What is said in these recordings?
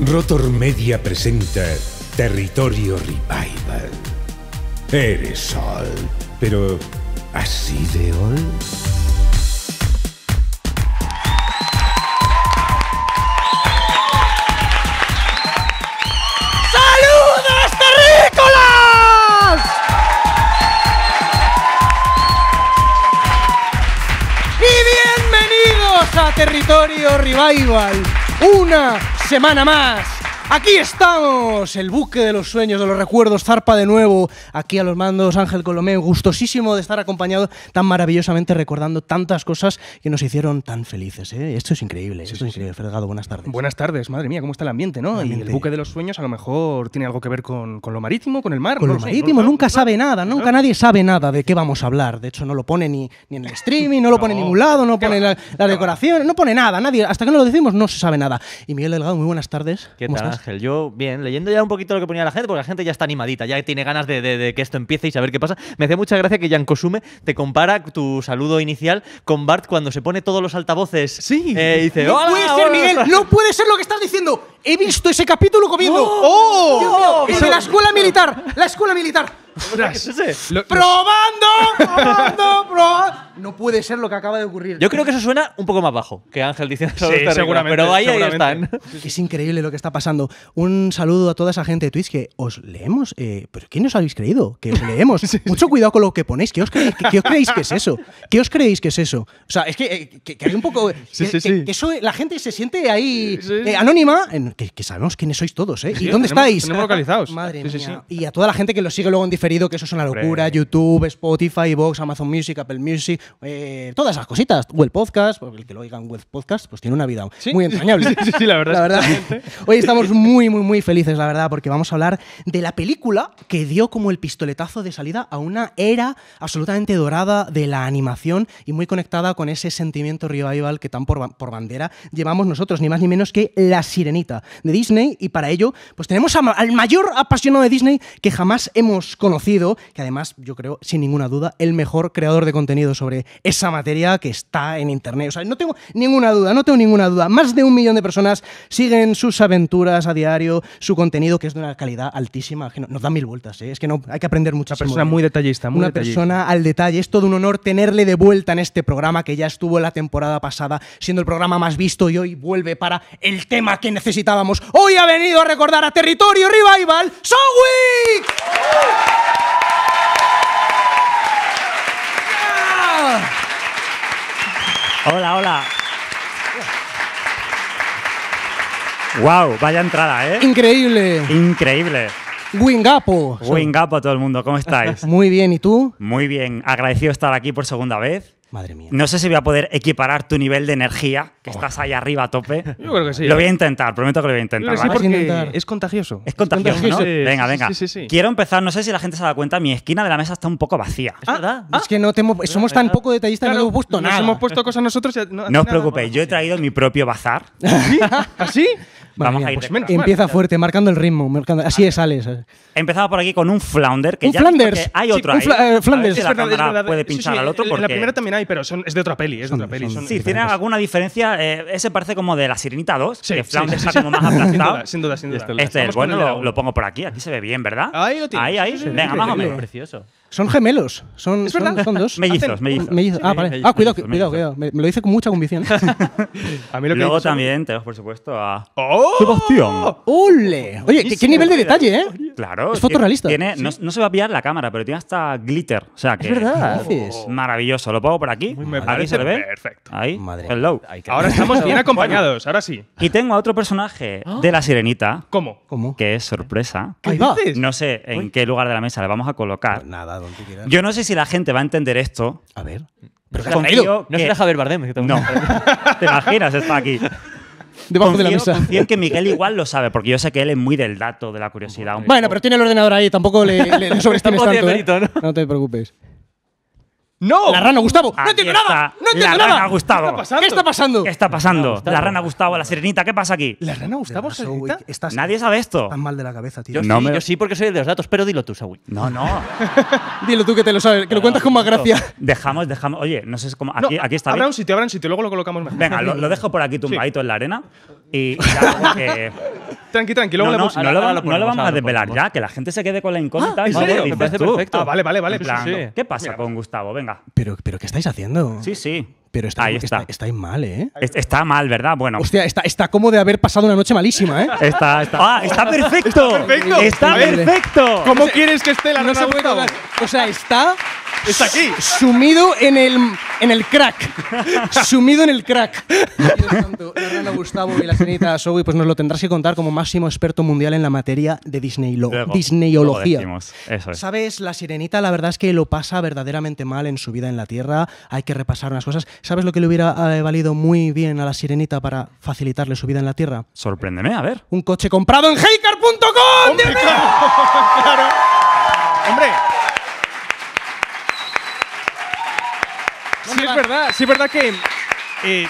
Rotor Media presenta Territorio Revival. Eres Sol, pero ¿así de Ol? ¡Saludos, terrícolas! Y bienvenidos a Territorio Revival. Una semana más. Aquí estamos, el buque de los sueños, de los recuerdos, zarpa de nuevo. Aquí a los mandos, Ángel Colomé, gustosísimo de estar acompañado tan maravillosamente recordando tantas cosas que nos hicieron tan felices. ¿eh? Esto es increíble, esto es increíble. Fregado, buenas tardes. Buenas tardes, madre mía, ¿cómo está el ambiente, no? Ambiente. el buque de los sueños a lo mejor tiene algo que ver con, con lo marítimo, con el mar. Con no lo marítimo no- nunca no- sabe nada, nunca nadie sabe nada de qué vamos a hablar. De hecho, no lo pone ni, ni en el streaming, no lo pone en ningún lado, no ¿Qué pone la, la decoración, no pone nada. Nadie, hasta que no lo decimos, no se sabe nada. Y Miguel Delgado, muy buenas tardes. ¿Qué ¿Cómo tal? Ángel? Yo, bien, leyendo ya un poquito lo que ponía la gente, porque la gente ya está animadita, ya tiene ganas de, de- de que esto empiece y saber qué pasa. Me hacía mucha gracia que Jan Kosume te compara tu saludo inicial con Bart cuando se pone todos los altavoces. Sí. Eh, y dice, No "Hola, puede ser, hola". Miguel, no puede ser lo que estás diciendo. He visto ese capítulo comiendo. ¡Oh! Dios mío, el de la escuela militar, la escuela militar. Lo- Probando, probando, probando. No puede ser lo que acaba de ocurrir. Yo creo que eso suena un poco más bajo que Ángel diciendo Sí, seguramente, Pero ahí, ahí seguramente. están. Es increíble lo que está pasando. Un saludo a toda esa gente de Twitch que os leemos. Eh, ¿Pero quién os habéis creído? Que os leemos. Mucho cuidado con lo que ponéis. ¿Qué os, creéis, qué, qué os creéis que es eso? ¿Qué os creéis que es eso? O sea, es que, eh, que- que hay un poco. Sí, que, sí, que- sí. que eso, la gente se siente ahí Sí. eh, anónima. en- que, que sabemos quiénes sois todos, ¿eh? ¿Y dónde tenemos- estáis? tenemos localizados. Madre Sí, sí, mía. Y a toda la gente que lo sigue luego en diferido, que eso es una locura. Hombre. YouTube, Spotify, Vox, Amazon Music, Apple Music, eh, todas esas cositas. Web Podcast, porque el que lo oigan Web Podcast, pues tiene una vida muy entrañable. Sí, sí, sí, la verdad. La verdad. Hoy estamos muy, muy, muy felices, la verdad, porque vamos a hablar de la película que dio como el pistoletazo de salida a una era absolutamente dorada de la animación y muy conectada con ese sentimiento revival que tan por, por bandera llevamos nosotros, ni más ni menos que La Sirenita de Disney. Y para ello, pues tenemos a al mayor apasionado de Disney que jamás hemos conocido, que además, yo creo, sin ninguna duda, el mejor creador de contenido sobre esa materia que está en Internet. O sea, no tengo ninguna duda, no tengo ninguna duda. Más de un millón de personas siguen sus aventuras a diario, su contenido, que es de una calidad altísima, que no- nos da mil vueltas, ¿eh? es que no, hay que aprender mucho. Una persona muy detallista, muy Una detallista. persona al detalle. Es todo un honor tenerle de vuelta en este programa que ya estuvo la temporada pasada, siendo el programa más visto y hoy vuelve para el tema que necesitábamos. Hoy ha venido a recordar a Territorio Revival, Sowick. Hola, hola. Wow, vaya entrada, ¿eh? Increíble. Increíble. Wingapo. Wing up a todo el mundo, ¿cómo estáis? Muy bien, ¿y tú? Muy bien, agradecido de estar aquí por segunda vez. Madre mía. No sé si voy a poder equiparar tu nivel de energía, que estás ahí arriba a tope. Yo creo que sí. Lo voy a intentar, prometo que lo voy a intentar. sí, ¿vale? A porque intentar. es contagioso. Es contagioso, ¿no? Sí, venga, sí, venga. sí, sí, sí. Quiero empezar, no sé si la gente se da cuenta, mi esquina de la mesa está un poco vacía. Es verdad. Es que no te hemos- somos tan poco detallistas que no Claro, hemos puesto nos nada. hemos puesto cosas nosotros. y no, No os preocupéis, yo he traído mi propio bazar. ¿Sí? ¿Así? Madre Vamos mía, a ir pues. Empieza fuerte, marcando el ritmo. marcando- así es, sales. He empezado por aquí con un flounder, que Un ya Flanders. hay Sí, otro un ahí. fla- eh, A ver Flanders. verdad. puede Sí, pinchar sí, al otro porque... La primera también hay, pero son, es de otra peli. Es de otra peli. son- son- Sí, tiene alguna diferencia. eh, ese parece como de la Sirenita 2, Sí, que sí, Flounder sí, está como más Sin aplastado. duda, sin duda, sin duda. Este, Vamos con bueno, lo, lo pongo por aquí, aquí se ve bien, ¿verdad? Ahí lo tienes. Ahí, ahí. Venga, más o menos. Precioso. Son gemelos. Son, Es son- verdad. son dos. Mellizos, mellizos. Mellizos. Ah, vale. mellizos, Ah, cuidado, mellizos, cuidado, mellizos. cuidado. Me, me lo dice con mucha convicción. A mí lo que Luego también tenemos, por supuesto, a ¡Oh! Sebastián. ¡Ole! Oye, ¿qué, qué nivel de detalle, ¿eh? Claro. Es fotorrealista. Tiene, no, no se va a pillar la cámara, pero tiene hasta glitter. O sea que. Es verdad. ¿Qué dices? Maravilloso. Lo pongo por aquí. Me aquí se le ve. perfecto. Ahí. Madre Hello. Ahora estamos bien acompañados, ahora sí. Y tengo a otro personaje de la sirenita, ¿Cómo? ¿Cómo? que es sorpresa. Va. dices? No sé en qué lugar de la mesa le vamos a colocar. Nada, donde tú quieras. Yo no sé si la gente va a entender esto. A ver. ¿Pero Confío? No que- será Javier Bardem. que te- No. ¿Te imaginas? Está aquí. Debajo de la Confío, mesa. confío en que Miguel igual lo sabe, porque yo sé que él es muy del dato, de la curiosidad. Bueno, pero tiene el ordenador ahí, tampoco le, le, le sobreestimes Tampoco tanto. tiene ¿eh? ¿no? te preocupes. ¡No! La rana, Gustavo. ¡No Aquí entiendo está nada! ¡No entiendo la nada! rana Gustavo. ¿Qué está pasando? ¿Qué está pasando? La rana Gustavo, la sirenita, ¿qué pasa aquí? ¿La rana Gustavo Sarita? estás Nadie sabe esto. tan mal de la cabeza, tío. Yo, No sí, me- yo sí, porque soy el de los datos, pero dilo tú, Sawi. No, no. Dilo tú que te lo sabes, que lo cuentas con más gracia. Dejamos, dejamos. Oye, no sé cómo. No, Aquí, aquí está Habrá un sitio, habrá un sitio, luego lo colocamos mejor. Venga, lo, lo dejo por aquí tumbadito en la arena. Y, ya que. Tranqui, tranqui, luego no, lo, vamos- lo no lo ponemos, vamos a desvelar ya, que la gente se quede con la incógnita. ¿en y serio? Me dices parece tú. perfecto. Ah, vale, vale, vale. En plan, Sí, sí. ¿Qué pasa con Gustavo? Venga. Pero, pero ¿qué estáis haciendo? Sí, sí. Pero está, Ahí está. está. estáis mal, ¿eh? Es- Está mal, ¿verdad? Bueno. Hostia, está, está como de haber pasado una noche malísima, ¿eh? Está, está. ¡Ah, está perfecto! perfecto. ¡Está A ver. perfecto! ¿Cómo quieres que esté la No se puede. O sea, está Está aquí. sumido en el, en el crack. sumido en el crack. Dios santo, la rana Gustavo y la señorita Zoe, pues nos lo tendrás que contar como máximo experto mundial en la materia de Luego- luego Disneyología. Eso es. ¿Sabes? La sirenita, la verdad es que lo pasa verdaderamente mal en su vida en la Tierra. Hay que repasar unas cosas. ¿Sabes lo que le hubiera eh, valido muy bien a la sirenita para facilitarle su vida en la Tierra? Sorpréndeme, a ver. Un coche comprado en heycar.com. Hombre. Sí, es verdad, sí es verdad que eh,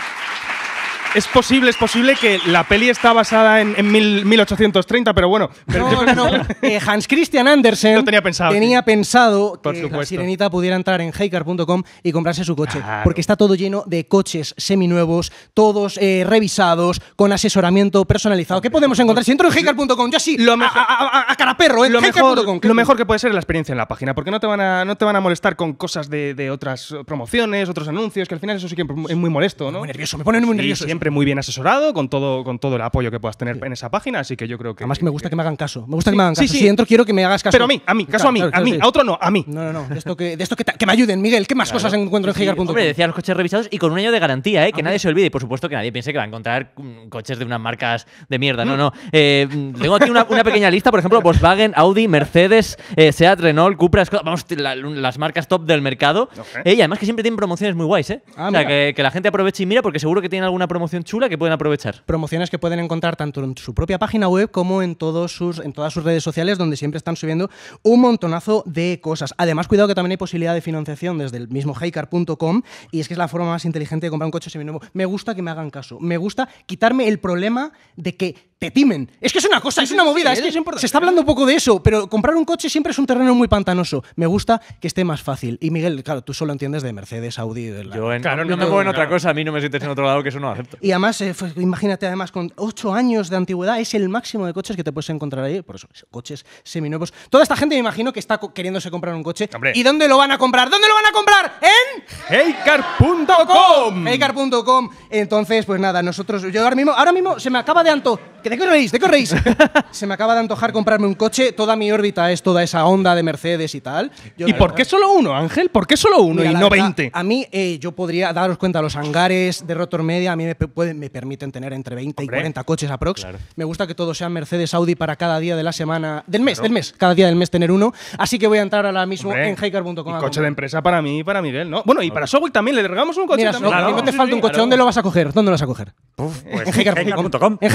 es posible, es posible que la peli está basada en, en mil- 1830, pero bueno. pero No, no, no. Eh, Hans Christian Andersen Lo tenía pensado, tenía sí. pensado Por que la sirenita pudiera entrar en heycar.com y comprarse su coche. Claro. Porque está todo lleno de coches seminuevos, todos eh, revisados, con asesoramiento personalizado. ¿Qué podemos encontrar? Si entro en heycar.com, yo sí, Lo a- mejor- a, a- a cara perro, ¿eh? lo mejor, Heycar.com, ¿qué- lo mejor que puede ser es la experiencia en la página, porque no te van a, no te van a molestar con cosas de, de otras promociones, otros anuncios, que al final eso sí que es muy molesto, ¿no? Muy nervioso, me pone muy nervioso. Siempre muy bien asesorado, con todo, con todo el apoyo que puedas tener en esa página, así que yo creo que. Además que me gusta que me hagan caso. Me gusta que me hagan Sí, caso. sí. Si entro quiero que me hagas caso. Pero a mí, a mí, caso Claro, a mí, claro, a mí, a otro no, a mí. No, no, no. De esto que, de esto que, que me ayuden, Miguel. ¿Qué más cosas encuentro en heycar.com? Hombre, decía los coches revisados y con un año de garantía, ¿eh? que nadie se olvide. Y por supuesto que nadie piense que va a encontrar mm, coches de unas marcas de mierda. No, no. Eh, mm, tengo aquí una, una pequeña lista, por ejemplo, Volkswagen, Audi, Mercedes, eh, Seat, Renault, Cupra, Skoda, vamos, la- las marcas top del mercado. Ok. Eh, y además que siempre tienen promociones muy guays, ¿eh? Ah, o sea, que, que la gente aproveche y mira porque seguro que tienen alguna promoción chula que pueden aprovechar. promociones que pueden encontrar tanto en su propia página web como en todos sus en todas sus redes sociales donde siempre están subiendo un montonazo de cosas. Además, cuidado que también hay posibilidad de financiación desde el mismo heycar.com y es que es la forma más inteligente de comprar un coche seminuevo. Me gusta que me hagan caso. Me gusta quitarme el problema de que te timen. Es que es una cosa, es una movida, es que se está hablando poco de eso, pero comprar un coche siempre es un terreno muy pantanoso. Me gusta que esté más fácil. Y Miguel, claro, tú solo entiendes de Mercedes, Audi, de la- Yo en- Claro, no, no, me no, muevo en otra cosa, a mí no me sientes en otro lado que eso no lo acepto. Y además, eh, imagínate, además, con 8 años de antigüedad, es el máximo de coches que te puedes encontrar ahí. Por eso, coches seminuevos. Toda esta gente me imagino que está co- queriéndose comprar un coche. Hombre. ¿Y dónde lo van a comprar? ¿Dónde lo van a comprar? ¡En Heycar.com. Heycar.com. Entonces, pues nada, nosotros. Yo ahora mismo, ahora mismo se me acaba de anto. ¿Que ¿De qué reís? ¿De qué reís? se me acaba de antojar comprarme un coche. Toda mi órbita es toda esa onda de Mercedes y tal. Yo, ¿Y por verdad- qué solo uno, Ángel? ¿Por qué solo uno Mira, y no verdad, 20? A mí, eh, yo podría daros cuenta, los hangares de Rotor Media a mí me, pueden- me permiten tener entre 20 Hombre. y 40 coches aprox. Me gusta que todos sean Mercedes Audi para cada día de la semana, del mes, del mes, cada día del mes tener uno. Así que voy a entrar ahora mismo Hombre, en a coche de comprar. empresa para mí y para Miguel, ¿no? Bueno, y para Sowell también, le regamos un coche Mira, también. Claro. no te falta un coche. claro. ¿Dónde lo vas a coger? ¿Dónde lo vas a coger? Pues En heycar.com. En.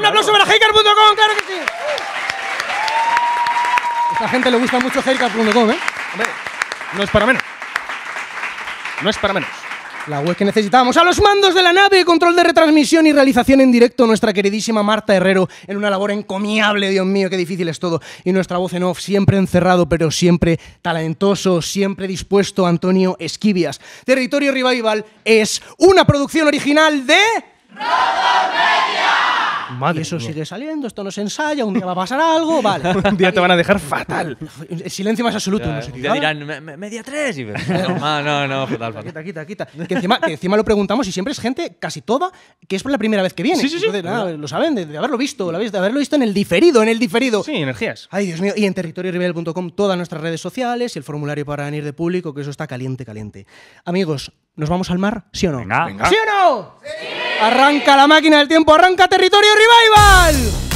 Un aplauso para heycar.com, claro que sí. A esta gente le gusta mucho heycar.com, ¿eh? Hombre, no es para menos. No es para menos. La web que necesitábamos. A los mandos de la nave, control de retransmisión y realización en directo, nuestra queridísima Marta Herrero, en una labor encomiable, Dios mío, qué difícil es todo. Y nuestra voz en off, siempre encerrado, pero siempre talentoso, siempre dispuesto, Antonio Esquivias. Territorio Revival es una producción original de... Madre Y eso mía. sigue saliendo, esto no se ensaya, un día va a pasar algo, vale. Un día te van a dejar fatal. El silencio más absoluto. no sé qué. Ya dirán, "Me- me- media tres. Y, no, no, no, fatal, fatal. Quita, quita, quita. Que encima, que encima lo preguntamos y siempre es gente, casi toda, que es por la primera vez que viene. Sí, sí, sí. Entonces, nada, lo saben, de, de haberlo visto, de haberlo visto en el diferido, en el diferido. Sí, energías. Ay, Dios mío. Y en territoriorebel.com todas nuestras redes sociales y el formulario para venir de público, que eso está caliente, caliente. Amigos, ¿nos vamos al mar? ¿Sí o no? Venga. Venga. ¿Sí o no? Arranca la máquina del tiempo, arranca Territorio Revival.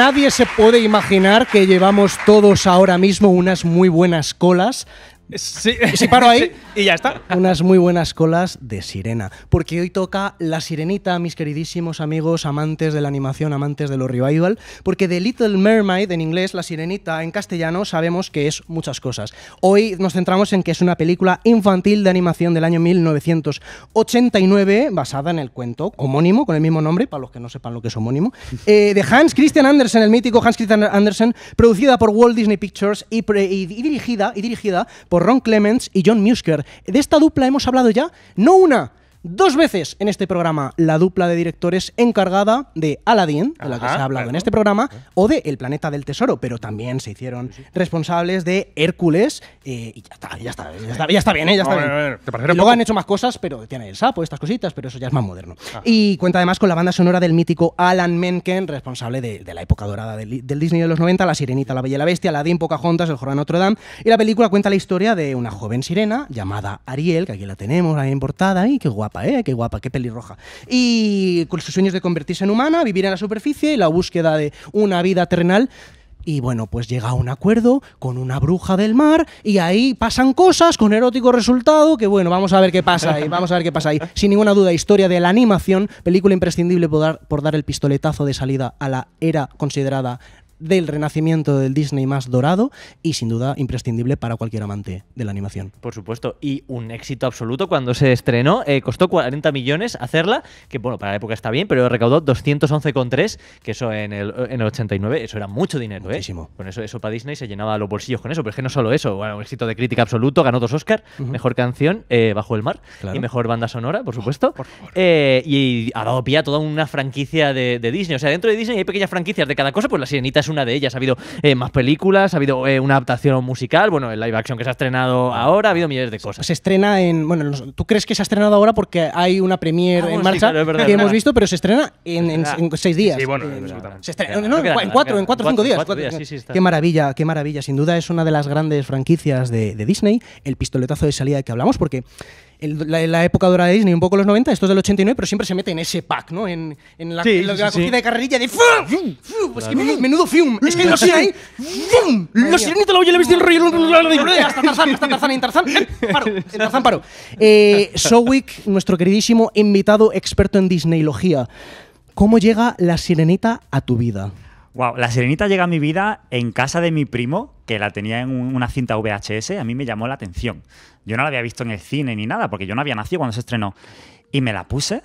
Nadie se puede imaginar que llevamos todos ahora mismo unas muy buenas colas Sí. Si paro ahí. Sí, y ya está. unas muy buenas colas de sirena. Porque hoy toca La Sirenita, mis queridísimos amigos, amantes de la animación, amantes de los revival. Porque The Little Mermaid, en inglés, La Sirenita, en castellano, sabemos que es muchas cosas. Hoy nos centramos en que es una película infantil de animación del año 1989, basada en el cuento homónimo, con el mismo nombre, para los que no sepan lo que es homónimo, eh, de Hans Christian Andersen, el mítico Hans Christian Andersen, producida por Walt Disney Pictures y, pre- y- y dirigida, y dirigida por Ron Clements y John Musker. De esta dupla hemos hablado ya, no una, dos veces en este programa, la dupla de directores encargada de Aladdin, de la que Ajá, se ha hablado en este programa, o de El Planeta del Tesoro, pero también se hicieron responsables de Hércules, eh, y ya está, ya está, ya está, ya está bien, ¿eh? ya está bien. bueno, ¿te Y parecerá luego poco? han hecho más cosas, pero tiene el sapo, estas cositas, pero eso ya es más moderno. Y cuenta además con la banda sonora del mítico Alan Menken, responsable de, de la época dorada del, del Disney de los 90, La Sirenita, La Bella y la Bestia, Aladdin, Pocahontas, El de Notre Dame. Y la película cuenta la historia de una joven sirena llamada Ariel, que aquí la tenemos ahí en portada, y qué guapa, ¿eh? Qué guapa, qué pelirroja. Y con sus sueños de convertirse en humana, vivir en la superficie y la búsqueda de una vida terrenal. Y bueno, pues llega a un acuerdo con una bruja del mar y ahí pasan cosas con erótico resultado que bueno, vamos a ver qué pasa ahí, vamos a ver qué pasa ahí. Sin ninguna duda, historia de la animación, película imprescindible por dar, por dar el pistoletazo de salida a la era considerada del renacimiento del Disney más dorado y sin duda imprescindible para cualquier amante de la animación. Por supuesto, y un éxito absoluto cuando se estrenó. eh, costó 40 millones hacerla, que bueno, para la época está bien, pero recaudó 211,3, que eso en el, en el 89, eso era mucho dinero, ¿eh? Muchísimo. Con eso, eso para Disney se llenaba los bolsillos con eso, pero es que no solo eso, bueno, un éxito de crítica absoluto, ganó dos Oscars, mejor canción, eh, Bajo el Mar, Claro. y mejor banda sonora, por supuesto. Eh, y ha dado pie a toda una franquicia de, de Disney. O sea, dentro de Disney hay pequeñas franquicias de cada cosa, pues La Sirenita es una de ellas. Ha habido eh, más películas, ha habido eh, una adaptación musical, bueno, el live action que se ha estrenado ahora, ha habido millones de cosas. Se estrena en. Bueno, tú crees que se ha estrenado ahora porque hay una premiere Ah, en sí, marcha claro, es verdad, que hemos visto, pero se estrena en, en- verdad. en seis días. Sí, bueno, Eh, se estrena, no, en, cuatro, en cuatro o cinco días. cuatro cuatro- días, sí, sí, está. qué maravilla, qué maravilla. Sin duda es una de las grandes franquicias de, de Disney, el pistoletazo de salida de que hablamos, porque el- la, la época dorada de Disney, un poco los 90, esto es del 89, pero siempre se mete en ese pack, ¿no? En, en la, Sí, en la- sí, la sí, cogida sí. de carrerilla de. ¡fum! ¡fum! Pues que menudo, menudo fium. Es que no sé ahí. ¡fum! La sirenita, la y la bestia, el rey, Hasta Tarzán, hasta Tarzán, en Tarzán. eh, Paro, en Tarzán paro. Eh, Sowick, nuestro queridísimo invitado experto en Disneylogía. ¿Cómo llega la sirenita a tu vida? Wow, la sirenita llega a mi vida en casa de mi primo, que la tenía en un- una cinta VHS. A mí me llamó la atención. Yo no la había visto en el cine ni nada, porque yo no había nacido cuando se estrenó. Y me la puse,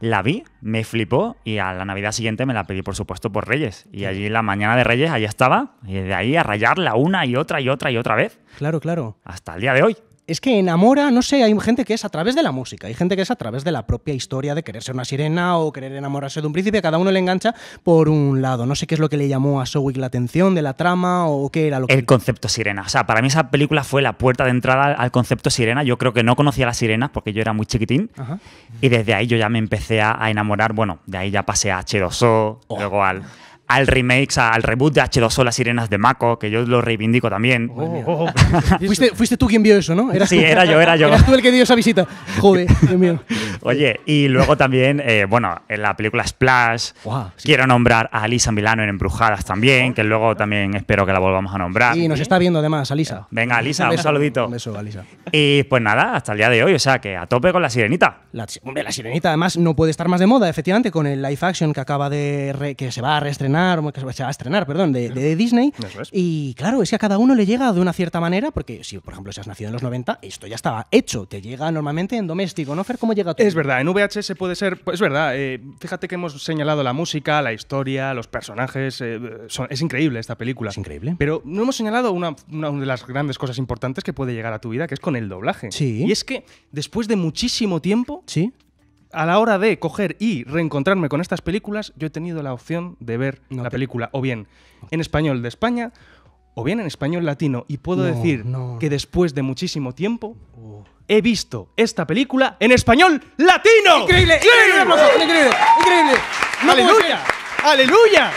la vi, me flipó y a la Navidad siguiente me la pedí, por supuesto, por Reyes. Y allí la mañana de Reyes, ahí estaba. Y de ahí a rayarla una y otra y otra y otra vez. Claro, claro. Hasta el día de hoy. Es que enamora, no sé, hay gente que es a través de la música, hay gente que es a través de la propia historia de querer ser una sirena o querer enamorarse de un príncipe, cada uno le engancha por un lado. No sé qué es lo que le llamó a Sowick la atención de la trama o qué era lo que... El concepto sirena. O sea, para mí esa película fue la puerta de entrada al concepto sirena. Yo creo que no conocía las sirenas porque yo era muy chiquitín. Ajá. Y desde ahí yo ya me empecé a, enamorar. Bueno, de ahí ya pasé a H2O, Oh. luego al, al remake, al reboot de H2O, Las Sirenas de Mako, que yo lo reivindico también. Fuiste, fuiste tú quien vio eso, ¿no? Eras Sí, tú. era yo, era yo. Eras tú el que dio esa visita. Joder, Dios mío. Oye, y luego también, eh, bueno, en la película Splash, sí. quiero nombrar a Alisa Milano en Embrujadas también, que luego también espero que la volvamos a nombrar. Y nos está viendo además, Alisa. Venga, Alisa, un saludito. Un beso, Alisa. Y pues nada, hasta el día de hoy, o sea, que a tope con la sirenita. La, hombre, la sirenita además no puede estar más de moda, efectivamente, con el live action que acaba de re- que se va a reestrenar, que se va a estrenar, perdón, de, de Disney. Eso es. Y claro, es que a cada uno le llega de una cierta manera, porque si, por ejemplo, si has nacido en los 90, esto ya estaba hecho. Te llega normalmente en doméstico, ¿no, Fer? ¿Cómo llega a tu Es verdad, en VHS puede ser. pues es verdad, eh, fíjate que hemos señalado la música, la historia, los personajes. eh, son- es increíble esta película. Es increíble. Pero no hemos señalado una, una de las grandes cosas importantes que puede llegar a tu vida, que es con el doblaje. Sí. Y es que después de muchísimo tiempo, ¿Sí? A la hora de coger y reencontrarme con estas películas, yo he tenido la opción de ver No la te- película o bien en español de España o bien en español latino. Y puedo No, decir no. que después de muchísimo tiempo he visto esta película en español latino. ¡Increíble! ¡Increíble! ¡Increíble! ¡Increíble! Puede ¡Aleluya! ¡Aleluya!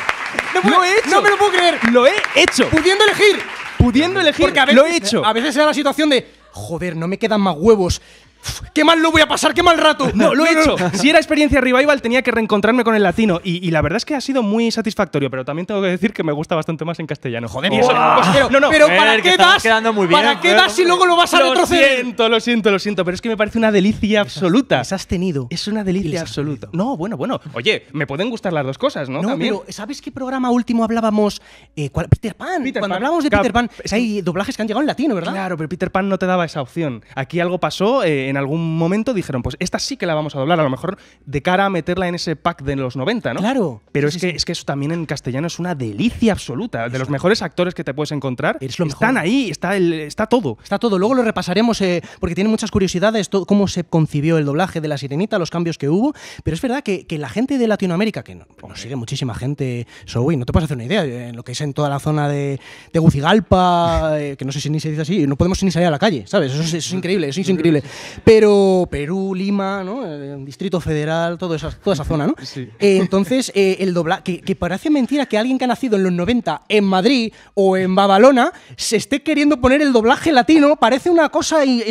No puedo- ¡Lo he hecho! no me lo puedo creer. ¡Lo he hecho! Pudiendo elegir. Pudiendo elegir, Porque a veces, lo he hecho. A veces se da la situación de, joder, no me quedan más huevos. ¡Qué mal lo voy a pasar! ¡Qué mal rato! No, lo he no, hecho. no. Si era experiencia revival, tenía que reencontrarme con el latino. Y, y la verdad es que ha sido muy satisfactorio, pero también tengo que decir que me gusta bastante más en castellano. Joder, Y eso- pero, no, no. pero Fer, ¿para qué das? quedando muy bien, ¿Para qué Fer, das si luego lo vas a lo retroceder? siento, lo siento, lo siento, pero es que me parece una delicia absoluta. Les has tenido. Es una delicia absoluta. No, bueno, bueno. Oye, me pueden gustar las dos cosas, ¿no? No, También. pero ¿sabes qué programa último hablábamos? Eh, ¿cuál? Peter Pan. Peter Cuando Pan. hablábamos de Peter Pan, es hay doblajes que han llegado en latino, ¿verdad? Claro, pero Peter Pan no te daba esa opción. Aquí algo pasó, eh, en algún momento dijeron, pues esta sí que la vamos a doblar, a lo mejor de cara a meterla en ese pack de los 90, ¿no? Claro. Pero Sí, es, sí, que, sí. es que eso también en castellano es una delicia absoluta. De los mejores actores que te puedes encontrar, Eres lo están mejor. ahí, está, el, está todo. Está todo. Luego lo repasaremos eh, porque tiene muchas curiosidades, todo, cómo se concibió el doblaje de La Sirenita, los cambios que hubo. Pero es verdad que, que la gente de Latinoamérica, que no- nos sigue muchísima gente, Zoe, no te puedes hacer una idea, en lo que es en toda la zona de, de Gucigalpa, eh, que no sé si ni se dice así, no podemos ni salir a la calle, ¿sabes? Eso es, eso es increíble, eso es increíble. Pero Perú, Lima, ¿no? El Distrito Federal, todo esa, toda esa zona, ¿no? Sí. Eh, entonces, eh, el doblaje, que, que parece mentira que alguien que ha nacido en los 90 en Madrid o en Babalona se esté queriendo poner el doblaje latino, parece una cosa eh,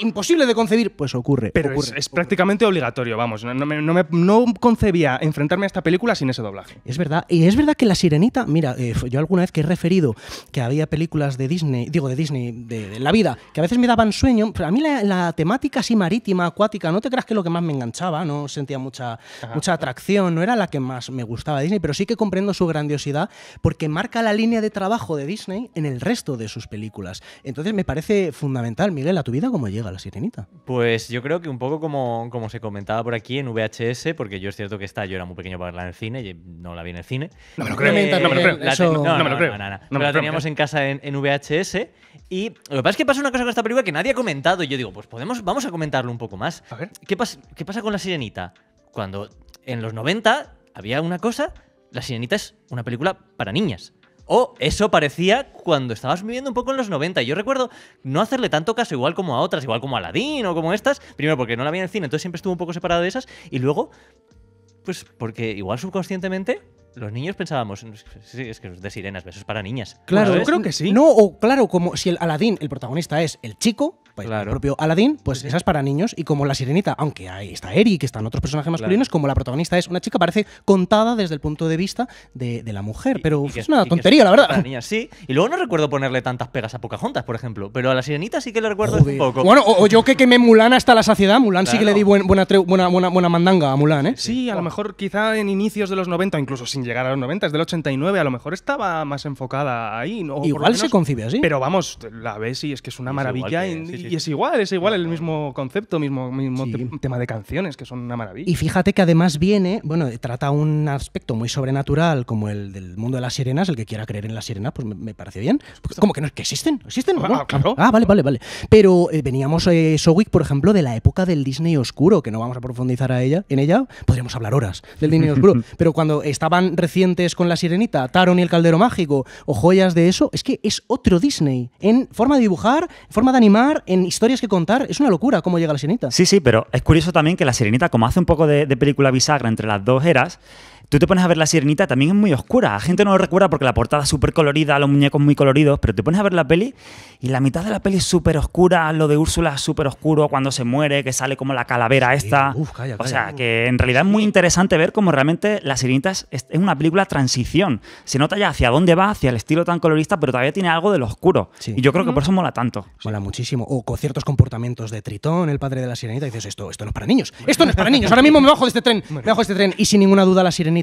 imposible de concebir. Pues ocurre. Pero es, ocurre. prácticamente obligatorio, vamos. No, no me, no me- no concebía enfrentarme a esta película sin ese doblaje. Es verdad. Y es verdad que La Sirenita, mira, eh, yo alguna vez que he referido que había películas de Disney, digo de Disney, de, de la vida, que a veces me daban sueño, pero a mí la, la temática así marítima, acuática, no te creas que es lo que más me enganchaba, no sentía mucha, mucha atracción, no era la que más me gustaba de Disney, pero sí que comprendo su grandiosidad porque marca la línea de trabajo de Disney en el resto de sus películas. Entonces me parece fundamental, Miguel, a tu vida cómo llega La Sirenita. Pues yo creo que un poco como, como se comentaba por aquí en VHS, porque yo es cierto que esta yo era muy pequeño para verla en el cine, y no la vi en el cine. No me lo Eh, creo, no me lo creo. la Eso- ten- No me lo creo. no, no, no. No me la creo, teníamos en casa en, en VHS. Y lo que pasa es que pasa una cosa con esta película que nadie ha comentado. Y yo digo, pues podemos, vamos a comentarlo un poco más. A ver. ¿Qué, pas- ¿Qué pasa con La Sirenita? Cuando en los 90 había una cosa, La Sirenita es una película para niñas. O eso parecía cuando estabas viviendo un poco en los 90. Y Yo recuerdo no hacerle tanto caso igual como a otras, igual como a Aladdin o como estas. Primero porque no la vi en el cine, entonces siempre estuve un poco separado de esas. Y luego, pues porque igual subconscientemente los niños pensábamos, sí, es que es de sirenas, eso es para niñas. Claro, yo creo que sí. No, o claro, como si el Aladdin, el protagonista es el chico, pues el propio Aladdin, pues esa es para niños. Y como la sirenita, aunque ahí está Eric, están otros personajes masculinos, como la protagonista es una chica, parece contada desde el punto de vista de, de la mujer. Pero Y que es una tontería, la Para verdad. niñas, sí. Y luego no recuerdo ponerle tantas pegas a Pocahontas, por ejemplo. Pero a la sirenita sí que le recuerdo Joder. un poco. Bueno, o, o yo que quemé Mulan hasta la saciedad. Mulan sí que le di buen- buena, buena, buena, buena mandanga a Mulan, ¿eh? Sí, a lo mejor quizá en inicios de los 90, incluso sin llegar a los 90, es del 89, a lo mejor estaba más enfocada ahí. Igual se concibe así. Pero vamos, la ves y es que es una Es maravilla. que- y, sí, sí, y sí. es igual, es igual el mismo concepto, mismo, mismo Sí. te- tema de canciones, que son una maravilla. Y fíjate que además viene, bueno, trata un aspecto muy sobrenatural como el del mundo de las sirenas, el que quiera creer en las sirenas, pues me, me parece bien. ¿Cómo que no? ¿Que existen? ¿Existen? o Ah, no? claro. Ah, vale, vale, vale. Pero eh, veníamos, eh, Sowick, por ejemplo, de la época del Disney oscuro, que no vamos a profundizar a ella, en ella, podríamos hablar horas del Disney oscuro. Pero cuando estaban recientes con la sirenita, Taron y el caldero mágico, o joyas de eso, es que es otro Disney. En forma de dibujar, en forma de animar, en historias que contar. Es una locura cómo llega la sirenita. Sí, sí, pero es curioso también que la Sirenita, como hace un poco de, de película bisagra entre las dos eras, tú te pones a ver la Sirenita, también es muy oscura. La gente no lo recuerda porque la portada es súper colorida, los muñecos muy coloridos, pero te pones a ver la peli y la mitad de la peli es súper oscura, lo de Úrsula es súper oscuro cuando se muere, que sale como la calavera esta. uf, calla, o calla. sea, que en realidad es muy interesante ver cómo realmente la Sirenita es, una película transición. Se nota ya hacia dónde va, hacia el estilo tan colorista, pero todavía tiene algo de lo oscuro. Sí. Y yo creo que por eso mola tanto. Mola muchísimo. O con ciertos comportamientos de Tritón, el padre de la sirenita, y dices, esto, esto no es para niños. Esto no es para niños. Ahora mismo me bajo de este tren. Me bajo de este tren. Y sin ninguna duda, La Sirenita,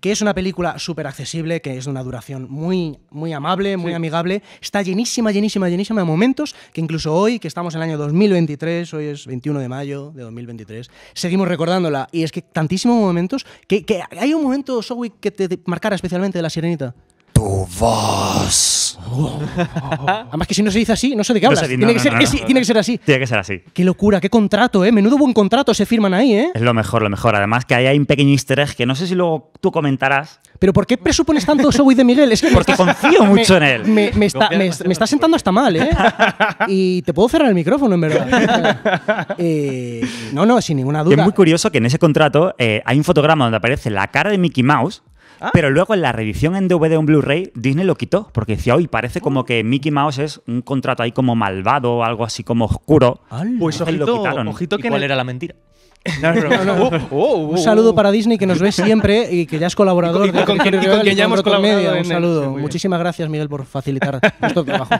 que es una película súper accesible, que es de una duración muy, muy amable, muy amigable. Está llenísima, llenísima, llenísima de momentos que incluso hoy, que estamos en el año 2023, hoy es 21 de mayo de 2023, seguimos recordándola. Y es que tantísimos momentos que, que hay un momento, Sowick, que te, te marcara especialmente de La Sirenita. Tu voz. Además que si no se dice así, no sé de qué hablas. tiene, no, que no, ser, no, es- no. tiene que ser así. Tiene que ser así. Qué locura, qué contrato, ¿eh? Menudo buen contrato se firman ahí, ¿eh? Es lo mejor, lo mejor. Además que ahí hay un pequeño easter egg que no sé si luego tú comentarás. Pero ¿por qué presupones tanto Zoe de Miguel? Es que me Porque estás- confío mucho en él. Me, me está, Confía me, demasiado me está sentando hasta mal, ¿eh? Y te puedo cerrar el micrófono, en verdad. Eh, no, no, sin ninguna Y es duda. muy curioso que en ese contrato eh, hay un fotograma donde aparece la cara de Mickey Mouse Ah. Pero luego en la reedición en DVD o en Blu-ray, Disney lo quitó, porque decía, hoy parece como que Mickey Mouse es un contrato ahí como malvado o algo así como oscuro. Pues Entonces lo ojito, quitaron. ojito ¿Y que cuál el- era la mentira? No, no, no. Oh, oh, oh, Un saludo para Disney que nos ve siempre y que ya es colaborador Y con- y con de quien- y con quien ya hemos colaborado Un sí, saludo. bien. Muchísimas gracias, Miguel, por facilitar nuestro trabajo.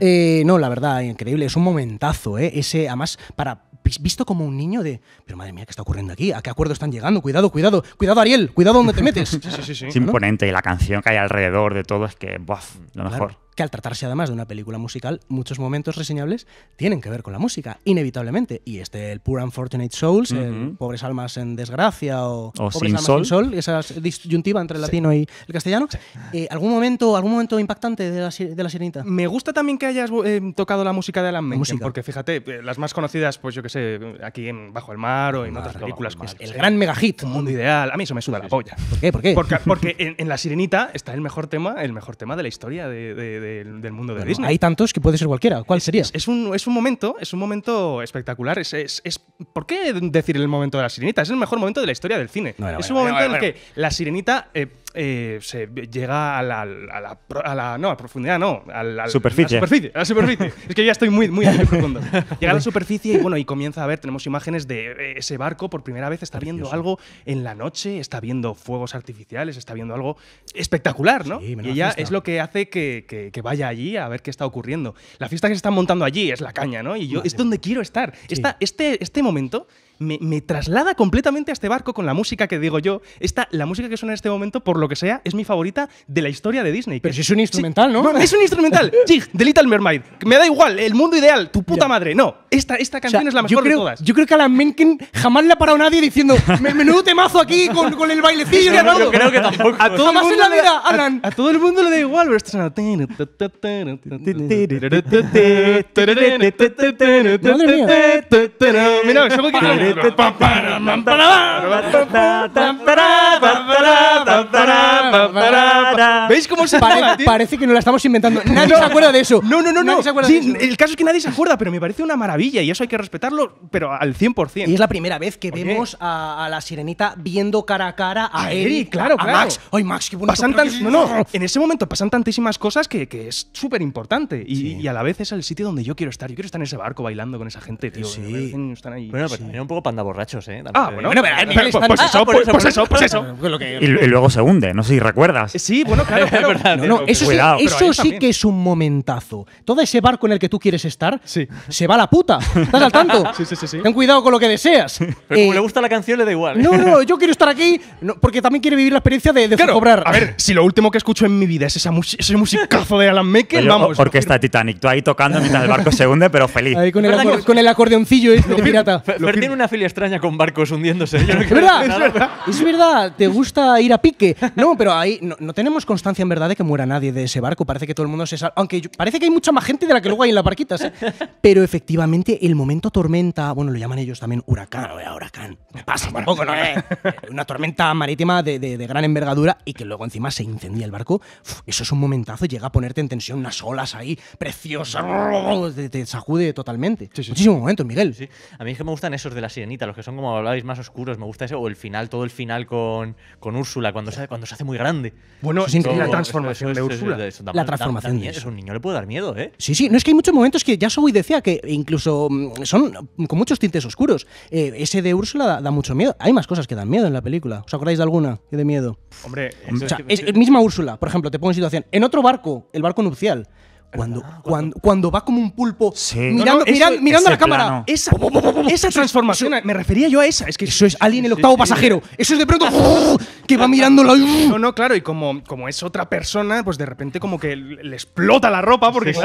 Eh, no, la verdad, increíble. Es un momentazo, ¿eh? Ese, además, para visto como un niño de. Pero madre mía, ¿qué está ocurriendo aquí? ¿A qué acuerdo están llegando? Cuidado, cuidado, cuidado, Ariel, cuidado donde te metes. Sí, sí, sí. Es imponente y la canción que hay alrededor de todo es que, buaf, lo mejor. Claro, que al tratarse además de una película musical, muchos momentos reseñables tienen que ver con la música, inevitablemente. Y este, el Poor Unfortunate Souls, el. Pobres Almas en Desgracia o, Pobres Sin Almas Sol. sin Sol, esa disyuntiva entre el latino y el castellano. Eh, ¿algún, momento, ¿Algún momento impactante de la, de la sirenita? Me gusta también que hayas eh, tocado la música de Alan Menken, porque fíjate, eh, las más conocidas, pues yo que sé, aquí en Bajo el Mar o en otras películas como el gran mega hit. Un mundo ideal. A mí eso me suda la polla. ¿Por qué? ¿Por qué? Porque, porque en, en La Sirenita está el mejor tema, el mejor tema de la historia de- de- de- del mundo de Bueno, Disney. hay tantos que puede ser cualquiera. ¿Cuál sería? Es, es un, es un momento, es un momento espectacular. Es, es- es- ¿Por qué decir el momento de la sirenita? Es el mejor momento de la historia del cine. Es bueno, un momento bueno, en el que la sirenita eh, eh, se llega a la, a la pro- a la- no, a profundidad, no, a la, Superficie. A la superficie, a la superficie. es que ya estoy muy, muy, muy profundo. Llega a la superficie y bueno, y comienza a ver, tenemos imágenes de eh, ese barco por primera vez está viendo algo en la noche, está viendo fuegos artificiales, está viendo algo espectacular, ¿no? Sí, y ella fiesta. es lo que hace que, que- que vaya allí a ver qué está ocurriendo. La fiesta que se están montando allí es la caña, ¿no? Y yo es donde quiero estar. Esta- este, este momento me, me traslada completamente a este barco con la música que digo yo. Esta, la música que suena en este momento, por lo que sea, es mi favorita de la historia de Disney. Pero si es un instrumental, ¿no? Es un instrumental. Jig, The Little Mermaid. Me da igual, el mundo ideal, tu puta madre. No, esta, esta O sea, canción es la yo mejor creo, de todas. Yo creo que a Alan Menken jamás le ha parado nadie diciendo "Me- menudo temazo aquí con, con el bailecillo y todo". yo creo que tampoco. A todo el Jamás en mundo la le da- vida, a- Alan. A, todo el mundo le da igual, pero esto suena. Mira, es algo que. ¿Veis cómo se Pare- parece que no la estamos inventando. Nadie se acuerda de eso. No, no, no, Nadie no. se acuerda Sí, de eso. el caso es que nadie se acuerda, pero me parece una maravilla y eso hay que respetarlo, pero al 100%. Y es la primera vez que Oye. vemos a, a la sirenita viendo cara a cara a, A Eric, Eric, claro, a claro. Max. Ay, Max, qué bonito. Pasan tan- que- no, no, en ese momento pasan tantísimas cosas que, que es súper importante. Y, y a la vez es el sitio donde yo quiero estar. Yo quiero estar en ese barco bailando con esa gente, tío. Sí. Están ahí. Bueno, pero también un poco panda borrachos, ¿eh? Ah, bueno, Bueno, pero, pero- pero- pues Ah, eso, ah, por pues eso, pues eso, pues eso. Y, y luego se hunde, no sé si recuerdas. Sí, bueno, claro, claro. No, no, eso, sí- Cuidado. eso que es un momentazo. Todo ese barco en el que tú quieres estar Sí. se va a la puta. ¿Estás al tanto? Sí, sí, sí, sí. Ten cuidado con lo que deseas. Pero Eh, como le gusta la canción, le da igual. ¿eh? No, no, yo quiero estar aquí no, porque también quiere vivir la experiencia de, de Claro, cobrar. a ver, si lo último que escucho en mi vida es esa mus- ese musicazo de Alan Oye, vamos. orquesta Titanic, tú ahí tocando mientras el barco se hunde, pero feliz. Ahí con el, ¿Verdad acordeoncillo este de pirata. Fer tiene una filia extraña con barcos hundiéndose. Yo no Es verdad, que nada. es verdad, te gusta ir a pique. No, pero ahí no, no tenemos constancia en verdad de que muera nadie de ese barco. Parece que todo el mundo se salva. Aunque yo- parece que hay mucha más gente de la que luego hay en las barquitas. ¿eh? Pero efectivamente, el momento tormenta, bueno, lo llaman ellos también huracán. No huracán. Me pasa tampoco, ¿no? Eh, Una tormenta marítima de, de- de gran envergadura y que luego encima se incendia el barco. Uf, eso es un momentazo, llega a ponerte en tensión unas olas ahí preciosas. Te, te sacude totalmente. Muchísimos momentos, Miguel. Sí. A mí es que me gustan esos de la sirenita, los que son como hablabais más oscuros. Me gusta ese, o el final, todo el final con, con Úrsula, cuando se, cuando se hace muy grande. Bueno, increíble. la transformación eso- de eso- Úrsula. eso da- La transformación da de eso. un niño le puede dar miedo, ¿eh? Sí, sí, no es que hay muchos momentos que ya Soy decía que incluso mm, son con muchos tintes oscuros. Eh, ese de Úrsula da, da mucho miedo. Hay más cosas que dan miedo en la película. ¿Os acordáis de alguna que de miedo? Hombre, O sea, es es, que- misma Úrsula, por ejemplo, te pongo en situación. En otro barco, el barco nupcial, cuando, cuando, cuando va como un pulpo Sí. mirando, No, no, eso- miran- mirando a la cámara. esa, esa transformación, me refería yo a esa. Es que Eso es Alien, el octavo pasajero. Eso es de pronto ¡oh! que va mirando la. No, no, claro, y como, como es otra persona, pues de repente como que le explota la ropa, porque eso,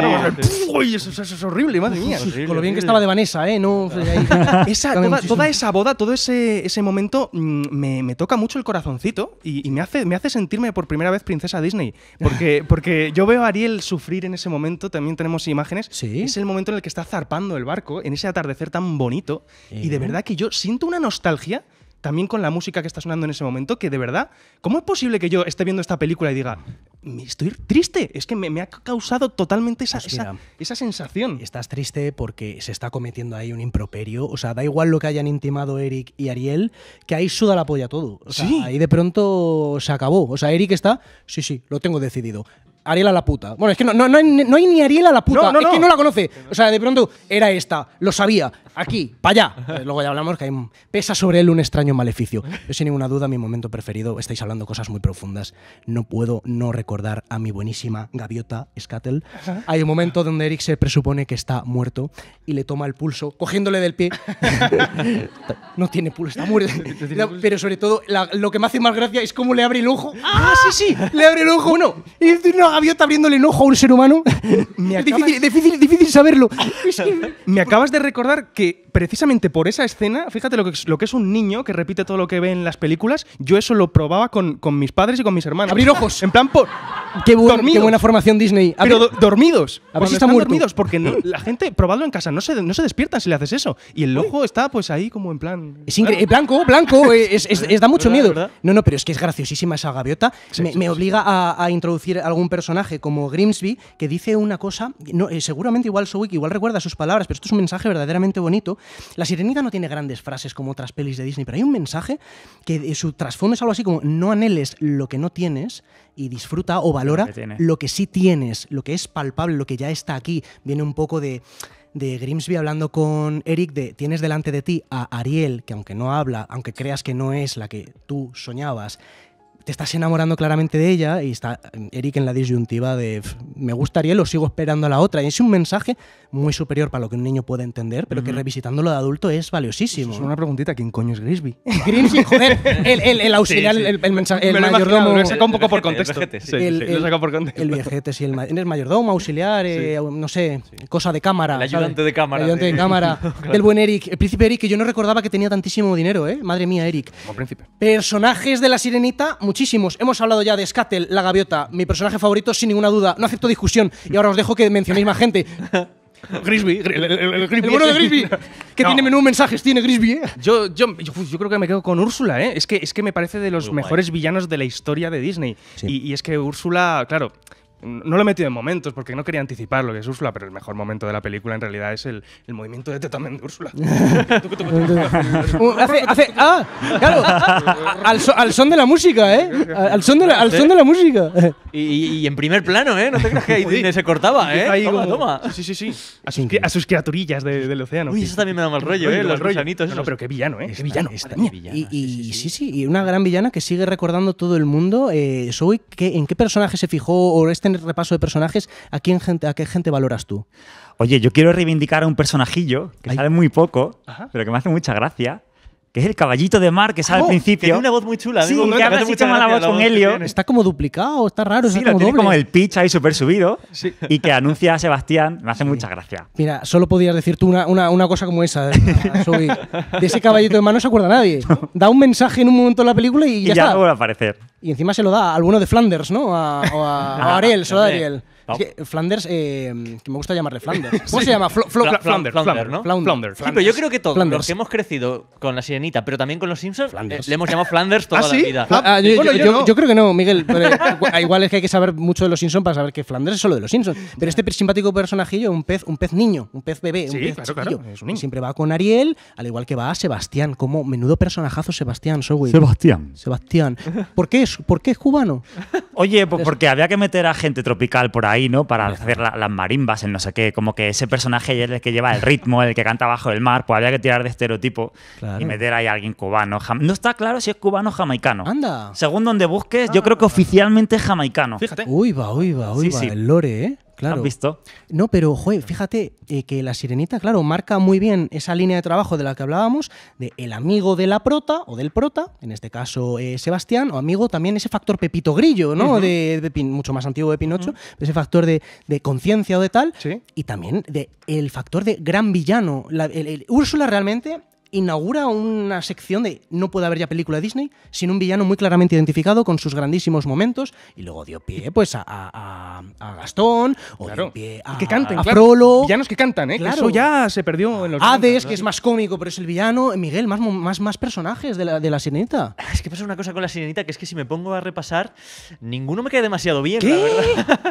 es horrible, madre mía. Con lo bien que estaba de Vanessa, ¿eh? No, Esa, toda, esa boda, todo ese, ese momento mm, me, me toca mucho el corazoncito y, y me, hace, me hace sentirme por primera vez princesa Disney. Porque, porque yo veo a Ariel sufrir en ese momento, también tenemos imágenes. Sí. Es el momento en el que está zarpando el barco, en ese atardecer tan bonito. Y de verdad que yo siento una nostalgia también con la música que está sonando en ese momento, que de verdad, ¿cómo es posible que yo esté viendo esta película y diga, "Me estoy triste? Es que me, me ha causado totalmente esa, Pues esa, mira, esa sensación. Estás triste porque se está cometiendo ahí un improperio. O sea, da igual lo que hayan intimado Eric y Ariel, que ahí suda la polla todo. O sea, Sí. ahí de pronto se acabó. O sea, Eric está, sí, sí, lo tengo decidido. Ariel a la puta. Bueno, es que no, no, no, hay, no hay ni Ariel a la puta. No, no, es que no. no la conoce. O sea, de pronto era esta, lo sabía, aquí, para allá. Eh, Luego ya hablamos que hay, pesa sobre él un extraño maleficio. Yo sin ninguna duda, mi momento preferido, estáis hablando cosas muy profundas. No puedo no recordar a mi buenísima gaviota Scuttle. Hay un momento donde Eric se presupone que está muerto y le toma el pulso, cogiéndole del pie. no tiene pulso, está muerto. No, pero sobre todo, la- lo que me hace más gracia es cómo le abre el ojo. ¡Ah, sí, sí! Le abre el ojo. Bueno, y es una gaviota abriéndole el ojo a un ser humano. Acabas- difícil, difícil, difícil saberlo. Me acabas de recordar que precisamente por esa escena, fíjate lo que, es, lo que es un niño que repite todo lo que ve en las películas, yo eso lo probaba con, con mis padres y con mis hermanos. Abrir ojos. En plan, por, qué, buen- qué buena formación Disney. Pero do- dormidos. a está están muerto. dormidos, porque no- la gente, probadlo en casa, no se, no se despiertan si le haces eso. Y el ojo está pues ahí como en plan... Es increíble. Blanco, blanco, eh, es, es- da mucho ¿Verdad, miedo. verdad? No, no, pero es que es graciosísima esa gaviota. me me obliga a, a introducir algún personaje como Grimsby que dice una cosa, no, eh, seguramente igual Sowick igual recuerda sus palabras, pero esto es un mensaje verdaderamente bonito. La sirenita no tiene grandes frases como otras pelis de Disney, pero hay un mensaje que de- su trasfondo es algo así como no anheles lo que no tienes y disfruta o valora que lo que sí tienes, lo que es palpable, lo que ya está aquí. Viene un poco de, de Grimsby hablando con Eric de tienes delante de ti a Ariel, que aunque no habla, aunque creas que no es la que tú soñabas, te estás enamorando claramente de ella y está Eric en la disyuntiva de "Pf, me gusta Ariel o sigo esperando a la otra. Y es un mensaje muy superior para lo que un niño puede entender, pero que revisitándolo de adulto es valiosísimo. Es una preguntita, ¿quién coño es Grisby? Grimsby, joder, el, el- el auxiliar, Sí, sí. el, el mensa- el Me lo mayordomo. lo he sacado un poco por contexto. el, sí, lo he sacado por contexto. el viejete, sí, el, mayordomo, auxiliar, eh, no sé, cosa de cámara. El ayudante ¿sabes? de cámara, El ayudante sí. de cámara. Del buen Eric. El príncipe Eric, que yo no recordaba que tenía tantísimo dinero, ¿eh? Madre mía, Eric. Como príncipe. Personajes de la sirenita, muchísimos. Hemos hablado ya de Scuttle, la gaviota, mi personaje favorito, sin ninguna duda. No acepto discusión. Y ahora os dejo que mencionéis más gente. Grisby, el, el- Grisby El bueno de. Grisby. Que No. tiene menú mensajes, tiene Grisby, ¿eh? Yo, yo, yo, creo que me quedo con Úrsula, ¿eh? Es que, es que me parece de los Muy guay. mejores villanos de la historia de Disney. Sí. Y, y es que Úrsula, claro, no lo he metido en momentos porque no quería anticipar lo que es Úrsula, pero el mejor momento de la película en realidad es el, el movimiento de tetamen de Úrsula. Uh, hace, hace, ah, claro. Al, so- al son de la música, ¿eh? Al son de la, al son de la música. Y, y en primer plano, ¿eh? No te creas que ahí Disney se cortaba, ¿eh? Ahí Toma, como- toma. Sí, sí, sí. A sus, a sus criaturillas de- del océano. Uy, eso también me da mal rollo, ¿eh? Los rollo. gusanitos. No, pero qué villano, ¿eh? Qué villano. Esta- mía. villana, Y, y sí, sí, y una gran villana que sigue recordando todo el mundo. Eh, Zoe, ¿qué- ¿en qué personaje se fijó o este repaso de personajes? ¿A, quién gente, ¿A qué gente valoras tú? Oye, yo quiero reivindicar a un personajillo que Ay. sale muy poco, Ajá. pero que me hace mucha gracia, es el caballito de mar que sale Oh, al que principio. tiene una voz muy chula. a Sí, que habla así mucha como la voz con Helio. Está como duplicado, está raro, Sí, está lo como tiene doble. como el pitch ahí súper subido Sí. y que anuncia a Sebastián. Me hace mucha gracia. Mira, solo podías decir tú una, una- una cosa como esa. ¿eh? De ese caballito de mano no se acuerda nadie. Da un mensaje en un momento de la película y Y ya, ya, está. no vuelve a aparecer. Y encima se lo da al bueno de Flanders, ¿no? A, o a, a Ariel, se lo da a. Ariel. No. Es que Flanders, eh, que me gusta llamarle Flanders. ¿Cómo se llama? Flo- Flo- Fla- Flounder, Flounder, ¿no? Flounder. Sí, pero yo creo que todos Flanders. los que hemos crecido con la sirenita, pero también con los Simpsons, Flanders. eh, le hemos llamado Flanders toda ¿Ah, la vida. Ah, yo, Bueno, yo- yo yo- no. yo creo que no, Miguel. pero, eh, igual- es que hay que saber mucho de los Simpsons para saber que Flanders es solo de los Simpsons. Pero este simpático personajillo, un pez, un pez niño, un pez bebé, un Sí, pez claro, claro, es un niño. Siempre va con Ariel, al igual que va a Sebastián. Como menudo personajazo Sebastián, Sowi. Sebastián. Sebastián. ¿Por qué es, por qué es cubano? Oye, pues porque había que meter a gente tropical por ahí, ¿no? Para hacer la- las marimbas, el no sé qué. Como que ese personaje es el que lleva el ritmo, el que canta bajo el mar. Pues había que tirar de estereotipo Claro. y meter ahí a alguien cubano. No está claro si es cubano o jamaicano. Anda. Según donde busques, yo creo que oficialmente es jamaicano. Fíjate. Uy, va, uy, va, uy, Sí, va. sí. El lore, ¿eh? Claro. ¿Has visto? No, pero, joder, fíjate eh, que la sirenita, claro, marca muy bien esa línea de trabajo de la que hablábamos, de el amigo de la prota o del prota, en este caso eh, Sebastián, o amigo también ese factor Pepito Grillo, ¿no? de, de mucho más antiguo de Pinocho, ese factor de, de conciencia o de tal, Sí. y también de el factor de gran villano. La- el- el- Úrsula realmente inaugura una sección de no puede haber ya película de Disney sin un villano muy claramente identificado con sus grandísimos momentos y luego dio pie pues a, a- a- Gastón o dio Claro. pie a, Y que canten, a claro. Villanos que cantan, ¿eh? Que Claro. eso ya se perdió en los Hades 90, que es más cómico pero es el villano, Miguel, más, más, más personajes de la, de la sirenita. Es que pasa una cosa con la sirenita que es que si me pongo a repasar, ninguno me cae demasiado bien, la verdad.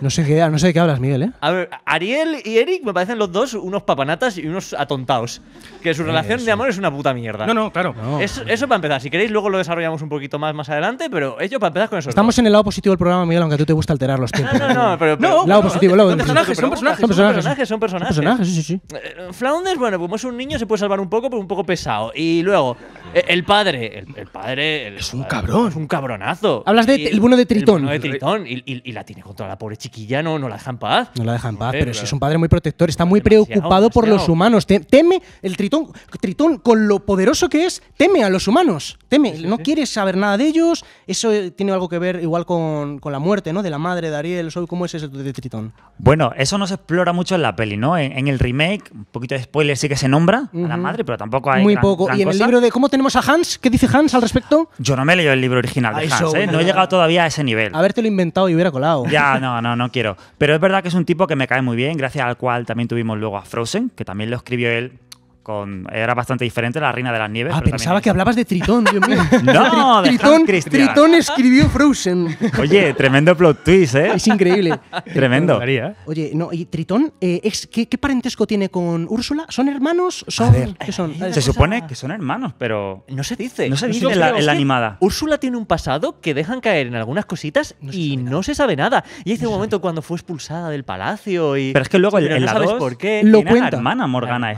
No sé, qué, no sé de qué hablas, Miguel, ¿eh? A ver, Ariel y Eric me parecen los dos unos papanatas y unos atontados. Que su relación de amor es una puta mierda. No, no, claro. Eso, eso para empezar. Si queréis, luego lo desarrollamos un poquito más más adelante, pero ello para empezar con eso. Estamos en el lado positivo del programa, Miguel, aunque a ti te gusta alterar los tiempos. No, no, no, pero. No, pero- lado positivo, lado son positivo. personajes, son personajes, son personajes, son personajes. Personajes, sí, sí, sí. Eh, Flounders, bueno, como es un niño, se puede salvar un poco, pero un poco pesado. Y luego, eh, el padre. El, el padre. el- Es un cabrón. Es un cabronazo. Hablas de Y- el bueno de Tritón. El bueno de Tritón. Y, y- y la tiene contra la pobre chiquilla, no, no la deja en paz. No la deja en paz, pero si claro. es un padre muy protector, está muy Demasiado, preocupado por los humanos. Te- Teme, el tritón, tritón, con lo poderoso que es, teme a los humanos. Teme, no quiere saber nada de ellos. Eso eh, tiene algo que ver igual con, con la muerte, ¿no? De la madre de Ariel. ¿Cómo es ese de Tritón? Bueno, eso no se explora mucho en la peli, ¿no? En, en el remake, un poquito de spoiler sí que se nombra a la madre, pero tampoco hay muy gran- poco. gran y en el libro de ¿Cómo tenemos a Hans? ¿Qué dice Hans al respecto? Yo no me he leído el libro original de Ay, Hans, eso, ¿eh? No he llegado todavía a ese nivel. Habértelo inventado y hubiera colado. Ya, no, no, no quiero. Pero es verdad que es un tipo que me cae muy bien, gracias al cual también tuvimos luego a Frozen, que también lo escribió él con. Era bastante diferente, la Reina de las Nieves. Ah, pero pensaba también- que hablabas de Tritón, Dios mío. No, de Tritón. Tritón escribió Frozen. Oye, tremendo plot twist, ¿eh? Es increíble. Tremendo. ¿eh? Oye, no, y Tritón, eh, es- ¿qué, qué parentesco tiene con Úrsula? ¿Son hermanos? ¿Son, ver, ¿Qué son? Se cosa- supone que son hermanos, pero. No se dice. No se dice en la- en animada. Úrsula tiene un pasado que dejan caer en algunas cositas No y no se sabe nada. Y hace un momento cuando fue expulsada del palacio y. Pero es que luego Sí, en, no la sabes 2 por qué. Lo cuenta. hermana Morgana.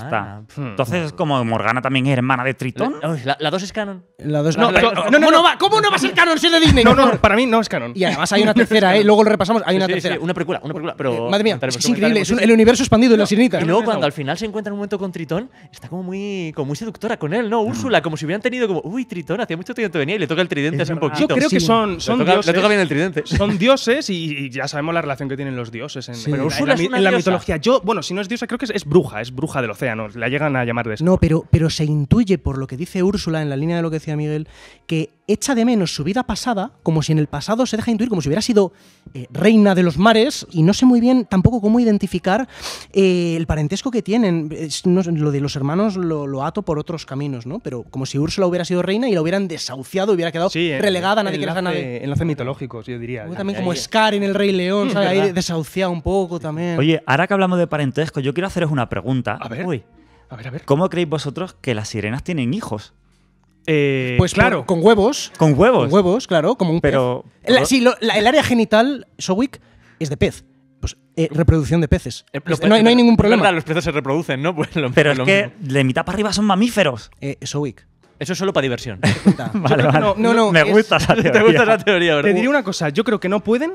Hmm. Entonces, es como Morgana también es hermana de Tritón. La, la- la dos es canon. La dos- No, la- no, la- no, no, ¿Cómo no. va? ¿Cómo no va a ser canon si es de Disney? No, no, para mí no es canon. Y además hay una tercera, ¿eh? Luego lo repasamos, hay una Sí, sí, tercera. sí, una película, una película. Pero Eh, Madre mía, es, que es increíble, es un- el universo expandido de la sirenita. Y luego cuando al final se encuentra en un momento con Tritón, está como muy, como muy seductora con él, ¿no? Úrsula, como si hubieran tenido como, uy, Tritón, hacía mucho tiempo que venía y le toca el tridente Es así un poquito. Yo creo que Sí. son, le, son toca, le dioses. toca bien el tridente. Son dioses y, y ya sabemos la relación que tienen los dioses en, Sí. en Pero la- Úrsula en la, es una en la diosa. mitología. Yo, bueno, si no es diosa, creo que es, es bruja, es bruja del océano. La llegan a llamar de eso. No, pero, pero se intuye por lo que dice Úrsula en la línea de lo que decía Miguel, que echa de menos su vida pasada, como si en el pasado se deja intuir, como si hubiera sido eh, reina de los mares, y no sé muy bien tampoco cómo identificar eh, el parentesco que tienen. Es- no lo de los hermanos lo, lo ato por otros caminos, ¿no? Pero como si Úrsula hubiera sido reina y la hubieran desahuciado, hubiera quedado Sí, en- relegada, nadie quiere enlace, Enlace mitológicos, yo diría. También Ahí- como ahí- Scar en El Rey León, ¿sabes? Ahí desahuciado un poco también. Oye, ahora que hablamos de parentesco, yo quiero haceros una pregunta. A ver, Uy. A ver, a ver. ¿Cómo creéis vosotros que las sirenas tienen hijos? Eh, pues claro. por- con huevos. Con huevos. Con huevos, claro, como un pez. Pero- La- sí, lo- la- el área genital, Sowick, es de pez. Pues eh, reproducción de peces. Eh, los no, hay, no hay peces- ningún problema. verdad, los peces se reproducen, ¿no? Pues lo- Pero es lo que mismo. de mitad para arriba son mamíferos. Eh, Sowick. Eso es solo para diversión. Vale, vale. no, no, Me es- gusta esa ¿Te teoría. gusta esa teoría, Te verdad? diré una cosa, yo creo que no pueden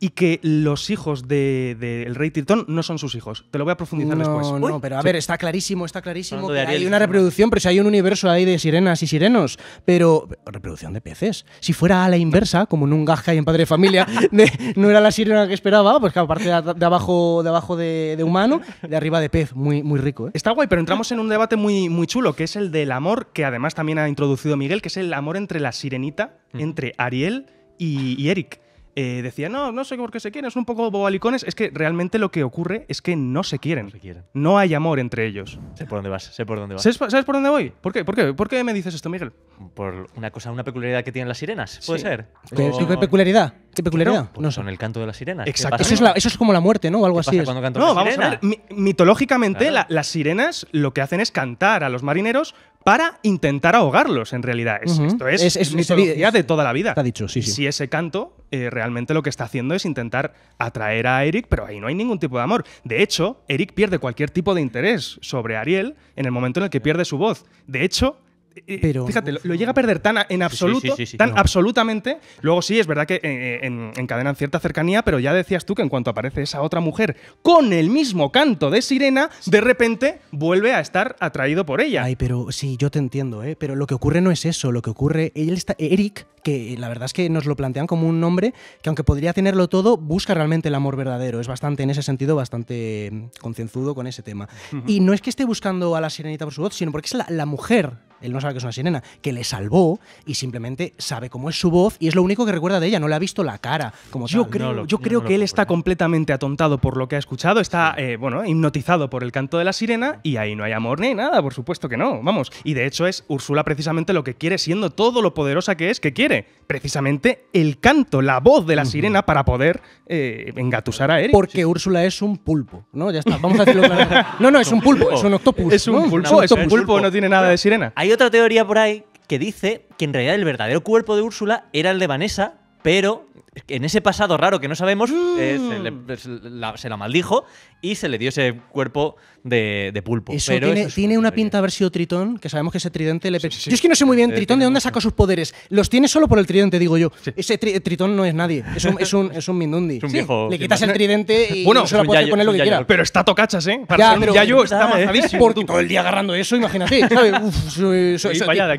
y que los hijos del de, el rey Tritón no son sus hijos. Te lo voy a profundizar después. No, Uy, no, pero a sí. ver, está clarísimo, está clarísimo que de Ariel. hay una reproducción, pero si hay un universo ahí de sirenas y sirenos, pero reproducción de peces. Si fuera a la inversa, como en un gag que hay en Padre de Familia, de- no era la sirena que esperaba, pues claro, parte de, de abajo, de abajo de, de humano, de arriba de pez, muy, muy rico, ¿eh? Está guay, pero entramos en un debate muy, muy chulo, que es el del amor, que además también ha introducido Miguel, que es el amor entre la sirenita, entre Ariel y, y Eric. Eh, decía, no, no sé por qué se quieren, son un poco bobalicones. Es que realmente lo que ocurre es que no se quieren. No se quieren. No hay amor entre ellos. Sé por dónde vas, sé por dónde vas. ¿Sabes, sabes por dónde voy? ¿Por qué? ¿Por qué? ¿Por qué me dices esto, Miguel? Por una cosa, una peculiaridad que tienen las sirenas, ¿puede Sí. ser? ¿Qué, O- qué peculiaridad? ¿Qué peculiaridad? No son el canto de las sirenas. ¿Qué Exacto. Eso es, la- eso es como la muerte, ¿no? O algo ¿Qué así. pasa es. cuando canta No, una vamos sirena? a ver. mi- mitológicamente, Claro. la- las sirenas lo que hacen es cantar a los marineros para intentar ahogarlos, en realidad. Es-. Esto es, Es- es- mitología de toda la vida. Está dicho, sí, sí. Si ese canto eh, realmente lo que está haciendo es intentar atraer a Eric, pero ahí no hay ningún tipo de amor. De hecho, Eric pierde cualquier tipo de interés sobre Ariel en el momento en el que pierde su voz. De hecho, Pero- fíjate, lo, lo llega a perder tan en absoluto, sí, sí, sí. tan No. absolutamente. Luego sí, es verdad que eh, en- encadenan cierta cercanía, pero ya decías tú que en cuanto aparece esa otra mujer con el mismo canto de sirena, de repente vuelve a estar atraído por ella. Ay, pero sí, yo te entiendo, ¿eh? Pero lo que ocurre no es eso. Lo que ocurre, él está, Eric, que la verdad es que nos lo plantean como un nombre que aunque podría tenerlo todo, busca realmente el amor verdadero. Es bastante, en ese sentido, bastante mm, concienzudo con ese tema. Y no es que esté buscando a la sirenita por su voz, sino porque es la, la mujer, él no sabe que es una sirena, que le salvó y simplemente sabe cómo es su voz y es lo único que recuerda de ella, no le ha visto la cara como Yo tal. creo, No lo- yo creo que él está completamente atontado por lo que ha escuchado, está eh, bueno, hipnotizado por el canto de la sirena y ahí no hay amor ni hay nada, por supuesto que no, vamos. Y de hecho es Úrsula precisamente lo que quiere, siendo todo lo poderosa que es, que quiere precisamente el canto, la voz de la sirena para poder eh, engatusar a Eric. Porque Úrsula es un pulpo, ¿no? Ya está, vamos a decirlo claro. No, no, es un pulpo, es un octopus. es un ¿no? pulpo, es un octopus. pulpo, no tiene nada de sirena. Hay otra teoría por ahí que dice que en realidad el verdadero cuerpo de Úrsula era el de Vanessa, pero en ese pasado raro que no sabemos, eh, se, le- se la, se la maldijo y se le dio ese cuerpo de, de pulpo. Eso Pero tiene, eso es tiene una pinta haber sido Tritón, que sabemos que ese tridente le... sí, sí. Yo es que no sé muy bien Eh, Tritón de dónde saca sus poderes. Los tiene solo por el tridente, digo yo. Ese tri- Tritón no es nadie, es un, es un, es un Mindundi. Es un viejo- Le quitas el tridente y Bueno, no se puede hacer con él lo que quiera. Pero está tocachas, ¿eh? Para Ya, pero- yayo está Ah, mazadísimo. Todo el día agarrando eso, imagínate. De de.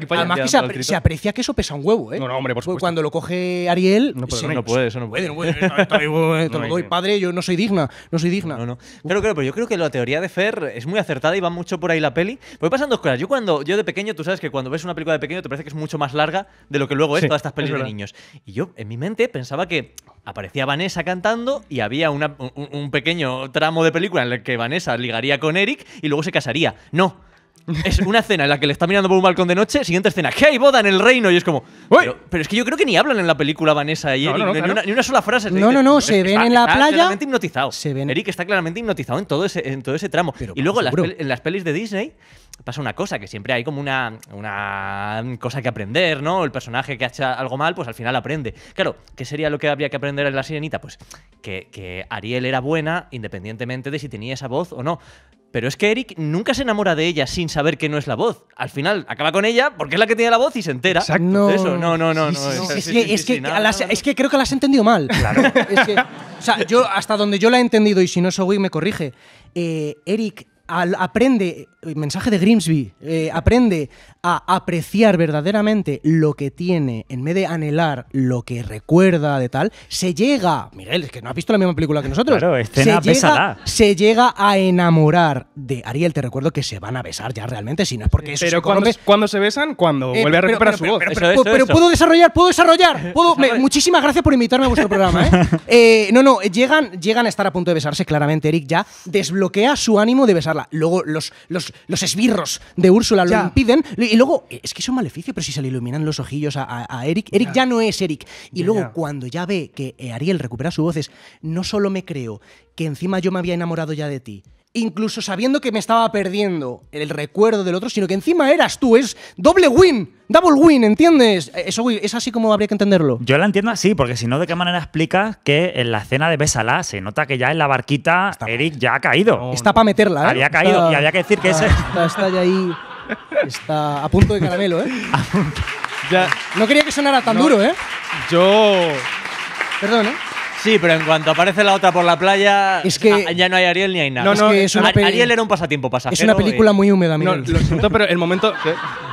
Además que se, aprecia que eso pesa un huevo, ¿eh? No, no, hombre, por Porque supuesto. Cuando lo coge Ariel... No puede, no puede, eso no puede. Puede, no puede. Eh, Te No lo hay doy, que- padre, yo no soy digna. No soy digna. No, no. Pero claro, pero yo creo que la teoría de Fer es muy acertada y va mucho por ahí la peli. Porque pasan dos cosas. Yo cuando, yo de pequeño, tú sabes que cuando ves una película de pequeño te parece que es mucho más larga de lo que luego es Sí, todas estas pelis es de niños. Y yo, en mi mente, pensaba que aparecía Vanessa cantando y había una- un, un pequeño tramo de película en el que Vanessa ligaría con Eric y luego se casaría. No. Es una escena en la que le está mirando por un balcón de noche, siguiente escena, que hay boda en el reino, y es como. Pero, pero es que yo creo que ni hablan en la película Vanessa y Eric, no, no, ni, claro. una, ni una sola frase. se No, no, no, se ven está- en la está playa, claramente hipnotizado. se ven- Eric está claramente hipnotizado en todo ese, en todo ese tramo. Pero y luego en las, seguro. pel- en las pelis de Disney pasa una cosa, que siempre hay como una, una cosa que aprender, ¿no? El personaje que ha hecho algo mal, pues al final aprende. Claro, ¿qué sería lo que habría que aprender en La Sirenita? Pues que, que Ariel era buena independientemente de si tenía esa voz o no. Pero es que Eric nunca se enamora de ella sin saber que no es la voz. Al final acaba con ella porque es la que tiene la voz y se entera. Exacto. No. de Eso, no, no, no. Es- es que, es, que es que creo que la has entendido mal. Claro. o sea, yo hasta donde yo la he entendido, y si no, Sogui me corrige, eh, Eric al- aprende, mensaje de Grimsby, eh, aprende a apreciar verdaderamente lo que tiene en vez de anhelar lo que recuerda de tal, se llega, Miguel, es que no has visto la misma película que nosotros, Claro, escena, se, llega, se llega a enamorar de Ariel, te recuerdo que se van a besar ya realmente, si no es porque eso Pero se cuando, corrompe. cuando se besan, cuando Eh, vuelve a recuperar pero- su pero- voz. Pero, Eso, pero- eso, pero eso. puedo desarrollar, puedo desarrollar. Puedo, me- muchísimas gracias por invitarme a vuestro programa. ¿eh? Eh, no, no, llegan, llegan a estar a punto de besarse claramente. Eric ya desbloquea su ánimo de besarla. Luego los, los, los esbirros de Úrsula lo impiden. Y luego, eh, es que es un maleficio, pero si se le iluminan los ojillos a, a- a Eric, Eric ya. no es Eric. Y Ya, luego, cuando ya ve que eh, Ariel recupera su voz, es, no solo me creo que encima yo me había enamorado ya de ti. Incluso sabiendo que me estaba perdiendo el recuerdo del otro, sino que encima eras tú, es doble win, double win, ¿entiendes? Eh, Eso es así como habría que entenderlo. Yo la entiendo así, porque si no, ¿de qué manera explicas que en la escena de Bésala se nota que ya en la barquita Eric ya ha caído? No, Está para meterla, ¿eh? Había caído, Está- y había que decir que está- ese- Está, está ya ahí. Está a punto de caramelo, ¿eh? Ya, No quería que sonara tan duro, ¿eh? yo. Perdón, ¿eh? Sí, pero en cuanto aparece la otra por la playa, Es que- ah, ya no hay Ariel ni hay nada. No, Es que es una Ariel era un pasatiempo pasajero. Es una película y- muy húmeda, No, Miguel. lo siento, pero el momento.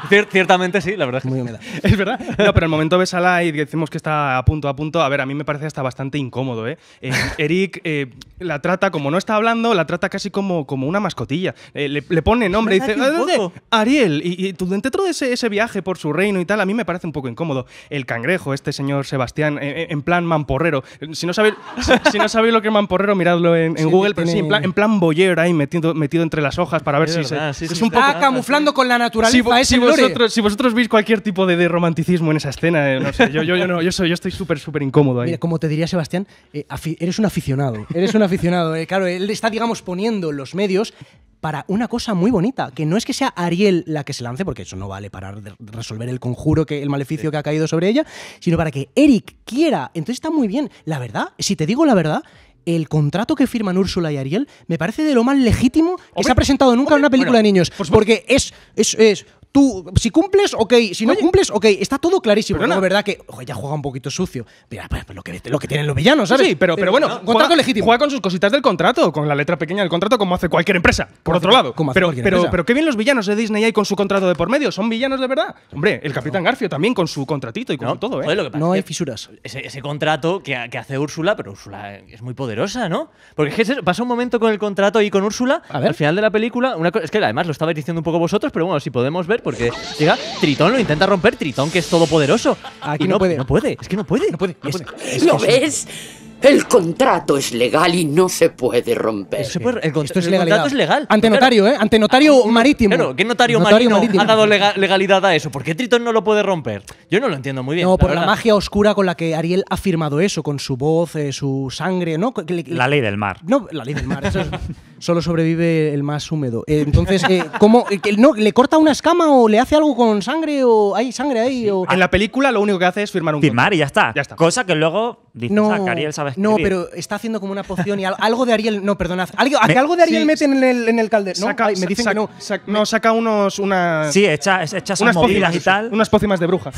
Cier- ciertamente sí, la verdad. es que Muy sí. húmeda. Es verdad. No, pero el momento besala y decimos que está a punto a punto. A ver, a mí me parece hasta bastante incómodo, ¿eh? Eh, Eric eh, la trata, como no está hablando, la trata casi como, como una mascotilla. Eh, le, le pone nombre y dice, ¿Verdad que un "Ah, poco? Ariel. Y, y tú, dentro de ese, ese viaje por su reino y tal, a mí me parece un poco incómodo. El cangrejo, este señor Sebastián, eh, eh, en plan mamporrero. Si no sabéis, si, si no sabéis lo que es mamporrero, miradlo en, en Sí, Google. Pero sí, en plan, en plan boyer ahí metido, metido entre las hojas para ver Es si verdad, se. sí, es sí, un está- poco. Está camuflando con la naturaleza. Es si el. Vosotros, si vosotros veis cualquier tipo de, de romanticismo en esa escena, eh, no sé, yo, yo, yo no, yo, soy, yo estoy súper, súper incómodo ahí. Mira, como te diría Sebastián, eh, eres un aficionado. Eres un aficionado. eh, claro, él está, digamos, poniendo los medios para una cosa muy bonita, que no es que sea Ariel la que se lance, porque eso no vale para resolver el conjuro, que el maleficio que ha caído sobre ella, sino para que Eric quiera. Entonces está muy bien. La verdad, si te digo la verdad, el contrato que firman Úrsula y Ariel me parece de lo más legítimo que se ha presentado nunca en una película bueno, de niños. porque es, es, es tú, si cumples, ok, si no cumples, ok, está todo clarísimo. Pero es verdad que ojo, ya juega un poquito sucio. Pero, pues, pues, lo, que, lo que tienen los villanos, ¿sabes? Sí, pero, pero bueno, no, contrato juega, legítimo. juega con sus cositas del contrato, con la letra pequeña del contrato, como hace cualquier empresa, por Como otro hace- lado. como hace pero, cualquier pero, empresa. pero qué bien los villanos de Disney hay con su contrato de por medio. ¿Son villanos de verdad? Hombre, el Capitán Garfio también con su contratito y con todo, ¿eh? Joder, lo que pasa no hay que fisuras. Ese, ese contrato que, que hace Úrsula, pero Úrsula es muy poderosa, ¿no? Porque es que pasa un momento con el contrato y con Úrsula, A ver. al final de la película, una es que además lo estabais diciendo un poco vosotros, pero bueno, si podemos ver, porque llega Tritón, lo intenta romper, Tritón que es todopoderoso. Aquí y no puede. No puede, es que no puede. No puede, no Es- puede. ¿Lo ves? El contrato es legal y no se puede romper. eso se puede- el, Esto es el legalidad. contrato es legal. Ante Claro. notario, ¿eh? Ante notario marítimo. Claro, ¿qué notario, marino, ha dado lega- legalidad a eso? ¿Por qué Tritón no lo puede romper? Yo no lo entiendo muy bien. No, por la magia oscura con la que Ariel ha firmado eso, con su voz, eh, su sangre, ¿no? Que le- le- La ley del mar. No, la ley del mar. eso es- solo sobrevive el más húmedo. Eh, entonces, eh, ¿cómo? eh, que no, ¿Le corta una escama o le hace algo con sangre o hay sangre ahí? O... En la película lo único que hace es firmar un Firmar y ya está. Ya está. Cosa que luego dices, No, ah, que Ariel sabe no, escribir. pero está haciendo como una poción y al- algo de Ariel. No, perdonad. Algo, ¿A que algo de Ariel sí, meten en el, en el caldero? No, Saca- Ay, me dicen que no. sa- no, saca unos. Unas, Sí, echa, echa unas movidas y tal. Unas pócimas de bruja.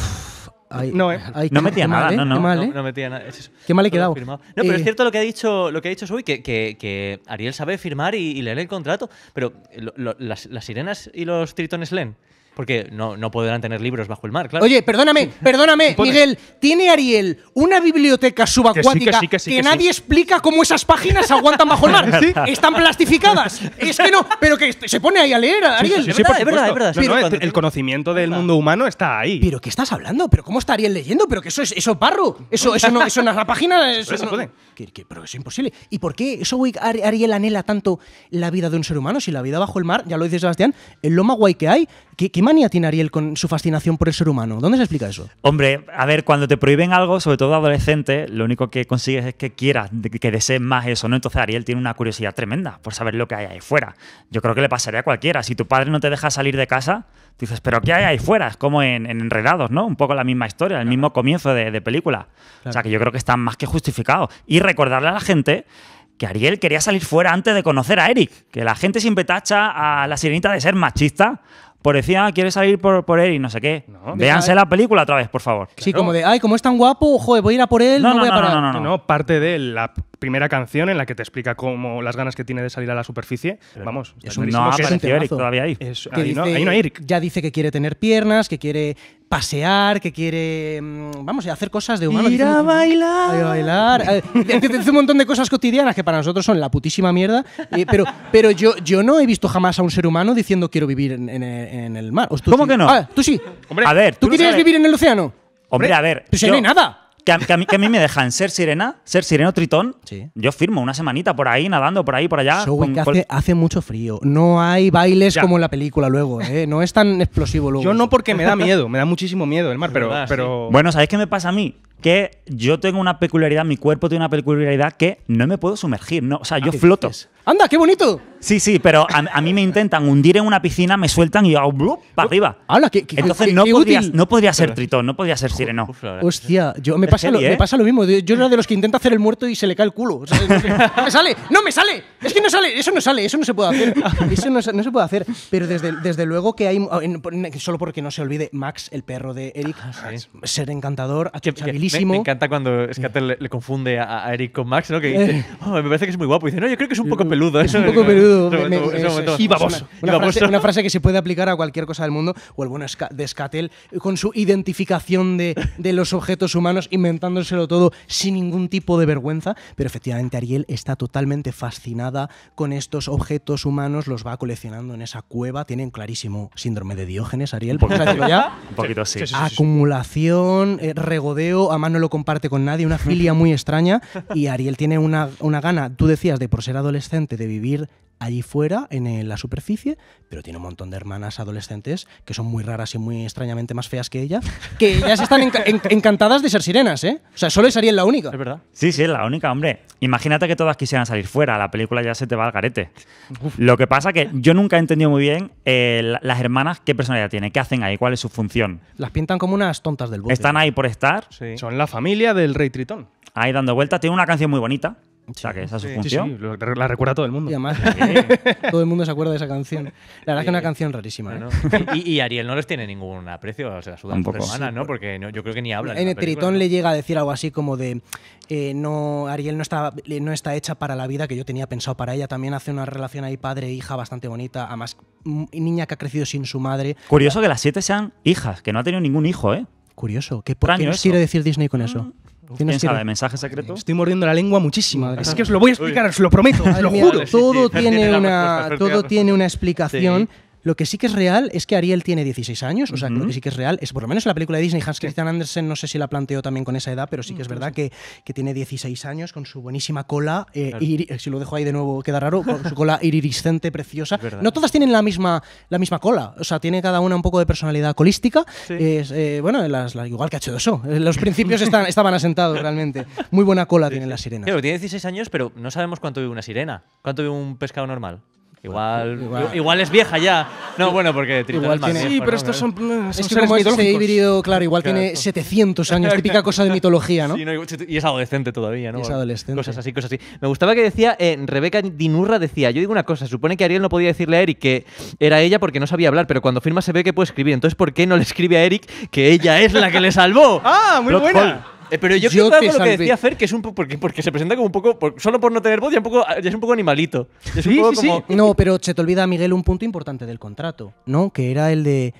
Ay, No, eh. ay, No metía mal, nada, ¿eh? no, no. Qué mal, No, ¿eh? no metía nada. Es eso. Qué mal he quedado. No, pero Eh, es cierto lo que ha dicho, lo que ha dicho Sobi, que, que, que Ariel sabe firmar y, y leer el contrato, pero lo- lo- las, las sirenas y los tritones leen. Porque no, no podrán tener libros bajo el mar, claro. Oye, perdóname, perdóname, Miguel. ¿Tiene Ariel una biblioteca subacuática Que sí, que sí, que sí, que nadie sí. explica cómo esas páginas aguantan bajo el mar? Están plastificadas. Es que no, pero que se pone ahí a leer, Ariel. sí, sí, verdad, por es verdad, es verdad. No, Sí, no, cuando- el, conocimiento del mundo humano está ahí. ¿Pero qué estás hablando? ¿Pero cómo está Ariel leyendo? ¿Pero que eso es eso es barro? Eso, eso no eso no es la página. Eso Eso no- puede. ¿Qué- qué? pero es imposible. ¿Y por qué eso Ariel anhela tanto la vida de un ser humano? Si la vida bajo el mar, ya lo dice Sebastián, es lo más guay que hay. ¿Qué, qué manía tiene Ariel con su fascinación por el ser humano? ¿Dónde se explica eso? Hombre, a ver, cuando te prohíben algo, sobre todo adolescente, lo único que consigues es que quieras, que desees más eso, ¿no? Entonces Ariel tiene una curiosidad tremenda por saber lo que hay ahí fuera. Yo creo que le pasaría a cualquiera. Si tu padre no te deja salir de casa, tú dices, ¿pero qué hay ahí fuera? Es como en, en Enredados, ¿no? Un poco la misma historia, el mismo comienzo de, de película. O sea que yo creo que está más que justificado. Y recordarle a la gente que Ariel quería salir fuera antes de conocer a Eric. Que la gente siempre tacha a la sirenita de ser machista. Por decir, ah, quiere salir por, por Eric, no sé qué. No. Véanse la película otra vez, por favor. Sí, como de, ay, como es tan guapo, joder, voy a ir a por él, no, No, no, voy a no, parar. no, no, No, no, parte de la primera canción en la que te explica cómo las ganas que tiene de salir a la superficie. Vamos, es un- No que- es un aparecido Eric todavía ahí. es- ahí, no, ahí no hay Eric. Ya dice que quiere tener piernas, que quiere pasear, que quiere, mm, vamos, hacer cosas de humano. Ir a bailar. Ir a bailar. Dice un montón de cosas cotidianas que para nosotros son la putísima mierda. eh, pero pero yo, yo no he visto jamás a un ser humano diciendo quiero vivir en, en- en el mar. ¿O tú ¿Cómo sí? que no? Ah, tú sí. Hombre, a ver, ¿Tú no querías sabes- vivir en el océano? Hombre, a ver. Pues si yo- no hay nada. Que a, que a mí, que a mí me dejan ser sirena, ser sireno tritón. Sí. Yo firmo una semanita por ahí, nadando por ahí, por allá. Con- que con- hace, hace mucho frío. No hay bailes Ya. como en la película luego. ¿eh? No es tan explosivo luego. Yo no porque me da miedo, me da muchísimo miedo el mar, pero, verdad, sí. pero Bueno, ¿sabéis qué me pasa a mí? Que yo tengo una peculiaridad, mi cuerpo tiene una peculiaridad que no me puedo sumergir. No, o sea, yo floto. ¡Anda, qué bonito! Sí, sí, pero a, a mí me intentan hundir en una piscina, me sueltan y yo hago blup, para arriba. ¡Hala, qué, qué- Entonces qué- no, qué podría, útil! no podría ser tritón, no podría ser sireno. Uf. Hostia, yo, me, pasa lo, me ¿eh? pasa lo mismo. Yo era de los que intenta hacer el muerto y se le cae el culo. O sea, no, sé, ¡No me sale! ¡No me sale! Es que no sale. Eso no sale. Eso no se puede hacer. Eso no, se- no se puede hacer. Pero desde, desde luego que hay. Solo porque no se olvide, Max, el perro de Eric, ser encantador, que me, me encanta cuando Scatter le, le confunde a, a Eric con Max, ¿no? Que dice, oh, me parece que es muy guapo. Y dice, no, yo creo que es un poco peludo. Es un poco peludo. Y baboso. Una, frase, baboso. una frase que se puede aplicar a cualquier cosa del mundo. O el bueno de Skatel, con su identificación de, de los objetos humanos, inventándoselo todo sin ningún tipo de vergüenza. Pero efectivamente, Ariel está totalmente fascinada con estos objetos humanos, los va coleccionando en esa cueva. Tienen clarísimo síndrome de Diógenes, Ariel, por decirlo ya. Un poquito sí. sí, sí. Acumulación, eh, regodeo, además no lo comparte con nadie, una filia muy extraña. Y Ariel tiene una, una gana, tú decías, de por ser adolescente, de vivir allí fuera, en eh, la superficie, pero tiene un montón de hermanas adolescentes que son muy raras y muy extrañamente más feas que ella, que ellas están enca- en- encantadas de ser sirenas, ¿eh? O sea, solo es Ariel la única. Es verdad. Sí, sí, es la única, hombre. Imagínate que todas quisieran salir fuera, la película ya se te va al garete. Lo que pasa que yo nunca he entendido muy bien eh, la- las hermanas qué personalidad tienen, qué hacen ahí, cuál es su función. Las pintan como unas tontas del bosque. Están ahí por estar, Sí. son la familia del rey Tritón. ahí dando vueltas. Tiene una canción muy bonita, O sea, que esa es su Sí, función. sí, lo- la recuerda todo el mundo. Y además, todo el mundo se acuerda de esa canción. La verdad es que es una canción rarísima. ¿eh? Bueno, y, y Ariel no les tiene ningún aprecio, o sea, la sudan Tampoco. por semana, ¿no? Porque no- yo creo que ni hablan. En el Tritón ¿no? le llega a decir algo así como de eh, no Ariel no está no está hecha para la vida que yo tenía pensado para ella. También hace una relación ahí padre-hija bastante bonita. Además, mm, niña que ha crecido sin su madre. Curioso que las siete sean hijas, que no ha tenido ningún hijo, ¿eh? Curioso. ¿Qué, ¿Por qué Extraño nos eso. quiere decir Disney con eso? ¿Qué nos ¿Quién sabe? ¿Mensaje secreto? Estoy mordiendo la lengua muchísimo. Es que os lo voy a explicar, os lo prometo, os lo juro. todo Fer tiene tiene una todo tiene una explicación. Sí. Lo que sí que es real es que Ariel tiene 16 años, o sea, lo que sí que es real es, por lo menos en la película de Disney, Hans Christian Andersen, no sé si la planteó también con esa edad, pero sí que es verdad que, que tiene 16 años con su buenísima cola, eh, iri- si lo dejo ahí de nuevo queda raro, con su cola iridiscente, preciosa. No todas tienen la misma, la misma cola, o sea, tiene cada una un poco de personalidad colística. Es, eh, bueno, las- las- igual que H2O, eh, los principios están, estaban asentados realmente. Muy buena cola tienen las sirenas. Claro, tiene 16 años, pero no sabemos cuánto vive una sirena. ¿Cuánto vive un pescado normal? Igual, Igual. igual, es vieja ya. No, bueno, porque Tritón Igual es más tiene- Sí, pero ¿no? estos son, son Es que seres como es ese híbrido, claro, igual tiene Claro. 700 años, típica cosa de mitología, ¿no? Sí, no, y es adolescente todavía, ¿no? Y es adolescente. Cosas así, cosas así. Me gustaba que decía, eh, Rebeca Dinurra decía, yo digo una cosa, supone que Ariel no podía decirle a Eric que era ella porque no sabía hablar, pero cuando firma se ve que puede escribir. Entonces, ¿por qué no le escribe a Eric que ella es la que le salvó? ¡Ah, muy Plot buena! Eh, pero yo, Yo creo que lo que decía Fer, que es un poco, porque, porque se presenta como un poco, por- solo por no tener voz, ya, un poco, ya es un poco animalito. Es un Sí, poco sí, sí. No, pero se te olvida, Miguel, un punto importante del contrato, ¿no? Que era el de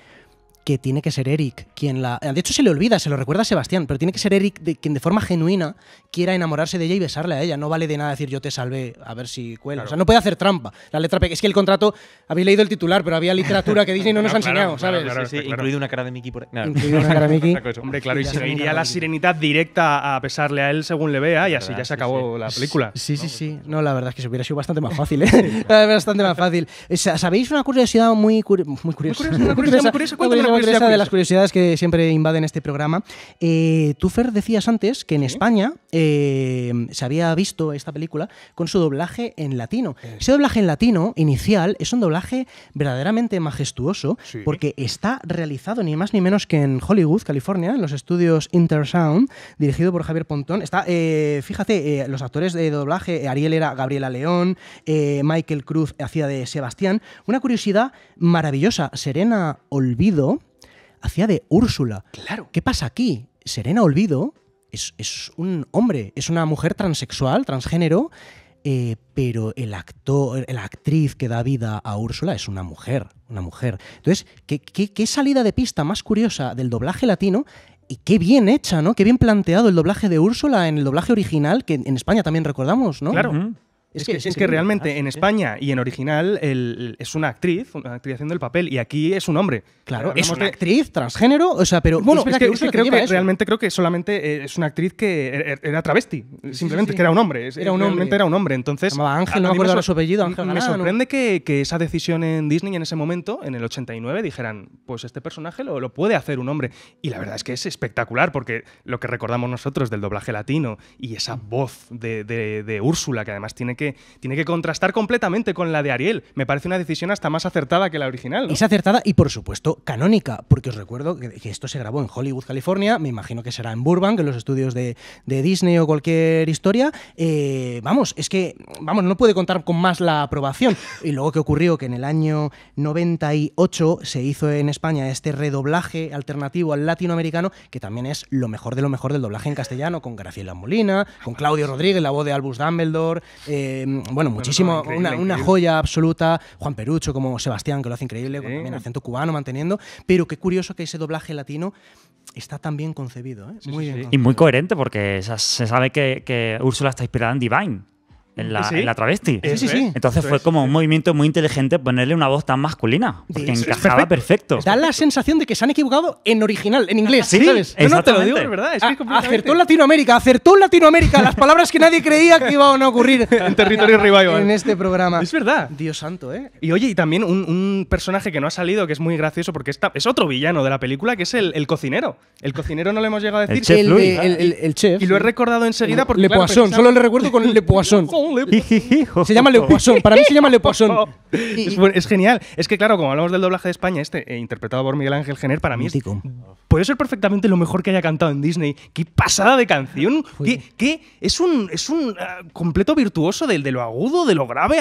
que tiene que ser Eric quien la... De hecho, se le olvida, se lo recuerda a Sebastián, pero tiene que ser Eric de, quien de forma genuina quiera enamorarse de ella y besarle a ella. No vale de nada decir yo te salvé, a ver si cuela. O sea, no puede hacer trampa. La letra Es que el contrato, habéis leído el titular, pero había literatura que Disney no nos ha enseñado, ¿sabes? claro, Sí, sí, claro. incluido una cara de Mickey por ahí. Incluido una cara de Mickey. Hombre, claro, y se iría la sirenita directa a besarle a él según le vea y así verdad, ya se sí, acabó la película. Sí, sí, sí. No, la verdad es que se hubiera sido bastante más fácil, ¿eh? bastante más fácil. O sea, ¿Sabéis una curiosidad muy, curi- muy curiosa? curiosa, una curiosidad muy curiosa. Curiosidad de las curiosidades que siempre invaden este programa. Eh, tú, Fer, decías antes que en España eh, se había visto esta película con su doblaje en latino. Ese doblaje en latino inicial es un doblaje verdaderamente majestuoso Sí. porque está realizado ni más ni menos que en Hollywood, California, en los estudios Intersound, dirigido por Javier Pontón. Está, eh, fíjate, eh, los actores de doblaje, Ariel era Gabriela León, Michael Cruz hacía de Sebastián. Una curiosidad maravillosa, Serena Olvido hacía de Úrsula. Claro. ¿Qué pasa aquí? Serena Olvido es, es un hombre, es una mujer transexual, transgénero, eh, pero el actor, la actriz que da vida a Úrsula es una mujer, una mujer. Entonces, ¿qué, qué, qué salida de pista más curiosa del doblaje latino y qué bien hecha, ¿no? Qué bien planteado el doblaje de Úrsula en el doblaje original, que en España también recordamos, ¿no? Claro. Es, que, es que increíble. realmente en España y en original el- es una actriz, una actriz haciendo el papel, y aquí es un hombre. Claro, Hablamos es una de- actriz transgénero, o sea, pero Bueno, es que, es que creo que eso. realmente creo que solamente eh, es una actriz que er- er- era travesti. Simplemente sí. es que era un hombre. Era un hombre. era un hombre. Entonces. Llamaba Ángel, a- no me acuerdo su apellido, Ángel Me sorprende que, que esa decisión en Disney en ese momento, en el 89, dijeran: Pues este personaje lo, lo puede hacer un hombre. Y la verdad es que es espectacular, porque lo que recordamos nosotros del doblaje latino y esa voz de, de- de Úrsula, que además tiene que, tiene que contrastar completamente con la de Ariel, me parece una decisión hasta más acertada que la original. Es acertada y, por supuesto, canónica, porque os recuerdo que, esto se grabó en Hollywood, California, me imagino que será en Burbank, en los estudios de, de Disney o cualquier historia. Eh, vamos, es que, vamos, no puede contar con más la aprobación. Y luego que ocurrió que en el año 98 se hizo en España este redoblaje alternativo al latinoamericano, que también es lo mejor de lo mejor del doblaje en castellano, con Graciela Molina, con Claudio Rodríguez, la voz de Albus Dumbledore, eh, bueno, muchísimo, increíble, una, joya absoluta, Juan Perucho como Sebastián, que lo hace increíble, con también acento cubano manteniendo, pero qué curioso que ese doblaje latino está tan bien concebido, ¿eh? muy bien Y concebido. muy coherente porque se sabe que, que Úrsula está inspirada en Divine, en la, Sí. en la travesti. Sí, sí, sí. Entonces fue es. como un movimiento muy inteligente ponerle una voz tan masculina, porque Es- es encajaba perfecto. Da la sensación de que se han equivocado en original, en inglés, Sí, ¿sabes? No, no, te lo digo, es verdad. Es Ah, que completamente. acertó en Latinoamérica, acertó en Latinoamérica, las palabras que nadie creía que iban a ocurrir En Territorio Revival. en este programa. Es verdad. Dios santo, ¿eh? Y oye, y también un, un personaje que no ha salido, que es muy gracioso, porque está, es otro villano de la película, que es el, el cocinero. El cocinero no le hemos llegado a decir. El chef el, el- el- el. Y lo he recordado enseguida porque. Le claro, Poisson, solo le recuerdo con Le Poisson. Se llama jo, Le Poisson. Para mí se llama Le Poisson. Y- Es, genial. Es que, claro, como hablamos del doblaje de España, este, eh, interpretado por Miguel Ángel Gener, para mí es, puede ser perfectamente lo mejor que haya cantado en Disney. ¡Qué pasada de canción! ¿Qué, qué- es un, es un ah, completo virtuoso del, de lo agudo, de lo grave.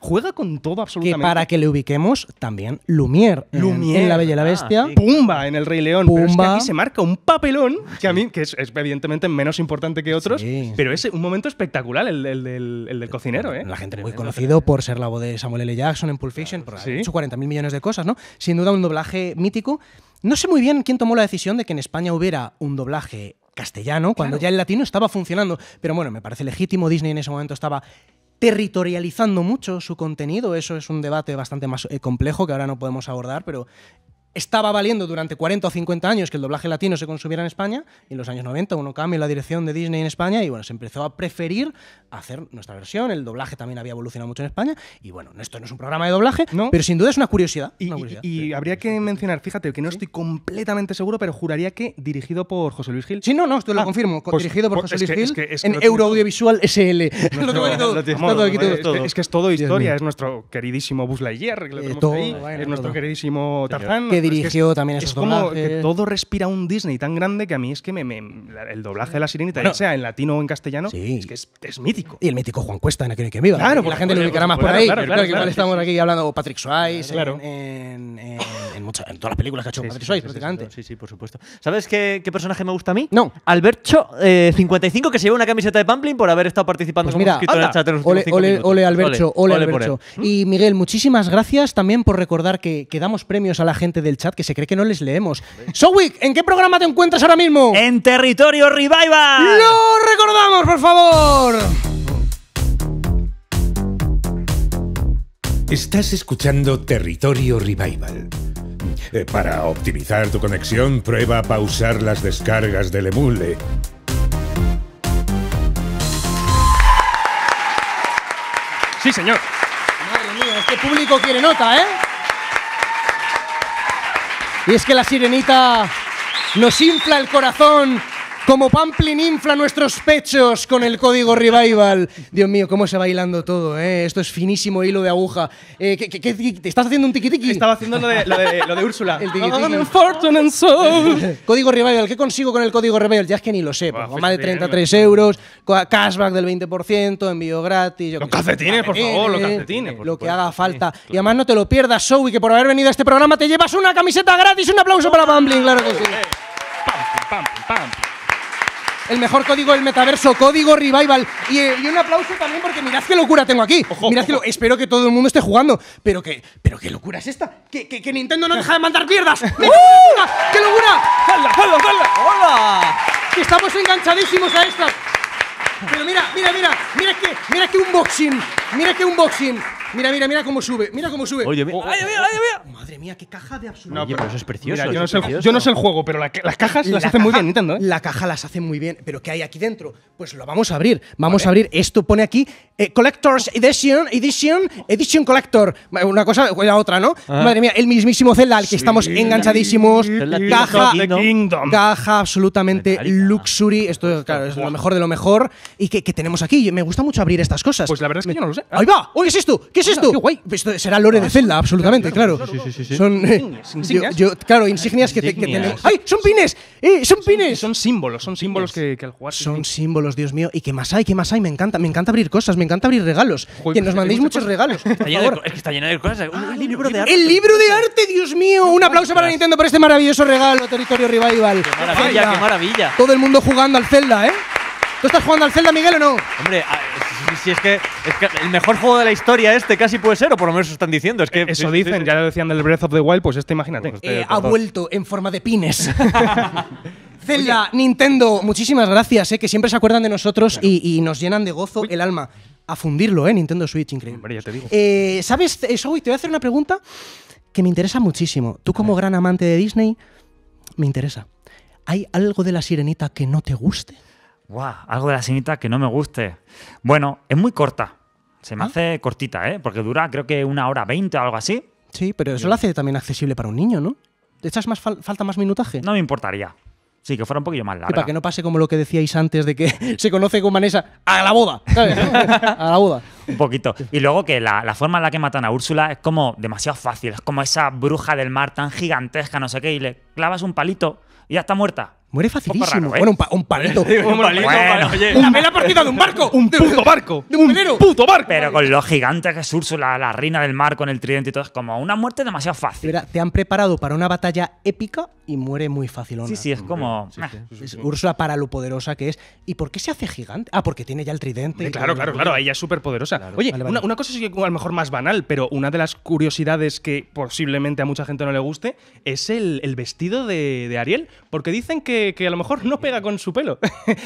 Juega con todo Que absolutamente. para que le ubiquemos también Lumière, en- Lumière. en La Bella y la Bestia. Ah, sí. Pumba en el Rey León. Pero es que Pumba. aquí se marca un papelón que a mí, que es, es evidentemente menos importante que otros, Sí. pero es un momento espectacular el, el del, el del cocinero, ¿eh? La gente muy conocido por ser la voz de Samuel L. Jackson en Pulp Fiction, por Sí. haber hecho 40.000 millones de cosas, ¿no? Sin duda un doblaje mítico. No sé muy bien quién tomó la decisión de que en España hubiera un doblaje castellano, cuando ya el latino estaba funcionando, pero bueno, me parece legítimo, Disney en ese momento estaba territorializando mucho su contenido, eso es un debate bastante más eh, complejo que ahora no podemos abordar, pero estaba valiendo durante 40 o 50 años que el doblaje latino se consumiera en España y en los años 90 uno cambia la dirección de Disney en España y bueno, se empezó a preferir hacer nuestra versión, el doblaje también había evolucionado mucho en España y bueno, esto no es un programa de doblaje, No. pero sin duda es una curiosidad. Y, una habría que mencionar, fíjate, que no estoy completamente seguro, pero juraría que dirigido por José Luis Gil. Sí, no, no, esto lo Ah, confirmo, co- pues- dirigido por pues José Luis que- Gil es que- es que en. Euroaudiovisual SL. es, que- es todo historia, es nuestro queridísimo Buzz Lightyear, que lo Eh, tenemos ahí, es nuestro queridísimo Tarzán. Es dirigió es- también Es esos como doblajes. que todo respira un Disney tan grande que a mí es que me, el doblaje de la sirenita, Bueno. ya sea en latino o en castellano, Sí. es que es, es mítico. Y el mítico Juan Cuesta en Aquel que viva. Claro, Y por la gente lo ubicará más por ahí. claro, claro, estamos aquí hablando o Patrick Swayze Claro. en, en, en muchas- en todas las películas que ha hecho Patrick Swayze, prácticamente. Sí, sí, por supuesto. ¿Sabes qué, qué personaje me gusta a mí? No. Alberto, eh, 55, que se lleva una camiseta de Pamplin por haber estado participando Pues como mira, escritor en el chat en los Ole, ole, ole Alberto, ole, ole Alberto. él. Y Miguel, muchísimas gracias también por recordar que, que damos premios a la gente del chat que se cree que no les leemos. Sowick, ¿en qué programa te encuentras ahora mismo? En territorio revival. ¡Lo recordamos, por favor! Estás escuchando Territorio Revival. Eh, Para optimizar tu conexión, prueba pausar las descargas del emule. Sí, señor. Madre mía, este público quiere nota, ¿eh? Y es que la sirenita nos infla el corazón como Pamplin infla nuestros pechos con el código Revival. Dios mío, cómo se va bailando todo, ¿eh? Esto es finísimo hilo de aguja. Eh, ¿qué, qué- qué- te estás haciendo un tiquitiqui? Estaba haciendo lo de, lo de, lo de Úrsula. El and soul. Código Revival, ¿qué consigo con el código Revival? Ya es que ni lo sé, pues, Buah, más de pues bien, 33 euros, cashback del 20%, envío gratis. yo Los calcetines, por favor, los calcetines, por Lo que haga falta. Y además no te lo pierdas, Zoe, que por haber venido a este programa te llevas una camiseta gratis. Un aplauso para Pamplin, claro que sí. Pam, pam, pam. El mejor código del metaverso, código Revival. Y, eh, y un aplauso también porque mirad qué locura tengo aquí. mirad que lo- espero que todo el mundo esté jugando. Pero que, pero qué locura es esta. Que, que- que Nintendo no deja de mandar mierdas. ¡Qué locura! ¡Hala, hala, hala! ¡Hola! que estamos enganchadísimos a esta. Pero mira, mira, mira, mira que, mira que unboxing, mira que unboxing. Mira, mira, mira cómo sube, mira cómo sube. Oye, mira, ay, mira. Madre mía, qué caja de absurdo. No, Oye, pero eso es precioso. Mira, yo, no es sé el, yo no sé el juego, pero la- las cajas las La hace muy bien Nintendo, ¿eh? La caja las hace muy bien, pero ¿qué hay aquí dentro? Pues lo vamos a abrir. Vamos a abrir. Esto pone aquí eh, Collector's Edition, Edition, Edition Collector. Una cosa o la otra, ¿no? Madre mía, el mismísimo Zelda al que estamos enganchadísimos. Caja, Kingdom. Caja absolutamente luxury. Esto, claro, es lo mejor de lo mejor. Y que, que tenemos aquí. Me gusta mucho abrir estas cosas. Pues la verdad es que yo no lo sé. ¡Ahí va! ¡Oye, es esto! ¿Qué es esto? qué guay. Esto será lore de Zelda, absolutamente, claro. Son eh, Insignias, insignias. yo- yo- claro, insignias que, te- que Insignias. tenemos. ¡Ay! ¡Son pines! ¡Eh! ¡Son pines! Son símbolos, son símbolos que, que al jugar. Son símbolos, Dios mío. ¿Y qué más hay? ¿Qué más hay? Me encanta, me encanta abrir cosas, me encanta abrir regalos. Joder, que nos mandéis muchos regalos. Está lleno de es que está lleno de cosas. Un, un libro de arte. El libro de arte, Dios mío. Un aplauso para Nintendo por este maravilloso regalo, Territorio Revival. Qué maravilla, qué maravilla. Todo el mundo jugando al Zelda, ¿eh? ¿Tú estás jugando al Zelda, Miguel, o no? Hombre, ah, si, si es, que, es que el mejor juego de la historia este casi puede ser, o por lo menos eso están diciendo. Es que Eso sí, sí, dicen, sí. ya lo decían del Breath of the Wild, pues este imagínate. Eh, ha vuelto en forma de pines. Zelda, Nintendo, muchísimas gracias, eh, que siempre se acuerdan de nosotros y, y nos llenan de gozo el alma. A fundirlo, ¿eh? Nintendo Switch, increíble. Hombre, ya te digo. Eh, ¿Sabes, eh, Zoe? Te voy a hacer una pregunta que me interesa muchísimo. Tú, como gran amante de Disney, me interesa. ¿Hay algo de la sirenita que no te guste? Guau, algo de la sirenita que no me guste. Bueno, es muy corta. Se me ¿Ah? hace cortita, ¿eh? Porque dura creo que una hora veinte o algo así. Sí, pero eso lo hace también accesible para un niño, ¿no? ¿Te echas más fal- falta más minutaje? No me importaría. Sí, que fuera un poquillo más Y larga. para que no pase como lo que decíais antes de que se conoce con Vanessa a la boda. ¿sabes? a la boda. Un poquito. Y luego que la, la forma en la que matan a Úrsula es como demasiado fácil. Es como esa bruja del mar tan gigantesca, no sé qué, y le clavas un palito y ya está muerta. Muere facilísimo. raro, ¿eh? Bueno, un, pa- un palito. Un palito, Bueno. oye, ¡La vela partida de un barco! un puto barco. de un velero. puto barco. Pero con lo gigante que es Úrsula, la reina del mar con el tridente y todo, es como una muerte demasiado De fácil. verdad, te han preparado para una batalla épica y muere muy fácil. Sí, sí, es como. Es Úrsula para lo poderosa que es. ¿Y por qué se hace gigante? Ah, porque tiene ya el tridente. Claro, claro, claro, ella es súper poderosa. Oye, Vale, vale. Una, una cosa sí que a lo mejor más banal, pero una de las curiosidades que posiblemente a mucha gente no le guste es el, el vestido de, de Ariel, porque dicen que, que a lo mejor no pega con su pelo.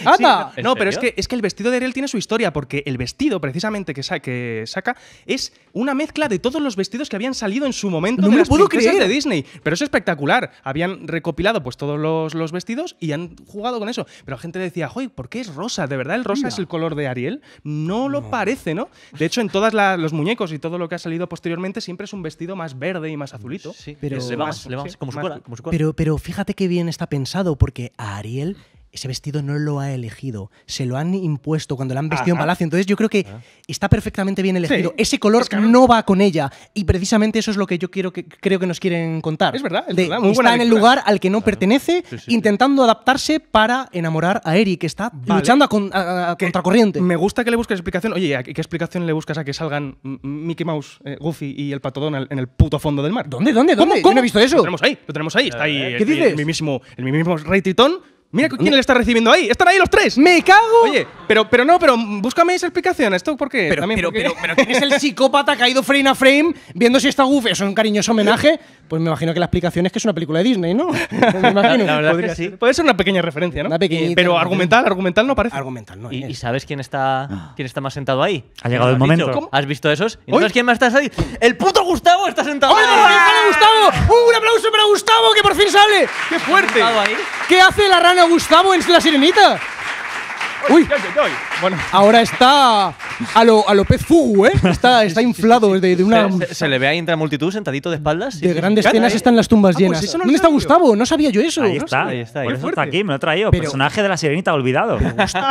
¡Anda! Sí, no, ¿En pero es que, es que el vestido de Ariel tiene su historia, porque el vestido precisamente que, sa- que saca es una mezcla de todos los vestidos que habían salido en su momento No de me lo las puedo creer. de Disney. Pero es espectacular. Habían recopilado pues todos los, los vestidos y han jugado con eso. Pero la gente decía, joder, ¿por qué es rosa? ¿De verdad el rosa es el color de Ariel? No lo parece, ¿no? De hecho, en todos los muñecos y todo lo que ha salido posteriormente siempre es un vestido más verde y más azulito. Sí, Pero- le va Más- más, le va más, sí, como su más- cola, como su cola. Pero, pero fíjate qué bien está pensado, porque Ariel ese vestido no lo ha elegido, se lo han impuesto cuando la han vestido en Ajá. palacio. Entonces yo creo que está perfectamente bien elegido. Sí, ese color es que- no va con ella. Y precisamente eso es lo que yo quiero que, creo que nos quieren contar. Es verdad, es De- verdad, muy está buena en el lectura. lugar al que no pertenece, intentando adaptarse para enamorar a Eric, que está luchando a, con- a- a contracorriente. Me gusta que le busques explicación. Oye, ¿a ¿qué explicación le buscas a que salgan Mickey Mouse, eh, Goofy y el pato Donald en el puto fondo del mar? ¿Dónde, dónde, ¿Cómo, dónde? Yo cómo? no he visto eso. Lo tenemos ahí, lo tenemos ahí. Está ahí ¿Qué el, dices? el mismísimo, el mismísimo Rey Tritón. Mira quién le está recibiendo ahí. Están ahí los tres. ¡Me cago! Oye, pero, pero no, pero búscame esa explicación. ¿Esto por qué? Pero, También pero, porque- pero, pero ¿quién es el psicópata caído frame a frame viendo si está Goofy? ¿Es un cariñoso homenaje? Pues me imagino que la explicación es que es una película de Disney, ¿no? Me imagino. La verdad es Podría que sí. ser. Puede ser una pequeña referencia, ¿no? Una pequeñita Pero argumental, argumental no parece. Argumental, ¿no? ¿Y, es. y sabes quién está, quién está más sentado ahí? Ha llegado ¿Lo el has momento. ¿Has visto esos? ¿Y sabes quién más está ahí? ¡El puto Gustavo está sentado sale Gustavo! ¡Un aplauso para Gustavo que por fin sale! ¡Qué fuerte! ¿Qué hace la rana Gustavo en La Sirenita? Uy. Bueno, ahora está a lo, a lo pez fugu, ¿eh? Está, está inflado de, de una... Se, se- se le ve ahí entre la multitud sentadito de espaldas. De sí. grandes cenas ¿eh? están las tumbas Ah, pues llenas. eso no ¿Dónde está sabía. Gustavo? No sabía yo eso. Ahí está. ahí está, ahí Por está. eso está aquí, me lo he traído. Pero- Personaje de la sirenita olvidado.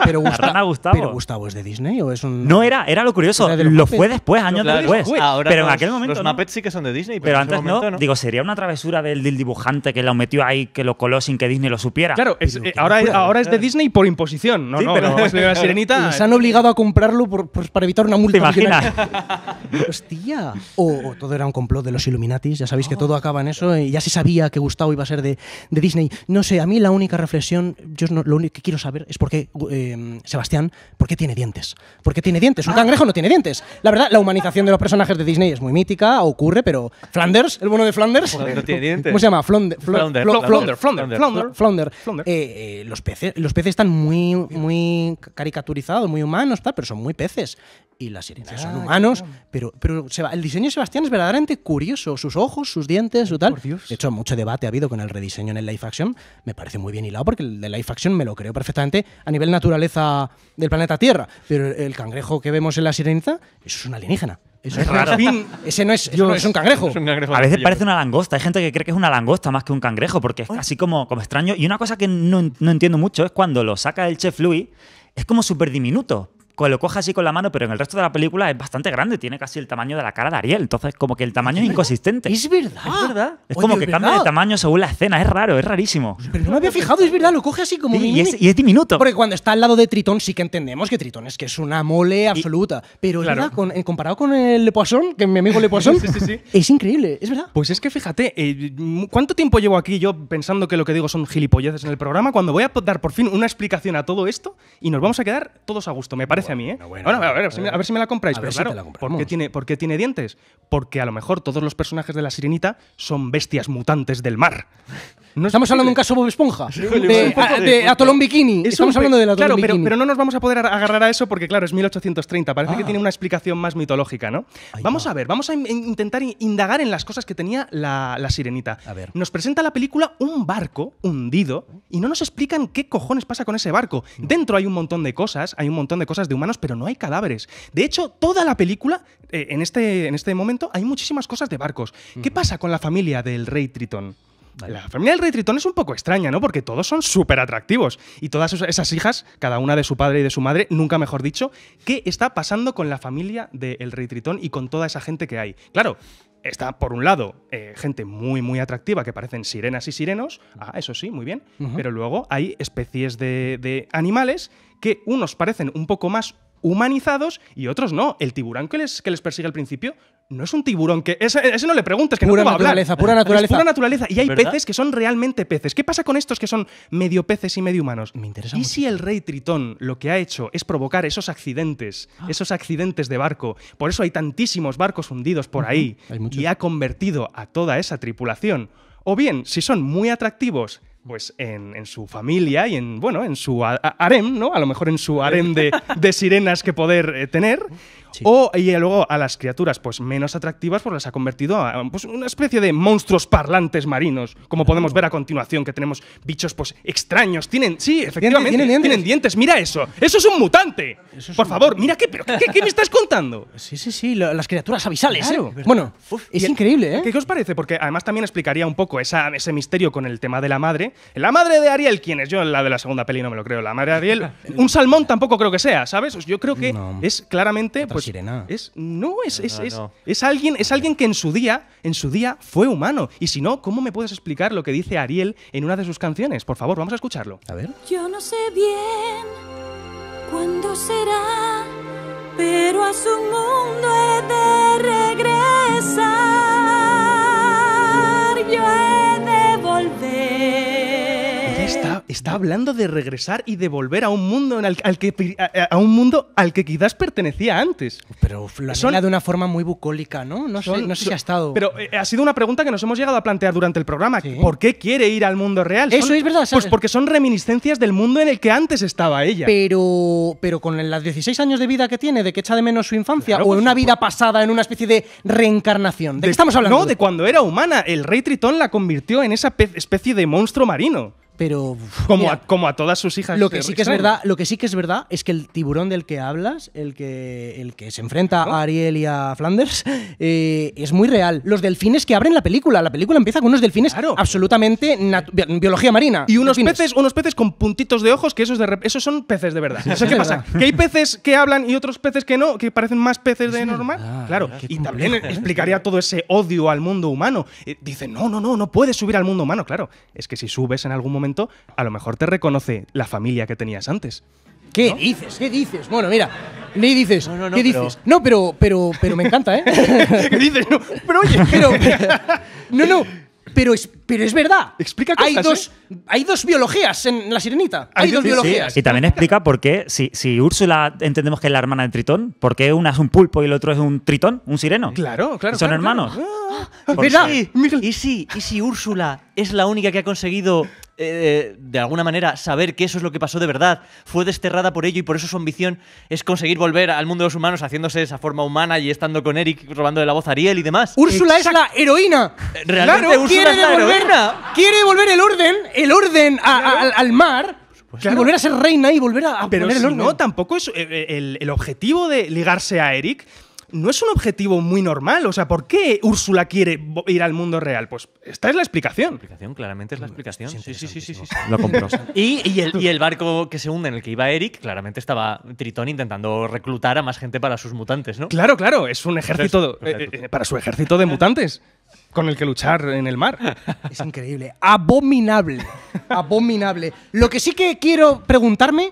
Pero Gusta- rana Gustavo. ¿Pero Gustavo es de Disney o es un...? No era, era lo curioso. Era Lo fue después, años Claro, después. ahora pero en aquel momento. Los no. Muppets sí que son de Disney. Pero antes no, digo, sería una travesura del, dibujante que lo metió ahí, que lo coló sin que Disney lo supiera. claro, Pero eh, ahora es de Disney por imposición. No, Sí, no, pero- no, es de la sirenita. Les han obligado a comprarlo por- por- para evitar una multa. ¿Te imaginas? Hostia. O, o todo era un complot de los Illuminatis. Ya sabéis que todo acaba en eso. Y ya se sabía que Gustavo iba a ser de, de Disney. No sé, a mí la única reflexión, yo no- lo único que quiero saber es por qué eh, Sebastián, ¿por qué tiene dientes? ¿Por qué tiene dientes? Un Ah. cangrejo no tiene dientes. La verdad, la humanización de los personajes de Disney es muy mítica, ocurre, pero Flanders, el bueno de Flanders. No tiene dientes. ¿Cómo se llama? Flounder, Flo- Flounder, Flo- Flounder, Flounder. Flounder. Flounder. Eh, eh, los, peces, los peces están muy, muy caricaturizados, muy humanos, tal, pero son muy peces. Y las sirenas son humanos, pero, pero el diseño de Sebastián es verdaderamente curioso. Sus ojos, sus dientes, su tal. Por Dios. De hecho, mucho debate ha habido con el rediseño en el live action. Me parece muy bien hilado porque el de live action me lo creo perfectamente a nivel naturaleza del planeta Tierra. Pero el cangrejo que vemos en la sirenita, eso es un alienígena. Eso es raro. Ese no es, no es un cangrejo. Es un cangrejo A veces parece una langosta. Hay gente que cree que es una langosta más que un cangrejo, porque es así como, como extraño. Y una cosa que no, no entiendo mucho es cuando lo saca el chef Louis, es como súper diminuto. Lo coge así con la mano, pero en el resto de la película es bastante grande. Tiene casi el tamaño de la cara de Ariel. Entonces, como que el tamaño es inconsistente. Es verdad. Es verdad. Es Oye, como es que cambia de tamaño según la escena. Es raro, es rarísimo. Pero no me había fijado, es verdad, lo coge así como Sí, mini, y, es, mini. y es diminuto. Porque cuando está al lado de Tritón sí que entendemos que Tritón es que es una mole absoluta. Pero Claro. verdad, con- comparado con el Le Poisson, que mi amigo Le Poisson, Sí, sí, sí. es increíble, es verdad. Pues es que fíjate, eh, ¿cuánto tiempo llevo aquí yo pensando que lo que digo son gilipolleces en el programa? Cuando voy a dar por fin una explicación a todo esto y nos vamos a quedar todos a gusto, me parece a mí, ¿eh? bueno, a, ver, a, ver, si me, a ver si me la compráis, pero si claro, la ¿por, qué tiene, ¿por qué tiene dientes? Porque a lo mejor todos los personajes de la sirenita son bestias mutantes del mar. No es Estamos hablando de un caso Bob Esponja, de, Atolón Bikini. Es Estamos hablando del Atolón Claro, pero, Bikini. pero no nos vamos a poder agarrar a eso porque, claro, es 1830. Parece que tiene una explicación más mitológica, ¿no? Ahí vamos va. a ver, vamos a in- intentar in- indagar en las cosas que tenía la, la sirenita. A ver. Nos presenta la película un barco hundido y no nos explican qué cojones pasa con ese barco. Dentro hay un montón de cosas, hay un montón de cosas de humanos, pero no hay cadáveres. De hecho, toda la película, eh, en, este, en este momento, hay muchísimas cosas de barcos. ¿Qué pasa con la familia del rey Tritón? La familia del rey Tritón es un poco extraña, ¿no? Porque todos son súper atractivos. Y todas esas- hijas, cada una de su padre y de su madre, nunca mejor dicho, ¿qué está pasando con la familia del rey Tritón y con toda esa gente que hay? Claro. Está, por un lado, eh, gente muy, muy atractiva que parecen sirenas y sirenos. Ah, eso sí, muy bien. Pero luego hay especies de, de animales que unos parecen un poco más humanizados y otros no. El tiburón que les, que les persigue al principio no es un tiburón que. Ese, ese no le preguntes, que Pura no te va a hablar. naturaleza, pura Es naturaleza. pura naturaleza. Y hay ¿Verdad? peces que son realmente peces. ¿Qué pasa con estos que son medio peces y medio humanos? Me interesa ¿Y si el rey Tritón lo que ha hecho es provocar esos accidentes, Ah. esos accidentes de barco? Por eso hay tantísimos barcos hundidos por ahí hay muchos. y ha convertido a toda esa tripulación. O bien, si son muy atractivos, pues en, en su familia y en, bueno, en su harem, ¿no? A lo mejor en su harem de, de sirenas que poder eh, tener. O y luego a las criaturas pues menos atractivas pues las ha convertido a pues, una especie de monstruos parlantes marinos, como podemos ver a continuación que tenemos bichos pues extraños, tienen sí, efectivamente, tienen dientes. tienen dientes, mira eso, eso es un mutante. Por favor, mira qué, pero ¿qué, qué me estás contando? Sí, sí, sí, lo- las criaturas avisales. Claro. ¿eh? Bueno, es increíble, ¿eh? ¿Qué, os parece? Porque además también explicaría un poco esa- ese misterio con el tema de la madre. La madre de Ariel, ¿quién es? Yo en la de la segunda peli no me lo creo. La madre de Ariel, un salmón tampoco creo que sea, ¿sabes? Yo creo que No. es claramente, pues, sirena. es no es es, No, es- no. es alguien es alguien que en su día en su día fue humano. Y si no, ¿cómo me puedes explicar lo que dice Ariel en una de sus canciones? Por favor, vamos a escucharlo. A ver. Yo no sé bien cuándo será, pero a su mundo he de regresar. Yo he de volver. Está, está hablando de regresar y de volver a un mundo al que a, a un mundo al que quizás pertenecía antes. Pero lo Son- de una forma muy bucólica, ¿no? No sé, no sé si ha estado. Pero eh, ha sido una pregunta que nos hemos llegado a plantear durante el programa. Sí. ¿Por qué quiere ir al mundo real? Eso Son- es verdad, Pues ¿sabes? porque son reminiscencias del mundo en el que antes estaba ella. Pero, pero con las 16 años de vida que tiene, de que echa de menos su infancia, Claro, o en una vida pasada en una especie de reencarnación. ¿De, qué estamos hablando? No, de cuando era humana. El rey Tritón la convirtió en esa pe- especie de monstruo marino. Pero. Como, mira, a, como a todas sus hijas. lo que sí que es verdad, lo que sí que es verdad es que el tiburón del que hablas, el que, el que se enfrenta a Ariel y a Flanders, eh, es muy real. Los delfines que abren la película. La película empieza con unos delfines Claro. absolutamente biología marina. Y unos Delfines. peces, unos peces con puntitos de ojos, que esos, de esos son peces de verdad. ¿Sabes qué es pasa? verdad. Que hay peces que hablan y otros peces que no, que parecen más peces de normal. verdad, claro, y también ¿eh? explicaría todo ese odio al mundo humano. Eh, Dicen, no, no, no, no puedes subir al mundo humano. Claro, es que si subes en algún momento, a lo mejor te reconoce la familia que tenías antes. ¿Qué dices? ¿Qué dices? Bueno, mira, ¿qué dices? No, no, no, ¿Qué pero- dices? No, pero, pero, pero me encanta, ¿eh? ¿Qué dices? No, pero oye, pero, no, no, pero es, pero es verdad. Explica hay cosas, dos, hay dos biologías en la sirenita. Hay, Hay dos sí. biologías. Y también explica por qué, si, si Úrsula entendemos que es la hermana de Tritón, ¿por qué una es un pulpo y el otro es un tritón, un sireno? Claro, claro. ¿Son claro, hermanos? claro. ¿Por ¿Verdad? qué? ¿Y si, ¿Y si Úrsula es la única que ha conseguido, eh, de alguna manera, saber que eso es lo que pasó de verdad? Fue desterrada por ello y por eso su ambición es conseguir volver al mundo de los humanos haciéndose esa forma humana y estando con Eric, robándole la voz a Ariel y demás. Úrsula es la heroína. Realmente Claro, Úrsula quiere es la devolver, heroína. quiere devolver el orden, el orden a- a- al, al mar y Claro. volver a ser reina y volver a, a Pero poner si el orden. no, tampoco es. eh, El, el objetivo de ligarse a Eric no es un objetivo muy normal. O sea, ¿por qué Úrsula quiere ir al mundo real? Pues esta es la explicación. explicación, claramente es la explicación. Sí, sí, sí, sí, sí, sí. Lo compró. Y, y el, y el barco que se hunde en el que iba Eric, claramente estaba Tritón intentando reclutar a más gente para sus mutantes, ¿no? Claro, claro, es un ejército eh, eh, para su ejército de mutantes con el que luchar en el mar. Es increíble. Abominable. Abominable. Lo que sí que quiero preguntarme,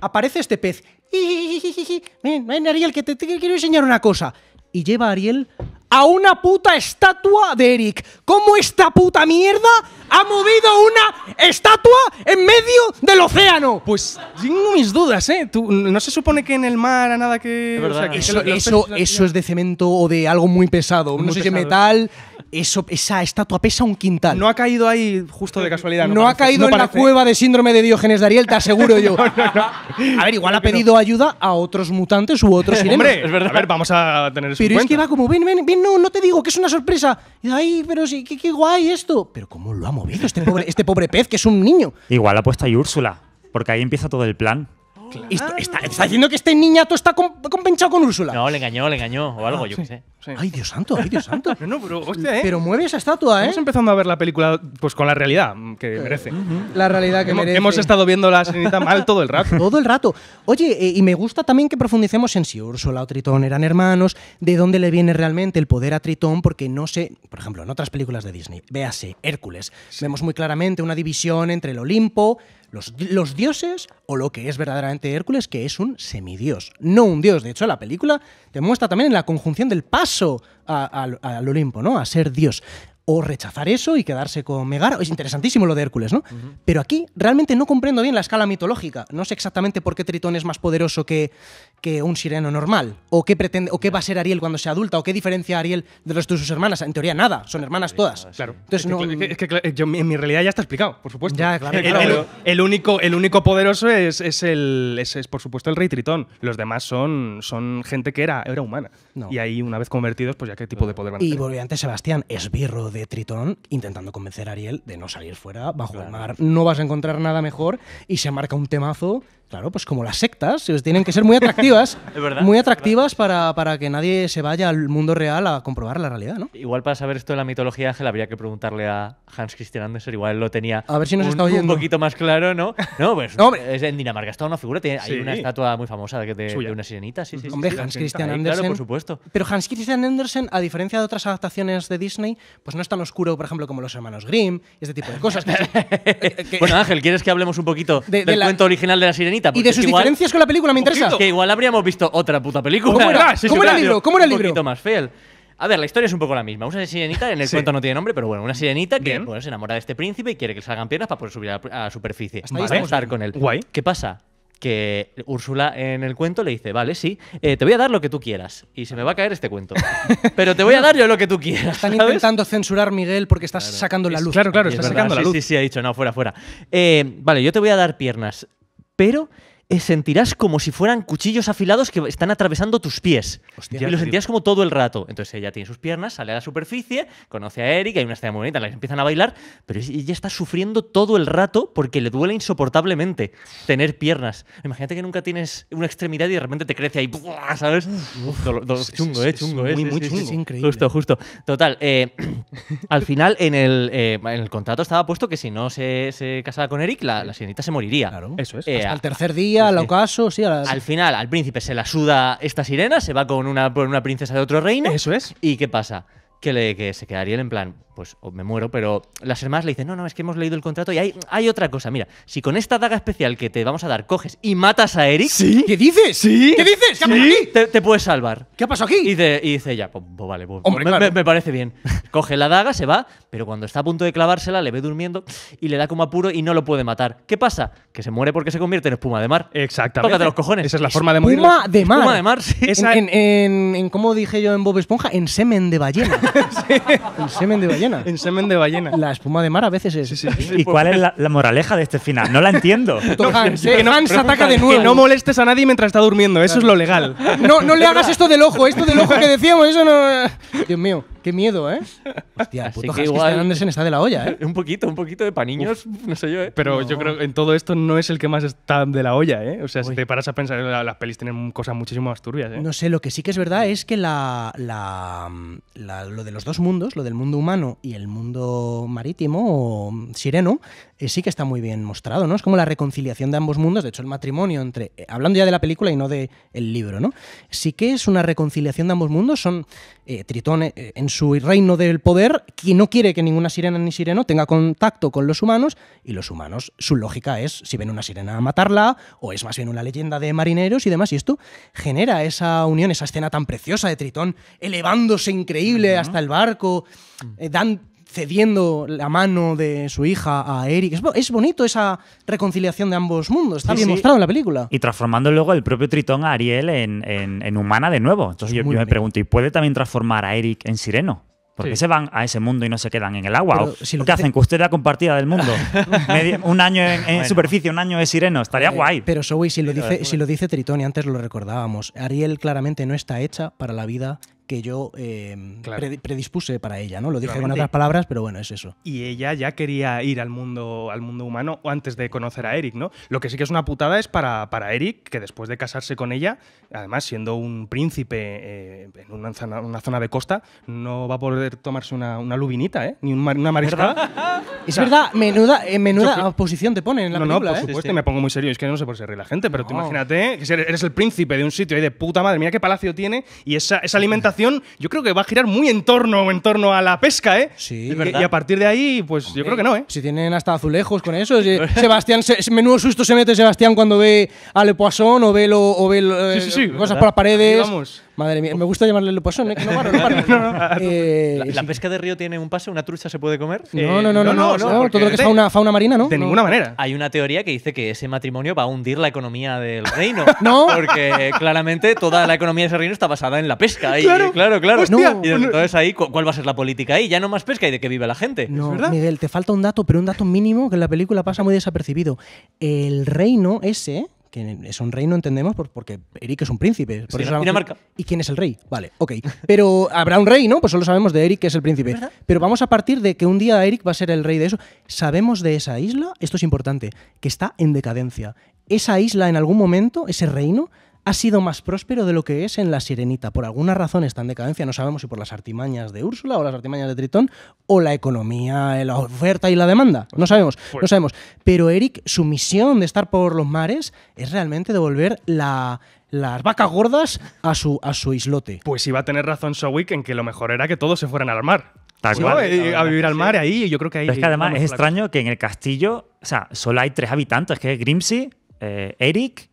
aparece este pez. Ven, ven, Ariel, que te, te quiero enseñar una cosa. Y lleva a Ariel a una puta estatua de Eric. ¿Cómo esta puta mierda ha movido una estatua en medio del océano? Pues tengo mis dudas, ¿eh? Tú- no se supone que en el mar a nada que. Es verdad. que Eso, los- los eso, peces- eso es de cemento o de algo muy pesado. Muy no sé si pesado. metal. Eso, esa estatua pesa un quintal. No ha caído ahí justo de casualidad. No, ha parece, caído no en la cueva de síndrome de Diógenes de Ariel, te aseguro yo. A ver, igual ha pedido ayuda a otros mutantes u otros sirenos. Hombre, a ver, vamos a tener eso en pero es que va como, ven, ven, ven, no, no te digo, que es una sorpresa. Y ay, pero sí, qué, qué guay esto. Pero ¿cómo lo ha movido este pobre, este pobre pez, que es un niño? Igual ha puesto ahí Úrsula, porque ahí empieza todo el plan. Esto- está, está diciendo que este niñato está com- compensado con Úrsula. No, le engañó, le engañó o algo, yo qué sé. Sí. Ay, Dios santo, ay, Dios santo. No, no, pero hostia, ¿eh? Pero mueve esa estatua, ¿eh? Estamos empezando a ver la película pues con la realidad que merece. La realidad que Hemos, merece. hemos estado viendo la sirenita mal todo el rato. Todo el rato. Oye, eh, y me gusta también que profundicemos en si Úrsula o Tritón eran hermanos, de dónde le viene realmente el poder a Tritón, porque no sé, por ejemplo, en otras películas de Disney, véase Hércules, vemos muy claramente una división entre el Olimpo, los, di- los dioses o lo que es verdaderamente Hércules, que es un semidios, no un dios. De hecho, la película te muestra también la conjunción del paso al Olimpo, ¿no? A ser dios. O rechazar eso y quedarse con Megara. Es interesantísimo lo de Hércules, ¿no? Pero aquí realmente no comprendo bien la escala mitológica. No sé exactamente por qué Tritón es más poderoso que, que un sireno normal. O qué, pretende, o qué va a ser Ariel cuando sea adulta. O qué diferencia Ariel de resto de sus hermanas. En teoría, nada. Son hermanas todas. Claro. Entonces, es que, no- cla- es que- es que, cla- yo- en mi realidad ya está explicado, por supuesto. Ya, claro, El, claro. el- el único, el único poderoso es, es el, es, por supuesto, el rey Tritón. Los demás son, son gente que era, era humana. No. Y ahí, una vez convertidos, pues ya qué tipo de poder van a Y tener. obviamente Sebastián, esbirro de Tritón, intentando convencer a Ariel de no salir fuera bajo el mar. No vas a encontrar nada mejor y se marca un temazo. Claro, pues como las sectas, tienen que ser muy atractivas. Es verdad, Muy atractivas para, para que nadie se vaya al mundo real a comprobar la realidad, ¿no? Igual para saber esto de la mitología Ángel habría que preguntarle a Hans Christian Andersen, igual lo tenía A ver si nos un, está un poquito más claro, ¿no? No, pues No, hombre. es en Dinamarca está una figura, tiene- hay una estatua muy famosa de, de- una sirenita, sí, sí, sí, Hombre, sí, Hans. Christian Andersen. Claro, por supuesto. Pero Hans Christian Andersen, a diferencia de otras adaptaciones de Disney, pues no es tan oscuro, por ejemplo, como los hermanos Grimm y este tipo de cosas. que- que- Bueno, Ángel, ¿quieres que hablemos un poquito De- de del la- cuento original de la sirenita? Y de sus igual- diferencias con la película me interesa. Que igual habríamos visto otra puta película. ¿Cómo era? Sí, ¿Cómo era el libro? ¿Cómo era el un libro? poquito más fiel. A ver, la historia es un poco la misma. Una sirenita, en el Sí. cuento no tiene nombre, pero bueno, una sirenita que Bien. pues, se enamora de este príncipe y quiere que le salgan piernas para poder subir a la superficie. Hasta estamos estar con él. Guay. ¿Qué pasa? Que Úrsula en el cuento le dice, vale, sí, eh, te voy a dar lo que tú quieras. Y se me va a caer este cuento. pero te voy a dar yo lo que tú quieras. Están ¿sabes? intentando censurar Miguel porque estás sacando la luz. Claro, claro, Y es está verdad, sacando la sí, luz. Sí, sí, ha dicho, no, fuera, fuera. Eh, vale, yo te voy a dar piernas, pero sentirás como si fueran cuchillos afilados que están atravesando tus pies. Hostia. y lo sentirás como todo el rato. Entonces ella tiene sus piernas, sale a la superficie, conoce a Eric, hay una escena muy bonita, las empiezan a bailar, pero ella está sufriendo todo el rato porque le duele insoportablemente tener piernas. Imagínate que nunca tienes una extremidad y de repente te crece ahí, ¡buah! ¿sabes? Uf, do- chungo, eh, es chungo, muy, eh. muy chungo. Es increíble. Justo, justo. Total, eh, al final en el, eh, en el contrato estaba puesto que si no se, se casaba con Eric, la, la sirenita se moriría. Claro. Eso es. Eh, Hasta el tercer día, al sí. ocaso, sí. a las- al final, al príncipe se la suda esta sirena, se va con una, con una princesa de otro reino. Eso es. ¿Y qué pasa? Que, le, que se quedaría él en plan, pues me muero, pero las hermanas le dicen, no, no, es que hemos leído el contrato y hay, hay otra cosa. Mira, si con esta daga especial que te vamos a dar coges y matas a Eric, ¿Qué dices? Sí. ¿Qué dices? ¿Qué ha pasado aquí? te, te puedes salvar. ¿Qué ha pasado Y aquí? dice, y dice ella, pues, pues vale, pues, Hombre, me, claro. me- me parece bien. Coge la daga, se va, pero cuando está a punto de clavársela, le ve durmiendo y le da como apuro y no lo puede matar. ¿Qué pasa? Que se muere porque se convierte en espuma de mar. Exactamente. Tócate los cojones. Esa es la forma de morir. Espuma de mar. Espuma de mar, sí. En, Esa- en, en- en- ¿Cómo dije yo en Bob Esponja? En semen de ballena. En semen de ballena. En semen de ballena. La espuma de mar a veces es. ¿Y cuál es la, la moraleja de este final? No la entiendo. Eh, Que no- Hans ataca de Que nuevo. no molestes a nadie mientras está durmiendo, eso es lo legal. No, no le hagas esto del ojo, esto del ojo que decíamos, eso no. Dios mío, qué miedo, ¿eh? Hostia, puto que igual- Andersen está de la olla, ¿eh? Un poquito, un poquito de paniños, no sé yo, ¿eh? Pero yo creo que en todo esto no es el que más está de la olla, ¿eh? O sea, si te paras a pensar, la- las pelis tienen cosas muchísimo más turbias, ¿eh? No sé, lo que sí que es verdad es que la, la- la- lo de los dos mundos, lo del mundo humano y el mundo marítimo o sireno, eh, sí que está muy bien mostrado, ¿no? Es como la reconciliación de ambos mundos, de hecho el matrimonio entre, eh, hablando ya de la película y no del el libro, ¿no? Sí que es una reconciliación de ambos mundos, son eh, Tritón en su reino del poder, quien no quiere que ninguna sirena ni sireno tenga contacto con los humanos y los humanos, su lógica es si ven una sirena a matarla o es más bien una leyenda de marineros y demás y esto genera esa unión, esa escena tan preciosa de Tritón elevándose increíble hasta el barco, eh, dan cediendo la mano de su hija a Eric. Es, bo- es bonito esa reconciliación de ambos mundos. Está Sí, bien sí. mostrado en la película. Y transformando luego el propio Tritón a Ariel en, en- en humana de nuevo. Entonces yo, me pregunto, ¿y puede también transformar a Eric en sireno? ¿Por qué Sí. se van a ese mundo y no se quedan en el agua? Pero ¿O si lo ¿Qué dice- hacen? ¿Custodia compartida del mundo? Medio- un año en, en Bueno. superficie, un año de sireno. Estaría Eh, guay. Pero Zoe, si lo dice, si lo dice Tritón y antes lo recordábamos, Ariel claramente no está hecha para la vida que yo eh, Claro. predi- predispuse para ella, ¿no? Lo dije con otras palabras, pero bueno, es eso. Y ella ya quería ir al mundo, al mundo humano antes de conocer a Eric, ¿no? Lo que sí que es una putada es para, para Eric, que después de casarse con ella, además siendo un príncipe eh, en una zona, una zona de costa, no va a poder tomarse una, una lubinita, ¿eh? Ni un mar- una mariscada. Es verdad, menuda, eh, menuda Yo posición te ponen en la no, no, película, por ¿eh? supuesto, y me pongo muy serio. Es que no sé por qué se ríe la gente, pero tú No. imagínate que eres eres el príncipe de un sitio ahí de puta madre, mira qué palacio tiene, y esa, esa alimentación yo creo que va a girar muy en torno, en torno a la pesca, ¿eh? Sí. Y-. Y a partir de ahí, pues yo creo que no, ¿eh? Si tienen hasta azulejos con eso. Sebastián, se, menudo susto se mete Sebastián cuando ve a Le Poisson o ve, lo, o ve lo- Sí, sí, sí, cosas ¿verdad? por las paredes. Ahí vamos. Madre mía, me gusta llamarle Le Poisson, ¿eh? Que no paro, no paro. Eh, ¿La, la sí. pesca de río tiene un pase? ¿Una trucha se puede comer? No, no, no, no, no, todo lo que es fauna, fauna marina, ¿no? De No. ninguna manera. Hay una teoría que dice que ese matrimonio va a hundir la economía del reino. No. Porque claramente toda la economía de ese reino está basada en la pesca. Y, Claro. claro, claro. Hostia. Y entonces ahí, ¿cu- ¿cuál va a ser la política ahí? Ya no más pesca y de qué vive la gente. No, verdad? Miguel, te falta un dato, pero un dato mínimo que en la película pasa muy desapercibido. El reino ese, que es un reino, entendemos, por- porque Eric es un príncipe. Por Sí, eso sabemos- Dinamarca. ¿Y quién es el rey? Vale, ok. Pero habrá un rey, ¿no? Pues solo sabemos de Eric, que es el príncipe. Pero vamos a partir de que un día Eric va a ser el rey de eso. Sabemos de esa isla, esto es importante, que está en decadencia. Esa isla en algún momento, ese reino, ha sido más próspero de lo que es en la Sirenita. Por alguna razón está en decadencia, no sabemos si por las artimañas de Úrsula o las artimañas de Tritón o la economía, la oferta y la demanda. No sabemos, no sabemos. Pero Eric, su misión de estar por los mares es realmente devolver la- las vacas gordas a su, a su islote. Pues iba a tener razón Showick en que lo mejor era que todos se fueran al mar. Tal Sí, cual. Eh, a vivir al mar ahí, y yo creo que ahí. Pero es que además es extraño que en el castillo, o sea, solo hay tres habitantes, que es Grimsy, eh, Eric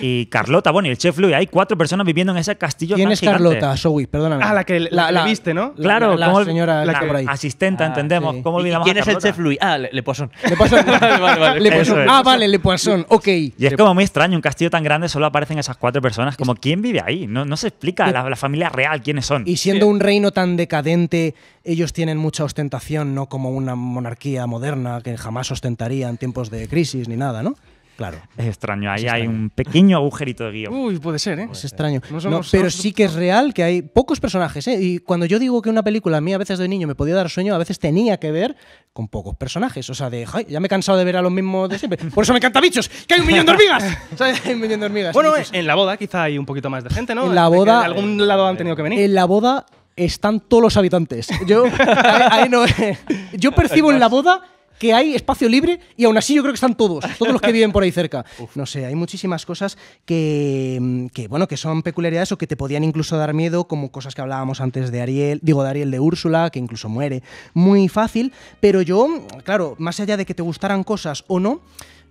y Carlota. Bueno, y el chef Louis. Hay cuatro personas viviendo en ese castillo ¿Quién tan es gigante. Carlota, Zoe? Perdóname. Ah, la que- la que viste, ¿no? la- Claro, la, ¿cómo- señora la que por ahí. Asistenta, Ah, entendemos. sí. ¿Cómo ¿Y- olvidamos ¿Y quién a es el chef Louis? Ah, Le, Le Poisson. Le Poisson. vale, vale. Le Eso Poisson. es. Ah, vale, Le Poisson. Ok. Y es como muy extraño, un castillo tan grande solo aparecen esas cuatro personas. Como, ¿quién vive ahí? No, no se explica la, la familia real quiénes son. Y siendo un reino tan decadente, ellos tienen mucha ostentación, no como una monarquía moderna que jamás ostentaría en tiempos de crisis ni nada, ¿no? Claro. Es extraño, ahí hay un pequeño agujerito de guion. Uy, puede ser, ¿eh? Es extraño. No No, somos- pero somos- sí que es real que hay pocos personajes. ¿eh? Y cuando yo digo que una película a mí a veces de niño me podía dar sueño, a veces tenía que ver con pocos personajes. O sea, de, "Ay, ya me he cansado de ver a los mismos de siempre. Por eso me encanta bichos, que hay un millón de hormigas. ¿Sabes? Hay un millón de hormigas. Bueno, Bichos. en la boda quizá hay un poquito más de gente, ¿no? En la boda- De algún lado han tenido que venir. En la boda están todos los habitantes. Yo, ahí- ahí no- yo percibo en la boda que hay espacio libre y aún así yo creo que están todos, todos los que viven por ahí cerca. No sé, hay muchísimas cosas que, mm, que, bueno, que son peculiaridades o que te podían incluso dar miedo, como cosas que hablábamos antes de Ariel, digo de Ariel de Úrsula, que incluso muere muy fácil, pero yo, claro, más allá de que te gustaran cosas o no,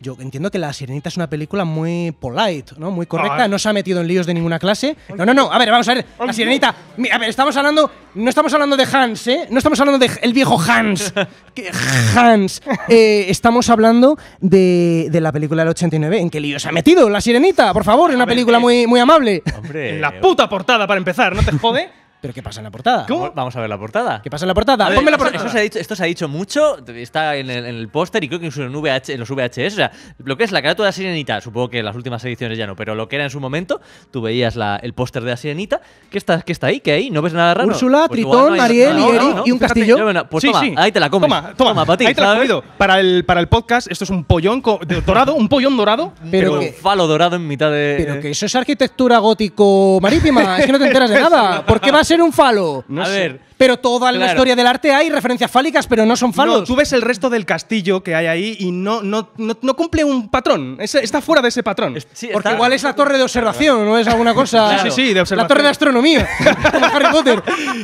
yo entiendo que La Sirenita es una película muy polite, ¿no? Muy correcta, Ah. no se ha metido en líos de ninguna clase. No, no, no, a ver, vamos a ver, La Sirenita, a ver, estamos hablando, no estamos hablando de Hans, ¿eh? No estamos hablando de el viejo Hans. Hans. Eh, estamos hablando de, de la película del 89. ¿En qué lío se ha metido La Sirenita? Por favor, es una ver, película eh, muy, muy amable. Hombre. En la puta portada, para empezar, ¿no te jode? ¿Pero qué pasa en la portada? Vamos- Vamos a ver la portada. ¿Qué pasa en la portada? Ver, Ponme la esto, portada. esto se ha dicho, esto se ha dicho mucho, está en el, en el póster y creo que incluso en, VH, en los VHS. O sea, lo que es la carátula de la sirenita, supongo que en las últimas ediciones ya no, pero lo que era en su momento, tú veías la- el póster de la sirenita. ¿Qué está, qué está ahí? ¿Qué hay? ¿No ves nada raro? Úrsula, Pues Tritón, no Ariel y no, Eric no, y un fíjate, castillo. Pues Sí, toma, sí. ahí te la comes. Toma, toma, para ti. ahí te la comido. Para el, para el podcast, esto es un pollón dorado, un pollón dorado. Pero Un que- falo dorado en mitad de. Pero que eso es arquitectura gótico marítima, es que no te enteras de nada. ¿Por qué va a ser un falo? No a sé. ver, Pero toda la Claro. historia del arte hay referencias fálicas, pero no son falos. No, tú ves el resto del castillo que hay ahí y no, no, no, no cumple un patrón. Es- está fuera de ese patrón. sí, Porque está- igual es la torre de observación, no es alguna cosa. Claro. Sí, sí, de observación. La torre de astronomía, como Harry Potter.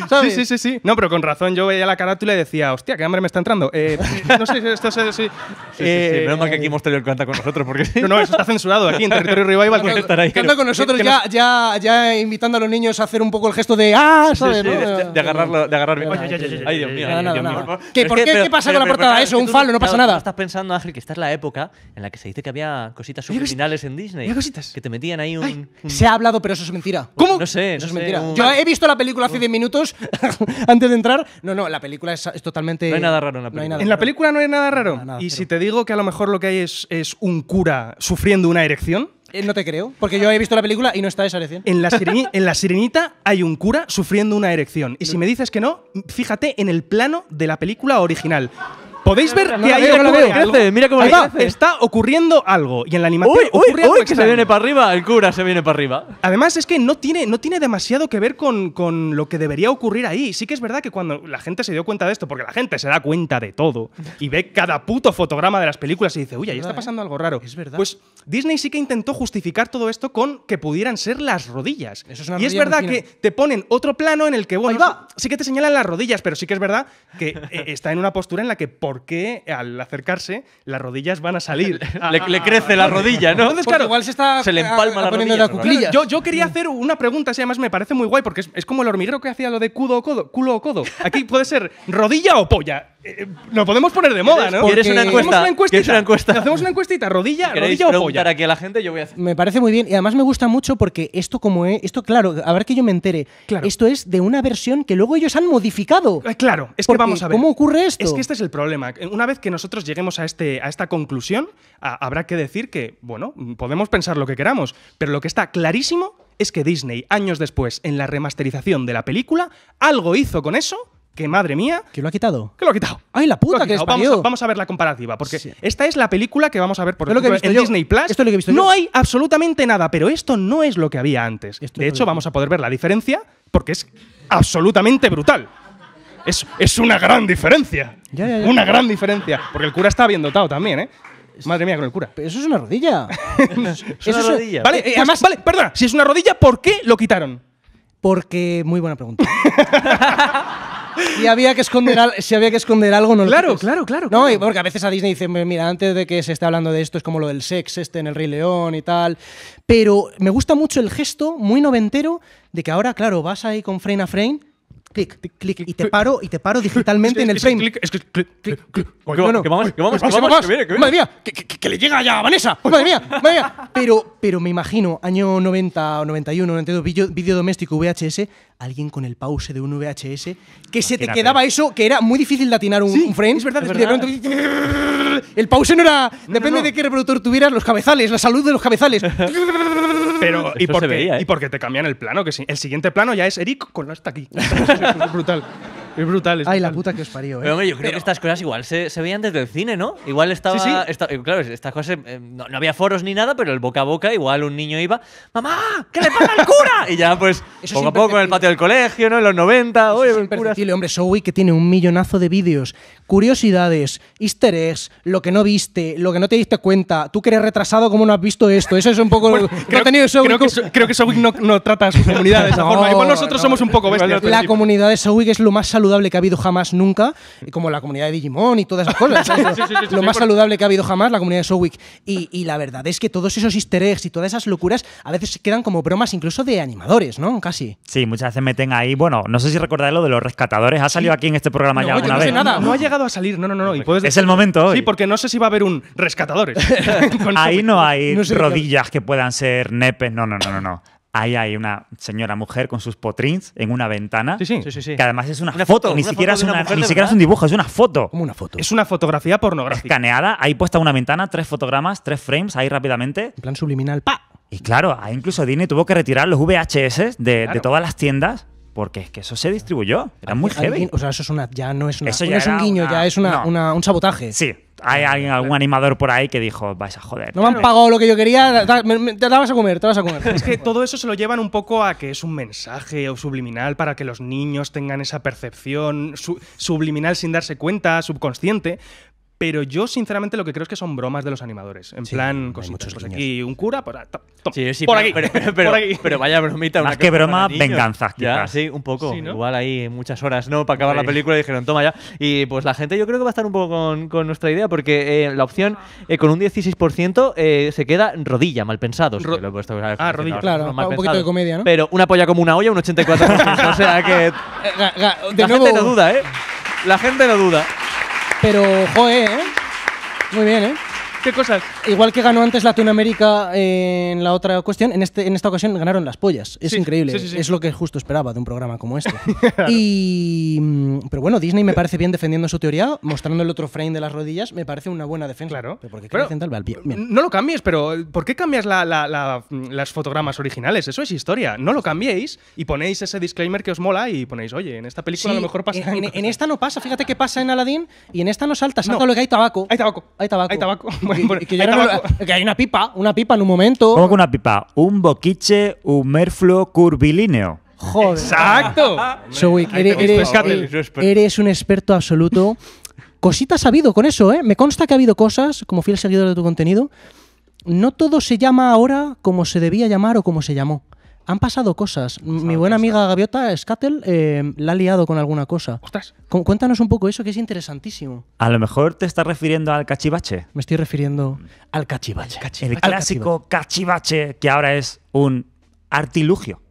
¿sabes? Sí, sí, sí, sí. No, pero con razón yo veía la carátula y decía, hostia, qué hambre me está entrando. Eh, no sé, esto es. Sí, Sí, sí, sí, Eh, menos mal que aquí hemos tenido el cuenta con nosotros, porque No, no, eso está censurado aquí en Territorio Revival. Que- estar ahí. Anda con nosotros ya, ya, ya invitando a los niños a hacer un poco el gesto de ¡Ah! ¿sabes? sí, no? de, de agarrarlo, de agarrar bien. Ay, ay, ay, Ay, Dios mío. Nada, ay, nada, Dios mío, nada. favor. ¿Qué, por qué- pasa pero- con la portada? Eso, un falo, no pasa nada. estás pensando, Ángel, que esta es la época en la que se dice que había cositas subliminales en Disney. cositas. Que te metían ahí un. Se ha hablado, pero eso es mentira. ¿Cómo? No sé, Eso no es mentira. Yo he visto la película hace 10 minutos antes de entrar. No, no, la película es, es totalmente. No hay nada raro en la no hay película. nada En la raro. película no hay nada raro. Nada, nada, y si te digo que a lo mejor lo que hay es, es un cura sufriendo una erección. Eh, no te creo, porque yo he visto la película y no está esa erección. En la, sireni- en la sirenita hay un cura sufriendo una erección. Y si me dices que no, fíjate en el plano de la película original. Podéis ver que ahí. Crece, mira cómo crece. está ocurriendo algo. Y en la animación Uy, uy, ocurre algo uy, que se viene para arriba. El cura se viene para arriba. Además, es que no tiene, no tiene demasiado que ver con, con lo que debería ocurrir ahí. Sí que es verdad que cuando la gente se dio cuenta de esto, porque la gente se da cuenta de todo y ve cada puto fotograma de las películas y dice, uy, ahí está verdad, pasando algo raro. Es verdad. Pues Disney sí que intentó justificar todo esto con que pudieran ser las rodillas. Eso es una y es rodilla verdad muy que te ponen otro plano en el que, bueno, Ahí va. sí que te señalan las rodillas, pero sí que es verdad que eh, está en una postura en la que, ¿por qué al acercarse las rodillas van a salir? Le, le crece la rodilla, ¿no? Entonces, claro, igual se está se le empalma la rodilla, cuclillas. Yo, yo quería hacer una pregunta, así además me parece muy guay, porque es, es como el hormiguero que hacía lo de culo o codo, culo o codo. Aquí puede ser rodilla o polla. Eh, lo podemos poner de moda, ¿no? ¿Quieres una Hacemos encuesta? una encuestita. ¿Quieres una encuesta? Hacemos una encuestita, rodilla, ¿Queréis rodilla o polla. aquí a la gente? Yo voy a hacer. Me parece muy bien y además me gusta mucho porque esto como es, esto claro, a ver que yo me entere, Claro. esto es de una versión que luego ellos han modificado. Eh, Claro, es que vamos a ver. ¿cómo ocurre esto? Es que este es el problema. Una vez que nosotros lleguemos a, este, a esta conclusión, a- habrá que decir que, bueno, podemos pensar lo que queramos, pero lo que está clarísimo es que Disney, años después, en la remasterización de la película, algo hizo con eso que, madre mía, ¿Que lo ha quitado? que lo ha quitado. ¡Ay, la puta que les vamos, a, vamos a ver la comparativa, porque Sí. esta es la película que vamos a ver por es lo que he ejemplo, visto en yo. Disney Plus. Esto es lo que he visto no yo. hay absolutamente nada, pero esto no es lo que había antes. Esto de es hecho, vamos a poder ver la diferencia porque es absolutamente brutal. Es, es una gran diferencia. Ya, ya, ya. Una gran diferencia. Porque el cura está bien dotado también, ¿eh? Madre mía, con el cura. Pero eso es una rodilla. Es una Eso rodilla. Vale, Eh, pues, además- vale, perdona, si es una rodilla, ¿por qué lo quitaron? Porque muy buena pregunta. Si había que esconder, al- si había que esconder algo, no lo Claro, claro, claro, No, claro. y porque a veces a Disney dice, mira, antes de que se esté hablando de esto, es como lo del sex este en el Rey León y tal. Pero me gusta mucho el gesto muy noventero de que ahora, claro, vas ahí con frame a frame, clic, clic, y te paro, y te paro digitalmente en el frame. es que clic, clic, clic. Oye, Que vamos, que vamos, que Vamos. Madre mía, que, le llega ya a Vanessa. Madre mía, madre mía. Pero, pero me imagino, año 90 o 91, 92, vídeo, vídeo doméstico VHS, alguien con el pause de un VHS, que se te quedaba eso, que era muy difícil de atinar un, Sí, un frame. es verdad, de pronto, el pause no era. depende no. de qué reproductor tuvieras, los cabezales, la salud de los cabezales. Pero, ¿y Eso por, se qué, veía, ¿eh? y porque te cambian el plano? Que sí. El siguiente plano ya es Eric con la hasta aquí. es brutal. Es brutal. es Ay, la puta que os parió, Pero eh. hombre, yo creo que estas cosas igual se, se veían desde el cine, ¿no? Igual estaba. Sí, sí. esta- eh, claro, estas cosas. eh, no, no había foros ni nada, pero el boca a boca, igual un niño iba. ¡Mamá! ¿Qué le pasa al cura? Y ya, pues, Eso poco a poco en el patio del colegio, ¿no? En los 90. Oye, Es imperceptible, hombre, Zoe que tiene un millonazo de vídeos, curiosidades, easter eggs, lo que no viste, lo que no te diste cuenta, tú que eres retrasado, ¿cómo no has visto esto? Eso es un poco... Bueno, creo, tenido que, como- creo que Sowick no, no trata a su comunidad de esa No, forma. Igual nosotros no. somos un poco bestias. La comunidad de Zoe es lo más saludable que ha habido jamás nunca, y como la comunidad de Digimon y todas esas cosas. ¿sabes? lo más saludable que ha habido jamás, la comunidad de Zoe. Y, y la verdad es que todos esos easter eggs y todas esas locuras a veces se quedan como bromas incluso de animadores, ¿no? Casi. Sí, muchas veces meten ahí. Bueno, no sé si recordáis lo de los rescatadores. ¿Ha salido aquí en este programa No, ya yo alguna no sé vez? nada. No ha llegado a salir, no, no, no. no, y puedes Es decir- el momento hoy. Sí, porque no sé si va a haber un rescatadores. Ahí Sowick. no hay No sé de qué- rodillas que puedan ser nepes. No, no, no, no, no. Ahí hay una señora mujer con sus potrins en una ventana. Sí, sí. Sí, sí, sí. Que además es una, Una foto, foto, ni una siquiera, foto es, de una una- mujer ni de siquiera es verdad. un dibujo, es una foto. Como una foto. Es una fotografía pornográfica. Escaneada, ahí puesta una ventana, tres fotogramas, tres frames, ahí rápidamente. En plan subliminal. ¡Pa! Y claro, ahí incluso Disney tuvo que retirar los VHS de, todas las tiendas porque es que eso se distribuyó. Era muy heavy. O sea, eso es una, ya no es una, Eso no ya es un guiño, una- ya es una, no. una- un sabotaje. Sí, hay alguien, algún animador por ahí que dijo, vais a joder. No me han pagado lo que yo quería, te la vas a comer, te la vas a comer. Es que todo eso se lo llevan un poco a que es un mensaje o subliminal para que los niños tengan esa percepción su- subliminal sin darse cuenta, subconsciente. Pero yo, sinceramente, lo que creo es que son bromas de los animadores. En Sí, plan, cositas. Pues aquí un cura, por, ah, Sí, sí, por pero, aquí. pero, pero, por aquí. pero vaya bromita. Más una que broma, venganza, Ya, sí, un poco. Sí, ¿no? Igual ahí muchas horas, ¿no? Para acabar la película y dijeron, toma ya. Y pues la gente yo creo que va a estar un poco con, con nuestra idea porque eh, la opción eh, con un 16% eh, se queda rodilla, mal pensados. Ro- lo he puesto, ¿sabes? Ah, rodilla. "Ahora Claro, mal un poquito de pensados". comedia, ¿no? Pero una polla como una olla, un 84%. o sea que Eh, de la nuevo, gente no duda, ¿eh? La gente no duda. Pero, joder, ¿eh? Muy bien, ¿eh? ¿Qué cosas? Igual que ganó antes Latinoamérica en la otra cuestión, en, este, en esta ocasión ganaron las pollas. Es Sí, increíble. sí, sí. Es lo que justo esperaba de un programa como este. y, mm, pero bueno, Disney me parece bien defendiendo su teoría, mostrando el otro frame de las rodillas, me parece una buena defensa. Claro. Pero ¿por qué Pero- va al pie? Bien. No lo cambies, pero ¿por qué cambias la- la- la- las fotogramas originales? Eso es historia. No lo cambiéis y ponéis ese disclaimer que os mola y ponéis, oye, en esta película a lo mejor pasa. en, en- en esta no pasa, fíjate que pasa en Aladdin y en esta no salta, salta No. lo que hay tabaco. Hay tabaco. Hay tabaco. Hay tabaco. Bueno, que, hay yo no- tabaco. que hay una pipa, una pipa en un momento. ¿Cómo que una pipa? Un boquiche humerfluo curvilíneo. Joder. ¡Exacto! Eres, eres un experto absoluto. Cositas ha habido con eso, ¿eh? Me consta que ha habido cosas, como fiel seguidor de tu contenido. No todo se llama ahora como se debía llamar o como se llamó. Han pasado cosas. Mi buena amiga Gaviota, Skatel, eh, la ha liado con alguna cosa. Ostras. Cu- Cuéntanos un poco eso, que es interesantísimo. A lo mejor te estás refiriendo al cachivache. Me estoy refiriendo al cachivache. El clásico cachivache que ahora es un artilugio,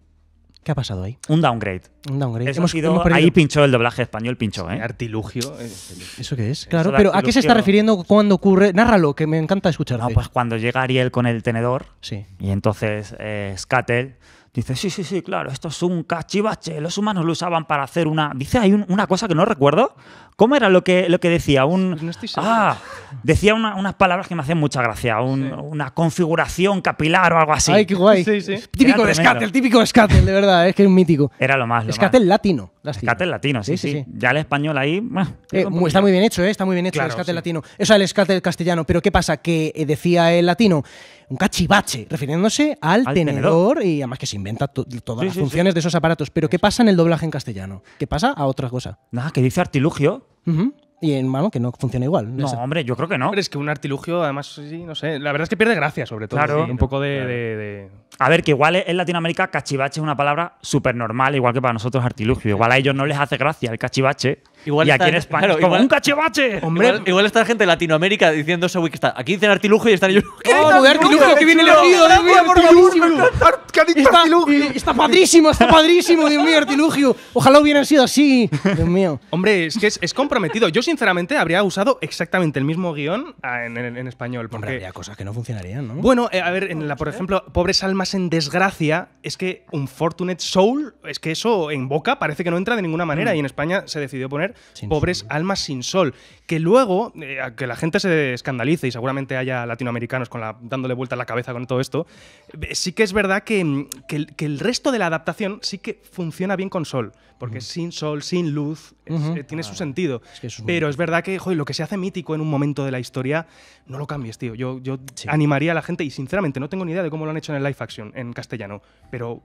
¿Qué ha pasado ahí? un downgrade. Un downgrade. Eso Hemos- sido- hemos ahí pinchó el doblaje español, pinchó, ¿eh? Artilugio. eh, ¿Eso qué es? Claro, pero ¿a qué se está refiriendo cuando ocurre? Nárralo, que me encanta escucharte. No, pues cuando llega Ariel con el tenedor Sí. y entonces eh, Skatel dice, sí, sí, sí, claro, esto es un cachivache, los humanos lo usaban para hacer una... Dice, hay un- una cosa que no recuerdo. ¿Cómo era lo que, lo que decía? Un... No estoy seguro. ah, decía una- unas palabras que me hacen mucha gracia, un- una configuración capilar o algo así. Ay, qué guay. Sí, sí. Típico de. Skatel, típico de Skatel, de verdad, es que es un mítico. Era lo más. Lo Skatel más. latino. latino. Skatel latino, sí, sí, Ya el español ahí... bueno, Eh, está muy bien hecho, ¿eh? está muy bien hecho Claro, el Skatel sí. latino. O sea, el Skatel castellano. Pero ¿qué pasa? Que eh, decía el latino un cachivache, refiriéndose al, Al tenedor, y además que se inventa to- todas Sí, las sí, funciones de esos aparatos. Pero ¿qué pasa en el doblaje en castellano? ¿Qué pasa a otra cosa? Nada, que dice artilugio. Y en mano que no funciona igual. No, hombre, yo creo que no. Hombre, es que un artilugio, además, sí, no sé. La verdad es que pierde gracia, sobre todo. Claro. sí, un poco de. de- de- A ver, que igual en Latinoamérica cachivache es una palabra súper normal, igual que para nosotros artilugio. Igual a ellos no les hace gracia el cachivache. Igual y está- aquí en España claro, es como igual- ¡un cachivache! Hombre, igual, igual está la gente de Latinoamérica diciendo eso, que está. Aquí dicen artilugio y están ellos. ¿Qué ¡Oh, de artilugio que viene elegido! ¡Dios mío, artilugio! Está, está padrísimo, está padrísimo, Dios mío, artilugio. Ojalá hubieran sido así. Dios mío. Hombre, es que es, es comprometido. Yo, sinceramente, habría usado exactamente el mismo guion ah, en, en- en español. Hombre, Porque, habría cosas que no funcionarían, ¿no? bueno, eh, a ver, en la, por ejemplo, Pobres Almas en Desgracia, es que un Fortunate Soul, es que eso en boca parece que no entra de ninguna manera. Y en España se decidió poner Sin Pobres sol. Almas sin Sol. Que luego, eh, que la gente se escandalice y seguramente haya latinoamericanos con la, dándole vuelta a la cabeza con todo esto, eh, sí que es verdad que, mm, que el resto de la adaptación sí que funciona bien con Sol. Porque sin Sol, sin luz, es- eh, tiene su sentido. Es que eso es muy Pero es verdad que joder, lo que se hace mítico en un momento de la historia, no lo cambies, tío. Yo, yo animaría a la gente, y sinceramente no tengo ni idea de cómo lo han hecho en el live action en castellano. Pero,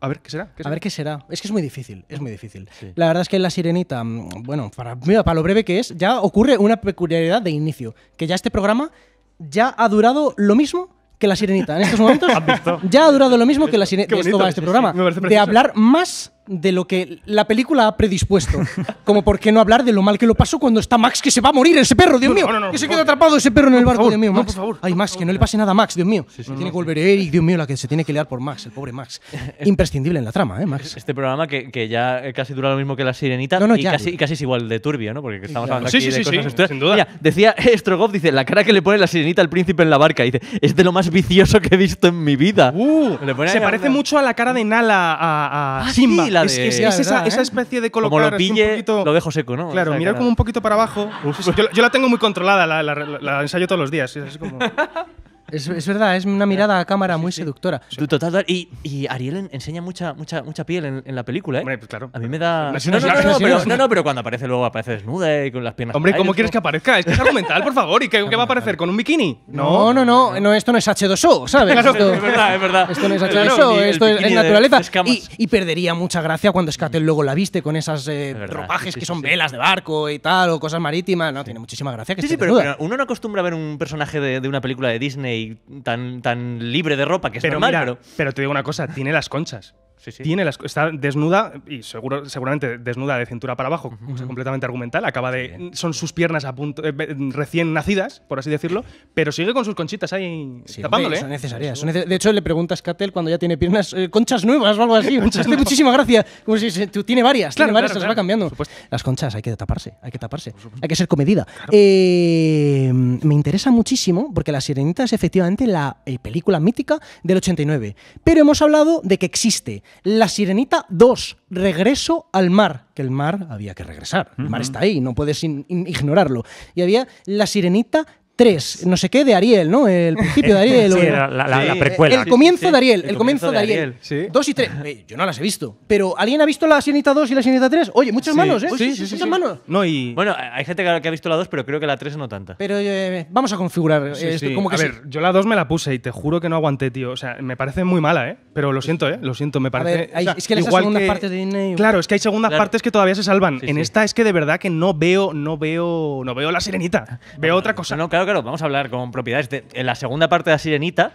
a ver, ¿qué será? ¿Qué A será? ver qué será. Es que es muy difícil, es muy difícil. La verdad es que en La Sirenita, mm, bueno, para, mira, para lo breve que es, ya ocurre una peculiaridad de inicio, que ya este programa ya ha durado lo mismo que La Sirenita. En estos momentos ya ha durado lo mismo que La Sirenita. Esto va este programa. sí, de hablar más de lo que la película ha predispuesto. Como por qué no hablar de lo mal que lo pasó cuando está Max, que se va a morir ese perro, Dios mío. no, no, que se queda atrapado ese perro en el barco, favor, Dios mío. no, Max. por favor, Ay, por Max, favor. que no le pase nada a Max, Dios mío. tiene que volver Eric, Dios mío, la que se tiene que liar por Max, el pobre Max. Imprescindible en la trama, ¿eh, Max? Este programa que, que ya casi dura lo mismo que la sirenita No, no, y, ya. casi, y casi es igual de turbio, ¿no? Porque estamos claro. hablando Sí, aquí sí, de sí, cosas sí, sin duda. Mira, decía Strogoff, dice, la cara que le pone la sirenita al príncipe en la barca, dice, es de lo más vicioso que he visto en mi vida. Uh, se parece mucho a la cara de Nala a, la es, de- es- es esa, ¿verdad, esa eh? especie de colocar Como lo así un pille, poquito- lo dejo seco, ¿no? Claro, O sea, mirar como un poquito para abajo. Yo, yo la tengo muy controlada, la, la- la- la ensayo todos los días. es así como- Es, es verdad, es una mirada a cámara muy seductora. Total, total. Y, y Ariel en- enseña mucha, mucha, mucha piel en, en la película, ¿eh? Hombre, pues claro. A mí me da. No, No, pero, sí. no, no, pero cuando aparece luego aparece desnuda y con las piernas. Hombre, ¿cómo quieres es que aparezca? Es que es argumental, por favor. ¿Y qué, qué va a aparecer? ¿Con un bikini? No, no, no, no, esto no es H2O, ¿sabes? Claro, esto, Es verdad, es verdad. esto no es Claro, H2O, ni el esto es, naturaleza. y, y perdería mucha gracia cuando Skatel luego la viste con esas eh, Es ropajes sí, sí, que sí, son sí. velas de barco y tal, o cosas marítimas. No, tiene muchísima gracia que Sí, sí, pero, uno no acostumbra a ver un personaje de, de una película de Disney tan, tan libre de ropa, que es Pero normal, mira, pero. pero te digo una cosa, tiene las conchas. Sí, sí. Tiene las, está desnuda y seguro, seguramente desnuda de cintura para abajo, o sea, completamente argumental. Acaba de. Son sus piernas a punto, eh, recién nacidas, por así decirlo, pero sigue con sus conchitas ahí Sí, tapándole. Son ¿eh? necesarias. son de hecho, le preguntas a Catel cuando ya tiene piernas, eh, conchas nuevas o algo así. Hace muchísima gracia. Como si se- tú- tiene varias, Claro, tiene varias, claro, se las va cambiando. supuesto. Las conchas hay que taparse, hay que taparse. Hay que ser comedida. Eh, me interesa muchísimo porque La Sirenita es efectivamente la eh, película mítica del 89. Pero hemos hablado de que existe La Sirenita 2, Regreso al mar. Que el mar había que regresar. El mar está ahí, no puedes ignorarlo. Y había La Sirenita 3, no sé qué, de Ariel, ¿no? El principio de Ariel. Sí, o- la, la- la- la Sí, precuela. el comienzo sí. de Ariel, El el, comienzo de Ariel. sí. Dos y tres. Eh, yo no las he visto. Pero ¿alguien ha visto la Sirenita 2 y la Sirenita 3? Oye, muchas Sí. manos, ¿eh? Sí, sí, sí, muchas sí. manos. No, y. Bueno, hay gente que ha visto la 2, pero creo que la 3 no tanta. Pero eh, vamos a configurar Sí, esto sí. como que a sí. ver, yo la 2 me la puse y te juro que no aguanté, tío. O sea, me parece muy mala, ¿eh? Pero lo siento, ¿eh? Lo siento, me parece. ver, hay- o sea, es que esas igual segundas partes de Disney- Claro, es que hay segundas Claro. partes que todavía se salvan. Sí, en sí. esta es que de verdad que no veo, no veo, no veo la sirenita. Veo otra cosa. No, claro, claro, vamos a hablar con propiedades. De- en la segunda parte de la Sirenita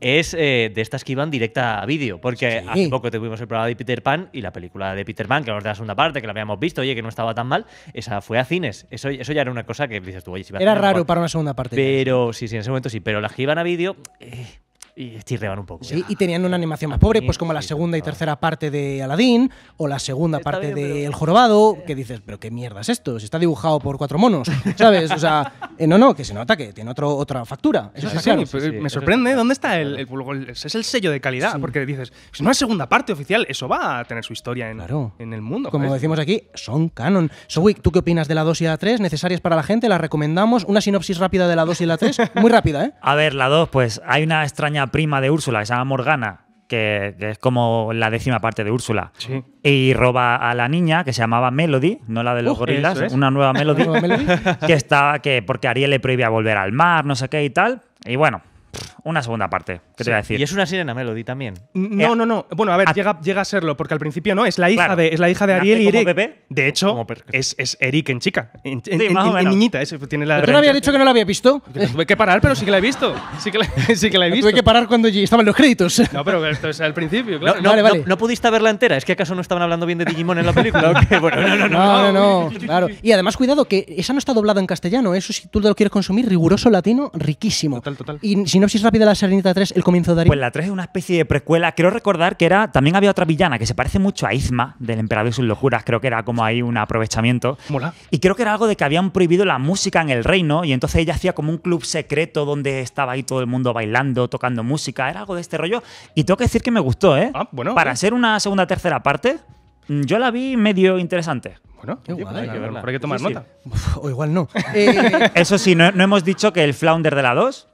es eh, de estas que iban directa a vídeo, porque Sí. hace poco tuvimos el programa de Peter Pan y la película de Peter Pan, que es de la segunda parte, que la habíamos visto, oye, que no estaba tan mal, esa fue a cines. Eso, eso ya era una cosa que dices tú, oye, si va a Era raro para una segunda parte. Pero sí, sí, en ese momento sí, pero las que iban a vídeo eh, y chirreaban un poco. Sí, y tenían una animación más pobre, pues como la segunda y tercera parte de Aladdin, o la segunda Está parte bien, de pero- El Jorobado, que dices, pero qué mierda es esto, si está dibujado por cuatro monos, ¿sabes? O sea, eh, no, no, que se nota que tiene otro, otra factura. Eso Sí, está sí, claro. sí, me sorprende. ¿Dónde está el, el- luego el- Es el sello de calidad. Porque dices, si no es segunda parte oficial, eso va a tener su historia en, Claro. en el mundo. Como decimos aquí, son canon. Sowick, ¿tú qué opinas de la 2 y la 3? ¿Necesarias para la gente? ¿Las recomendamos? Una sinopsis rápida de la 2 y la 3. Muy rápida, ¿eh? A ver, la 2, pues hay una extraña prima de Úrsula que se llama Morgana, que, que es como la décima parte de Úrsula. Sí. Y roba a la niña que se llamaba Melody, no la de los Uh, gorilas, es. una nueva Melody, Nueva Melody. que estaba que porque Ariel le prohibía volver al mar, no sé qué y tal. Y bueno, una segunda parte, ¿qué te voy a decir? Y es una sirena Melody también. No, Eh, no, no. Bueno, a ver, a- llega, llega a serlo, porque al principio no, es la hija Claro. de, es la hija de Ariel y Eric. bebé. De hecho, es, es Eric en chica. En, en- Sí, en- niñita, ese tiene la. ¿Tú no habías dicho que no la había visto? Que Tuve que parar, pero sí que la he visto. Sí que la, sí que la he visto. Tuve que parar cuando estaban los créditos. No, pero esto es al principio, No, claro. no, Vale, no- vale. no pudiste verla entera? ¿Es que acaso no estaban hablando bien de Digimon en la película? Bueno, no, no, no. No, no, no, claro. Y además, cuidado, que esa no está doblada en castellano. Eso, si tú lo quieres consumir, riguroso latino, riquísimo. Total, total. Y sinopsis rápida de la Serenita 3, el comienzo de Ariel. Pues la 3 es una especie de precuela. Quiero recordar que era. También había otra villana que se parece mucho a Izma, del Emperador y sus locuras. Creo que era como ahí un aprovechamiento. Mola. Y creo que era algo de que habían prohibido la música en el reino. Y entonces ella hacía como un club secreto donde estaba ahí todo el mundo bailando, tocando música. Era algo de este rollo. Y tengo que decir que me gustó, ¿eh? Ah, bueno, Para ser una segunda tercera parte, mm, yo la vi medio interesante. Bueno, Qué oye, guay. pues hay que Hay que verla. verla. Pero hay que tomar Sí, sí. nota. Uf, o igual no. Eh, Eso sí, no, no hemos dicho que el flounder de la 2,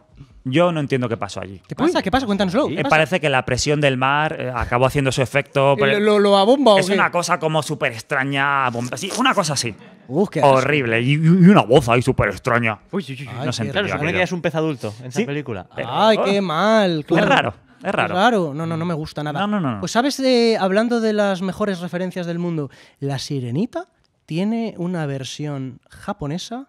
yo no entiendo qué pasó allí. ¿Qué pasa? ¿Qué pasa? Cuéntanoslo. ¿Qué Me pasa? parece que la presión del mar eh, acabó haciendo su efecto. pero- ¿Lo, lo, lo abomba o es qué? una cosa como súper extraña, bomba- sí, una cosa así. Uf, qué asco. Horrible. Y, y una voz ahí súper extraña. Uy, uy, uy. Ay, no se qué entendió Claro, se supone aquello. que es un pez adulto en esa Sí. película. Pero- Ay, qué mal. claro. raro, es raro. No, no, no me gusta nada. No, no, no, no. Pues sabes, eh, hablando de las mejores referencias del mundo, La Sirenita tiene una versión japonesa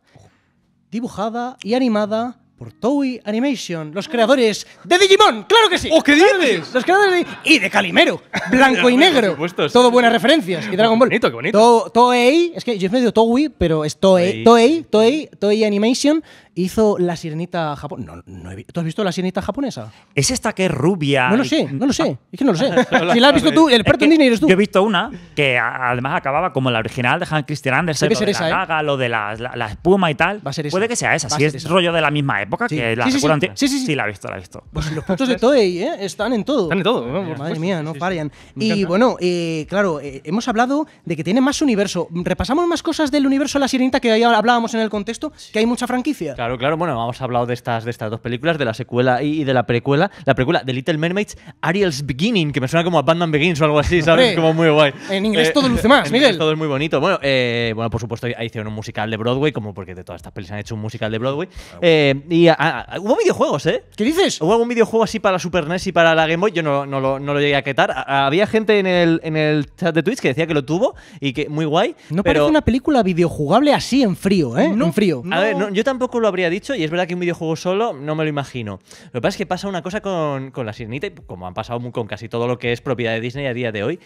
dibujada y animada por Toei Animation, los creadores de Digimon, claro que sí. ¡Oh, qué Claro sí! Los creadores de y de Calimero, blanco y negro. supuesto, sí. Todo buenas referencias. Y Dragon Ball. Bonito, qué bonito. To- Toei, es que yo me digo Toei, pero es Toei, Toei, Toei, Toei Animation hizo La Sirenita japonesa. No, no he ¿Tú has visto La Sirenita japonesa? ¿Es esta que es rubia? No lo sé, no lo sé. Es que no lo sé. Si la has visto tú, el experto en Disney eres tú. Yo he visto una que además acababa como la original de Hans Christian Andersen, lo ser de esa, la ¿eh? gaga, lo de la, la- la espuma y tal. Va a ser esa. Puede que sea esa, Va si es esa. rollo de la misma época Sí. que la Sí, sí, sí. antigua. Sí, sí, sí. la he visto, la he visto. Pues los puntos de Toei, ¿eh? Están en todo. Están en todo, Madre mía, no fallan. Y bueno, eh, claro, eh, hemos hablado de que tiene más universo. Repasamos más cosas del universo de La Sirenita que ya hablábamos en el contexto, que hay mucha franquicia. Claro, claro. Bueno, hemos hablado de estas, de estas dos películas, de la secuela y, y de la precuela. La precuela de Little Mermaids, Ariel's Beginning, que me suena como a Batman Begins o algo así, ¿sabes? Hombre, como muy guay. en inglés Eh, todo luce más, en Miguel. inglés todo es muy bonito. Bueno, eh, bueno, por supuesto, ahí hicieron un musical de Broadway, como porque de todas estas pelis han hecho un musical de Broadway. Eh, y ah, ah, hubo videojuegos, ¿eh? ¿Qué dices? Hubo algún videojuego así para la Super NES y para la Game Boy, yo no, no, lo, no lo llegué a quitar. Había gente en el, en el chat de Twitch que decía que lo tuvo y que muy guay. No pero parece una película videojugable así en frío, ¿eh? No, en frío. A ver, no, yo tampoco lo habría dicho, y es verdad que un videojuego solo no me lo imagino. Lo que pasa es que pasa una cosa con, con la sirenita, y como han pasado con casi todo lo que es propiedad de Disney a día de hoy,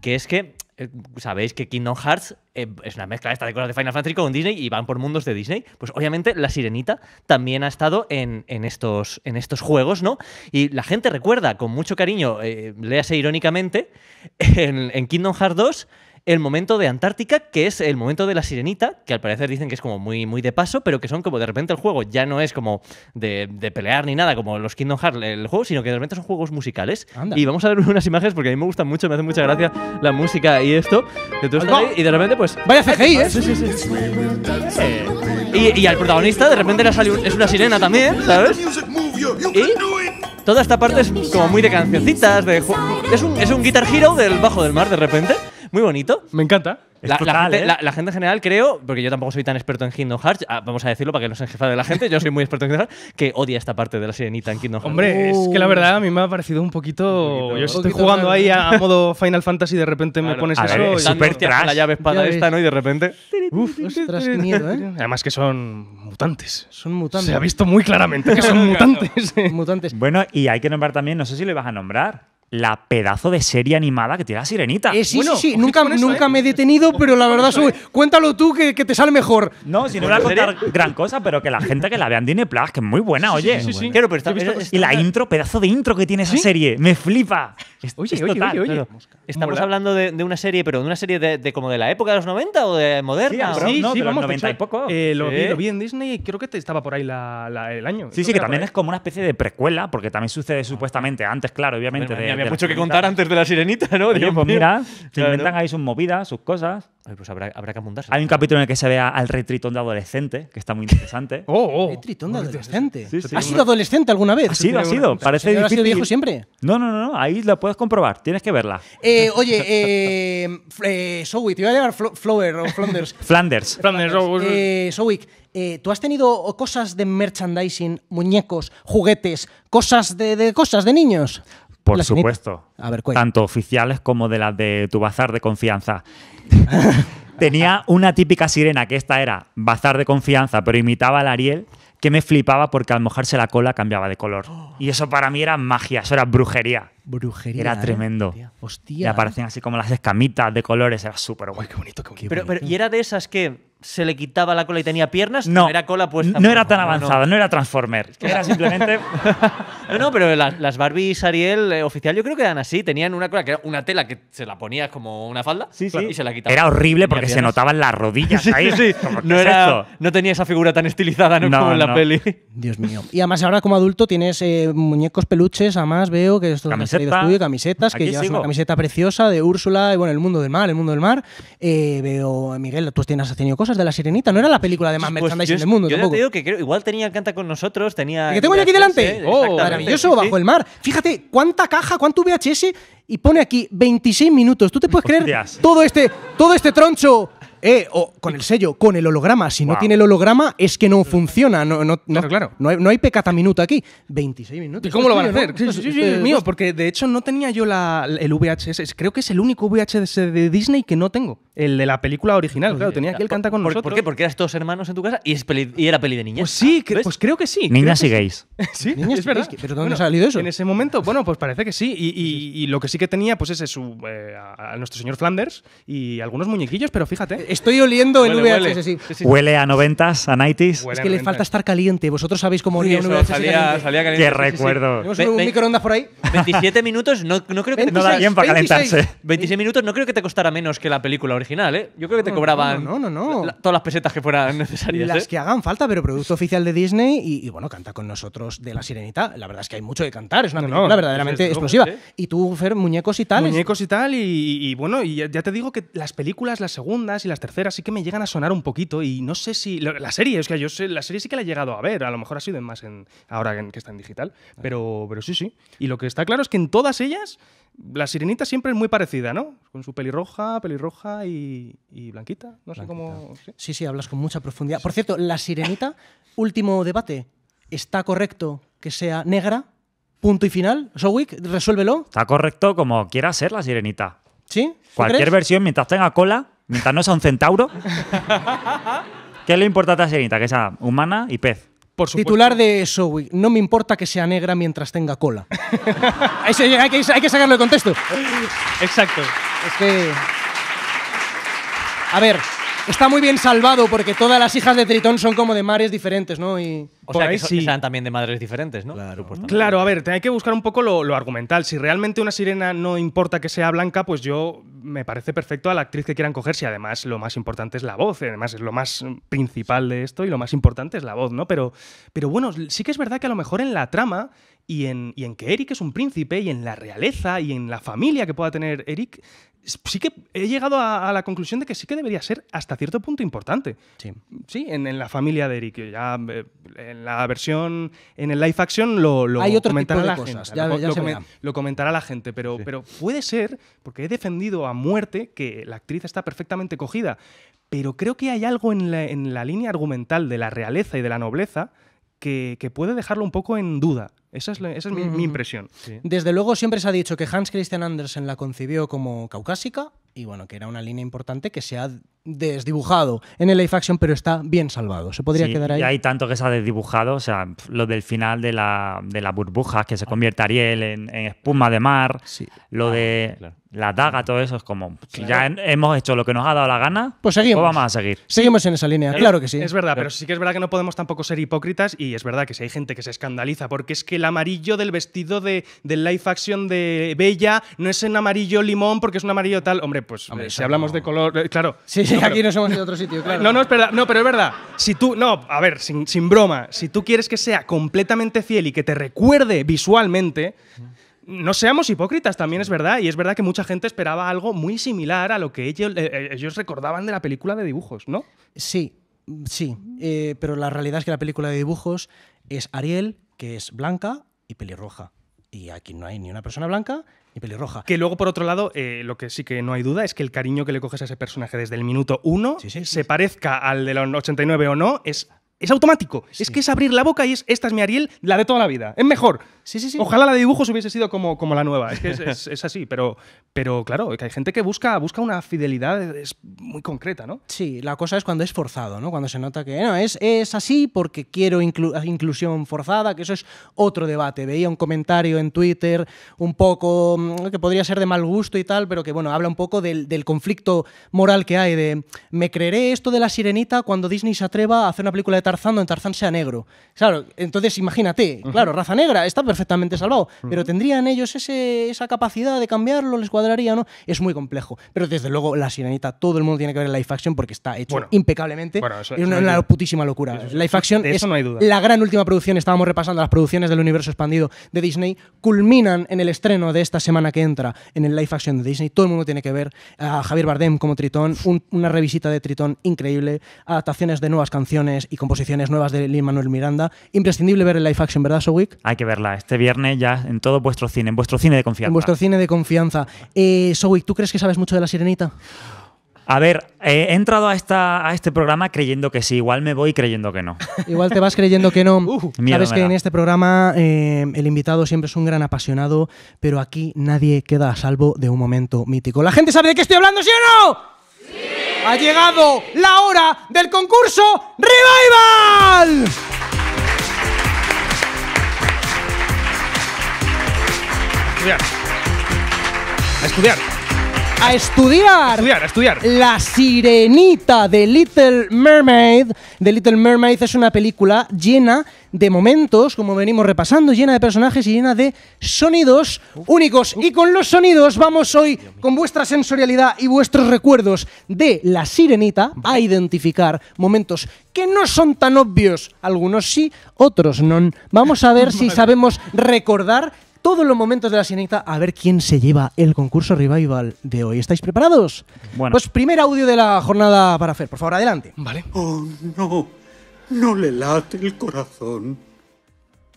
que es que eh, sabéis que Kingdom Hearts eh, es una mezcla esta de cosas de Final Fantasy con Disney y van por mundos de Disney. Pues obviamente la sirenita también ha estado en, en estos, en estos juegos, ¿no? Y la gente recuerda con mucho cariño, eh, léase irónicamente, en, en Kingdom Hearts 2 el momento de Antártica, que es el momento de la sirenita, que al parecer dicen que es como muy, muy de paso, pero que son como de repente el juego ya no es como de, de pelear ni nada como los Kingdom Hearts, el juego, sino que de repente son juegos musicales. Anda. Y vamos a ver unas imágenes porque a mí me gustan mucho, me hace mucha gracia la música y esto. Que tú estás Ahí va. ahí y de repente, pues. Vaya CGI, ¿eh? Sí, sí, sí. Eh, y, y al protagonista de repente le sale un- es una sirena también, ¿sabes? Y toda esta parte es como muy de cancioncitas, de es un, es un Guitar Hero del bajo del mar de repente, muy bonito. Me encanta. Es La, la total, gente, ¿eh? la- la gente en general creo, porque yo tampoco soy tan experto en Kingdom Hearts, ah, vamos a decirlo para que no se jefa de la gente, yo soy muy experto en Kingdom Hearts, que odia esta parte de la sirenita en Kingdom Hearts. Hombre, es que la verdad a mí me ha parecido un poquito. yo estoy poquito jugando raro. ahí a, a modo Final Fantasy y de repente me pones A ver, eso. es y- con trash. la llave espada Ya esta, ves. ¿no? Y de repente. Uf, ostras, qué miedo, ¿eh? Además que son mutantes. Son mutantes. Se ha visto muy claramente que son mutantes. Mutantes. Bueno, y hay que nombrar también, no sé si lo ibas a nombrar, la pedazo de serie animada que tiene la sirenita. Eh, sí, Bueno, sí, sí. Nunca, eso, nunca ¿eh? me he detenido, pero la verdad, soy, cuéntalo tú que, que te sale mejor. No, si no voy a contar gran cosa, pero que la gente que la vea en Disney Plus, que es muy buena, oye. sí, sí. Claro, pero está, He visto- está- Y la intro, pedazo de intro que tiene esa serie, me flipa. Es, Oye, es oye, total. oye, oye. Claro. Estamos Mola. hablando de, de una serie, pero de una serie de, de como de la época de los 90 o de moderna. Sí, sí, no, de los vamos, 90 y hecho, poco. eh, lo, Sí. vi, lo vi en Disney y creo que te estaba por ahí la- la- el año. Sí, sí, que también es como una especie de precuela, porque también sucede supuestamente antes, claro, obviamente. De- había la mucho que contar antes de la sirenita, ¿no? Oye, Dios pues mío. mira, se Claro. inventan ahí sus movidas, sus cosas. Pues habrá, habrá que apuntarse. Hay un capítulo en el que se ve al rey tritón de adolescente, que está muy interesante. Oh, oh. Tritón de adolescente. Sí, sí. ¿Has sido adolescente alguna vez? Ha sido, ha sido. Parece Señor, ¿Has sido difícil. viejo siempre? No, no, no, no, ahí lo puedes comprobar, tienes que verla. Eh, oye, eh, eh, Sowick, te iba a llamar Flo- Flower o Flanders. Flanders. Flanders, Eh, Sowick, eh, ¿tú has tenido cosas de merchandising, muñecos, juguetes, cosas de, de cosas de niños? Por supuesto. A ver, cuenta. Tanto oficiales como de las de tu bazar de confianza. Tenía una típica sirena que esta era bazar de confianza, pero imitaba al Ariel, que me flipaba porque al mojarse la cola cambiaba de color. Y eso para mí era magia, eso era brujería. Brujería. Era ¿eh? tremendo. Hostia. Y aparecían así como las escamitas de colores, era súper guay. Qué bonito, qué bonito. Pero, pero, ¿y era de esas que se le quitaba la cola y tenía piernas? No, era cola puesta. no era tan No, no. era Transformer. Era simplemente. No, no, pero las, las Barbies Ariel eh, oficial yo creo que eran así. Tenían una cola que era una tela que se la ponías como una falda Sí, sí. y se la quitaba. Era horrible porque se notaban las rodillas Sí, ahí. sí, sí. Como, ¿qué No, era, no tenía esa figura tan estilizada ¿no? No, como en la no. peli. Dios mío. Y además ahora como adulto tienes eh, muñecos peluches, además veo que esto lo has traído tú, camisetas, que llevas sigo. una camiseta preciosa de Úrsula y bueno, el mundo del mar, el mundo del mar. Eh, veo, Miguel, tú tienes, has tenido cosas de la sirenita, no era la película de más Pues merchandising del mundo yo tampoco. te digo que creo, igual tenía canta con nosotros, tenía. ¿El que tengo yo aquí delante? Sí, oh, maravilloso, sí, sí. bajo el mar. Fíjate, cuánta caja, cuánto VHS y pone aquí 26 minutos. ¿Tú te puedes creer Hostias. todo este, todo este troncho? Eh, o con el sello, con el holograma. Si no tiene el holograma, es que no funciona. No, no, no, Claro, claro. No hay, no hay pecata minuto aquí. 26 minutos. ¿Y cómo lo van a hacer? Sí, sí, sí, es- mío, porque de hecho no tenía yo la, el VHS. Creo que es el único VHS de Disney que no tengo. El de la película original, claro. Tenía aquí el canta con ¿Por, nosotros. ¿Por qué? Porque eras todos hermanos en tu casa y, es peli- y era peli de niñas. Pues sí, pues creo que sí. Niñas y gays. Sí, Niñas es y verdad. gays, ¿pero dónde ha salido eso? En ese momento, bueno, pues parece que sí. Y, y- y lo que sí que tenía, pues ese, su, eh, a, a nuestro señor Flanders y algunos muñequillos, pero fíjate. Estoy oliendo el Huele, VHS, huele. sí. Sí, sí. Huele a noventas, a 90s. Huele Es que le 90. falta estar caliente. Vosotros sabéis cómo olía Sí, un VHS salía, caliente. salía caliente. Qué sí, sí, sí. recuerdo. ¿Tenemos un microondas por ahí? 27 minutos, no, no creo que te No da 26, tiempo a 26. calentarse. 26 minutos no creo que te costara menos que la película original, ¿eh? Yo creo que te No, cobraban no, no, no, no. la- todas las pesetas que fueran necesarias. Las ¿eh? que hagan falta, pero producto oficial de Disney y, y, bueno, canta con nosotros de La Sirenita. La verdad es que hay mucho de cantar, es una No, no, película verdaderamente luego, explosiva. Y tú, Fer, muñecos y tal. Muñecos y tal, y, y bueno, y ya te digo que las películas, las segundas y las terceras sí que me llegan a sonar un poquito y no sé si... La serie, es que yo sé, la serie sí que la he llegado a ver, a lo mejor ha sido en más en, ahora en- que está en digital, pero, pero sí, sí. Y lo que está claro es que en todas ellas la sirenita siempre es muy parecida, ¿no? Con su pelirroja, pelirroja y, y blanquita, no sé cómo... sí. Sí, sí, hablas con mucha profundidad. Por cierto, La Sirenita, último debate. ¿Está correcto que sea negra? Punto y final. Sowick, resuélvelo. Está correcto como quiera ser la sirenita. ¿Sí? ¿Tú Cualquier crees? versión, mientras tenga cola, mientras no sea un centauro. ¿Qué le importa a la sirenita? Que sea humana y pez. Por supuesto. Titular de Zoe, no me importa que sea negra mientras tenga cola. Hay, que, hay que sacarlo de contexto. Exacto. Es que. A ver, está muy bien salvado porque todas las hijas de Tritón son como de mares diferentes, ¿no? Y. O sea, que, sí. sean también de madres diferentes, ¿no? Claro. Claro, a ver, te- hay que buscar un poco lo, lo argumental. Si realmente una sirena no importa que sea blanca, pues yo me parece perfecto a la actriz que quieran coger. Si además lo más importante es la voz, y además es lo más principal de esto y lo más importante es la voz, ¿no? Pero, pero bueno, sí que es verdad que a lo mejor en la trama y en, y en que Eric es un príncipe y en la realeza y en la familia que pueda tener Eric, sí que he llegado a, a la conclusión de que sí que debería ser hasta cierto punto importante. Sí. Sí, en, en la familia de Eric. Ya eh, en la versión, en el live action lo, lo Hay otro comentará tipo de la cosas, gente. ya- lo, ya se lo comentará la gente, pero, pero puede ser, porque he defendido a muerte que la actriz está perfectamente cogida, pero creo que hay algo en la, en la línea argumental de la realeza y de la nobleza que, que puede dejarlo un poco en duda. Esa es, la- esa es mi, mi impresión. Desde luego siempre se ha dicho que Hans Christian Andersen la concibió como caucásica y bueno, que era una línea importante que se ha desdibujado en el live action, pero está bien salvado. Se podría Sí, quedar ahí. Y hay tanto que se ha desdibujado, o sea, lo del final de la, de la burbuja, que se convierte Ariel en, en espuma de mar, Sí. lo de claro. la daga, todo eso es como, ya he- hemos hecho lo que nos ha dado la gana, Pues seguimos. vamos a seguir. Seguimos en esa línea, claro que sí. Es verdad, pero sí que es verdad que no podemos tampoco ser hipócritas y es verdad que si hay gente que se escandaliza porque es que el amarillo del vestido de, del live action de Bella no es en amarillo limón porque es un amarillo tal. Hombre, pues Hombre, eh, si hablamos no. de color, eh, claro. Sí, sí, No, pero- aquí nos hemos ido a otro sitio, claro. No, no, es verdad, no, pero es verdad. Si tú, no, a ver, sin, sin broma, si tú quieres que sea completamente fiel y que te recuerde visualmente, no seamos hipócritas, también es verdad. Y es verdad que mucha gente esperaba algo muy similar a lo que ellos, eh, eh, ellos recordaban de la película de dibujos, ¿no? Sí, sí. eh, pero la realidad es que la película de dibujos es Ariel, que es blanca y pelirroja. Y aquí no hay ni una persona blanca ni pelirroja. Que luego, por otro lado, eh, lo que sí que no hay duda es que el cariño que le coges a ese personaje desde el minuto uno, Sí, sí, sí, se sí. parezca al de los 89 o no, es, es automático. Es que es abrir la boca y es esta es mi Ariel, la de toda la vida. Es mejor. Sí, sí, sí. Ojalá la de dibujos hubiese sido como, como la nueva. Es que es, es- es así, pero, pero claro, que hay gente que busca, busca una fidelidad es muy concreta, ¿no? Sí, la cosa es cuando es forzado, ¿no? Cuando se nota que no, es, es así porque quiero inclu- inclusión forzada, que eso es otro debate. Veía un comentario en Twitter un poco mm, que podría ser de mal gusto y tal, pero que bueno, habla un poco del, del conflicto moral que hay de me creeré esto de la sirenita cuando Disney se atreva a hacer una película de Tarzán donde Tarzán sea negro. Claro, entonces imagínate, claro, raza negra está perfectamente salvado, pero tendrían ellos ese- esa capacidad de cambiarlo, les cuadraría, ¿no? Es muy complejo. Pero desde luego la sirenita, todo el mundo tiene que ver el live action porque está hecho Bueno. impecablemente. Bueno, eso- es una, no putísima locura. Eso- live eso- action de eso es no hay duda. la gran última producción. Estábamos repasando las producciones del universo expandido de Disney. Culminan en el estreno de esta semana que entra en el live action de Disney. Todo el mundo tiene que ver a Javier Bardem como Tritón, un- una revisita de Tritón increíble, adaptaciones de nuevas canciones y composiciones nuevas de Lin Manuel Miranda. Imprescindible ver el live action, ¿verdad, Sowick? Hay que verla este viernes ya en todo vuestro cine, en vuestro cine de confianza. En vuestro cine de confianza. Eh, Sowick, ¿tú crees que sabes mucho de la sirenita? A ver, eh, he entrado a, esta, a este programa creyendo que sí, igual me voy creyendo que no. Igual te vas creyendo que no. miedo Sabes que en este programa eh, el invitado siempre es un gran apasionado, pero aquí nadie queda a salvo de un momento mítico. ¿La gente sabe de qué estoy hablando, sí o no? Ha llegado la hora del concurso Revival. Estudiar. A estudiar. A A estudiar. estudiar, a estudiar. La Sirenita de Little Mermaid. The Little Mermaid es una película llena de momentos, como venimos repasando, llena de personajes y llena de sonidos únicos. Y con los sonidos vamos hoy, con vuestra sensorialidad y vuestros recuerdos de La Sirenita, a identificar momentos que no son tan obvios. Algunos sí, otros no. Vamos a ver si sabemos recordar todos los momentos de la sirenita a ver quién se lleva el concurso revival de hoy. ¿Estáis preparados? Bueno. Pues primer audio de la jornada para hacer. Por favor, adelante. Vale. Oh, no. No le late el corazón.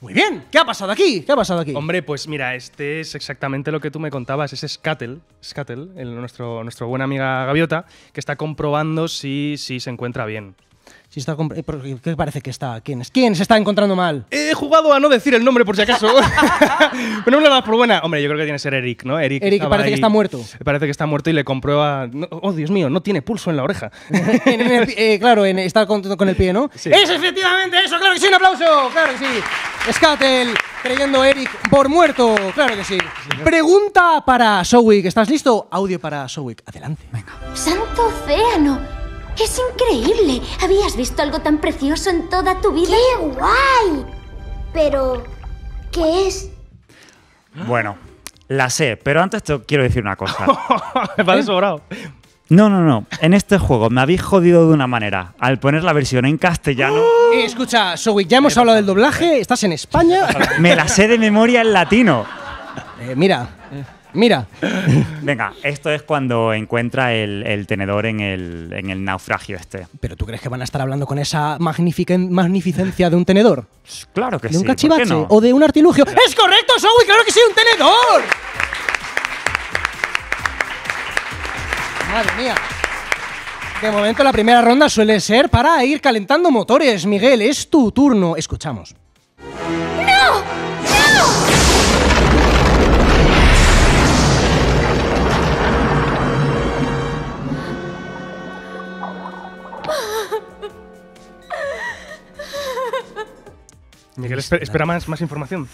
Muy bien. ¿Qué ha pasado aquí? ¿Qué ha pasado aquí? Hombre, pues mira, este es exactamente lo que tú me contabas. Es Scattel, Scattel, el, nuestro, nuestro buena amiga Gaviota, que está comprobando si, si se encuentra bien. Si está eh, ¿Qué parece que está? ¿Quién, es? ¿Quién se está encontrando mal? He jugado a no decir el nombre por si acaso. Pero no me lo das por buena. Hombre, yo creo que tiene que ser Eric, ¿no? Eric, Eric parece que ahí- está muerto. Parece que está muerto y le comprueba. no- oh, Dios mío, no tiene pulso en la oreja. En el eh, claro, en, está con, con el pie, ¿no? Sí. ¡Es efectivamente eso! ¡Claro que sí! ¡Un aplauso! ¡Claro que sí! Scatel creyendo Eric por muerto. ¡Claro que sí! Pregunta para Sowick. ¿Estás listo? Audio para Sowick. Adelante. ¡Santo océano! ¡Es increíble! ¿Habías visto algo tan precioso en toda tu vida? ¡Qué guay! Pero, ¿qué es? Bueno, la sé, pero antes te quiero decir una cosa. Me parece sobrado. No, no, no. En este juego me habéis jodido de una manera. Al poner la versión en castellano, Eh, escucha, Sowick, ya hemos hablado del doblaje. Estás en España. me la sé de memoria en latino. Eh, mira, mira. Venga, esto es cuando encuentra el, el tenedor en el, en el naufragio este. ¿Pero tú crees que van a estar hablando con esa magnificencia de un tenedor? Claro que ¿De un sí. ¿por qué cachivache? no? ¿O de un artilugio? ¡Es correcto, Sowick! ¡Claro que sí, un tenedor! Madre mía. De momento la primera ronda suele ser para ir calentando motores. Miguel, es tu turno. Escuchamos. Miguel, espe- espera más, más información.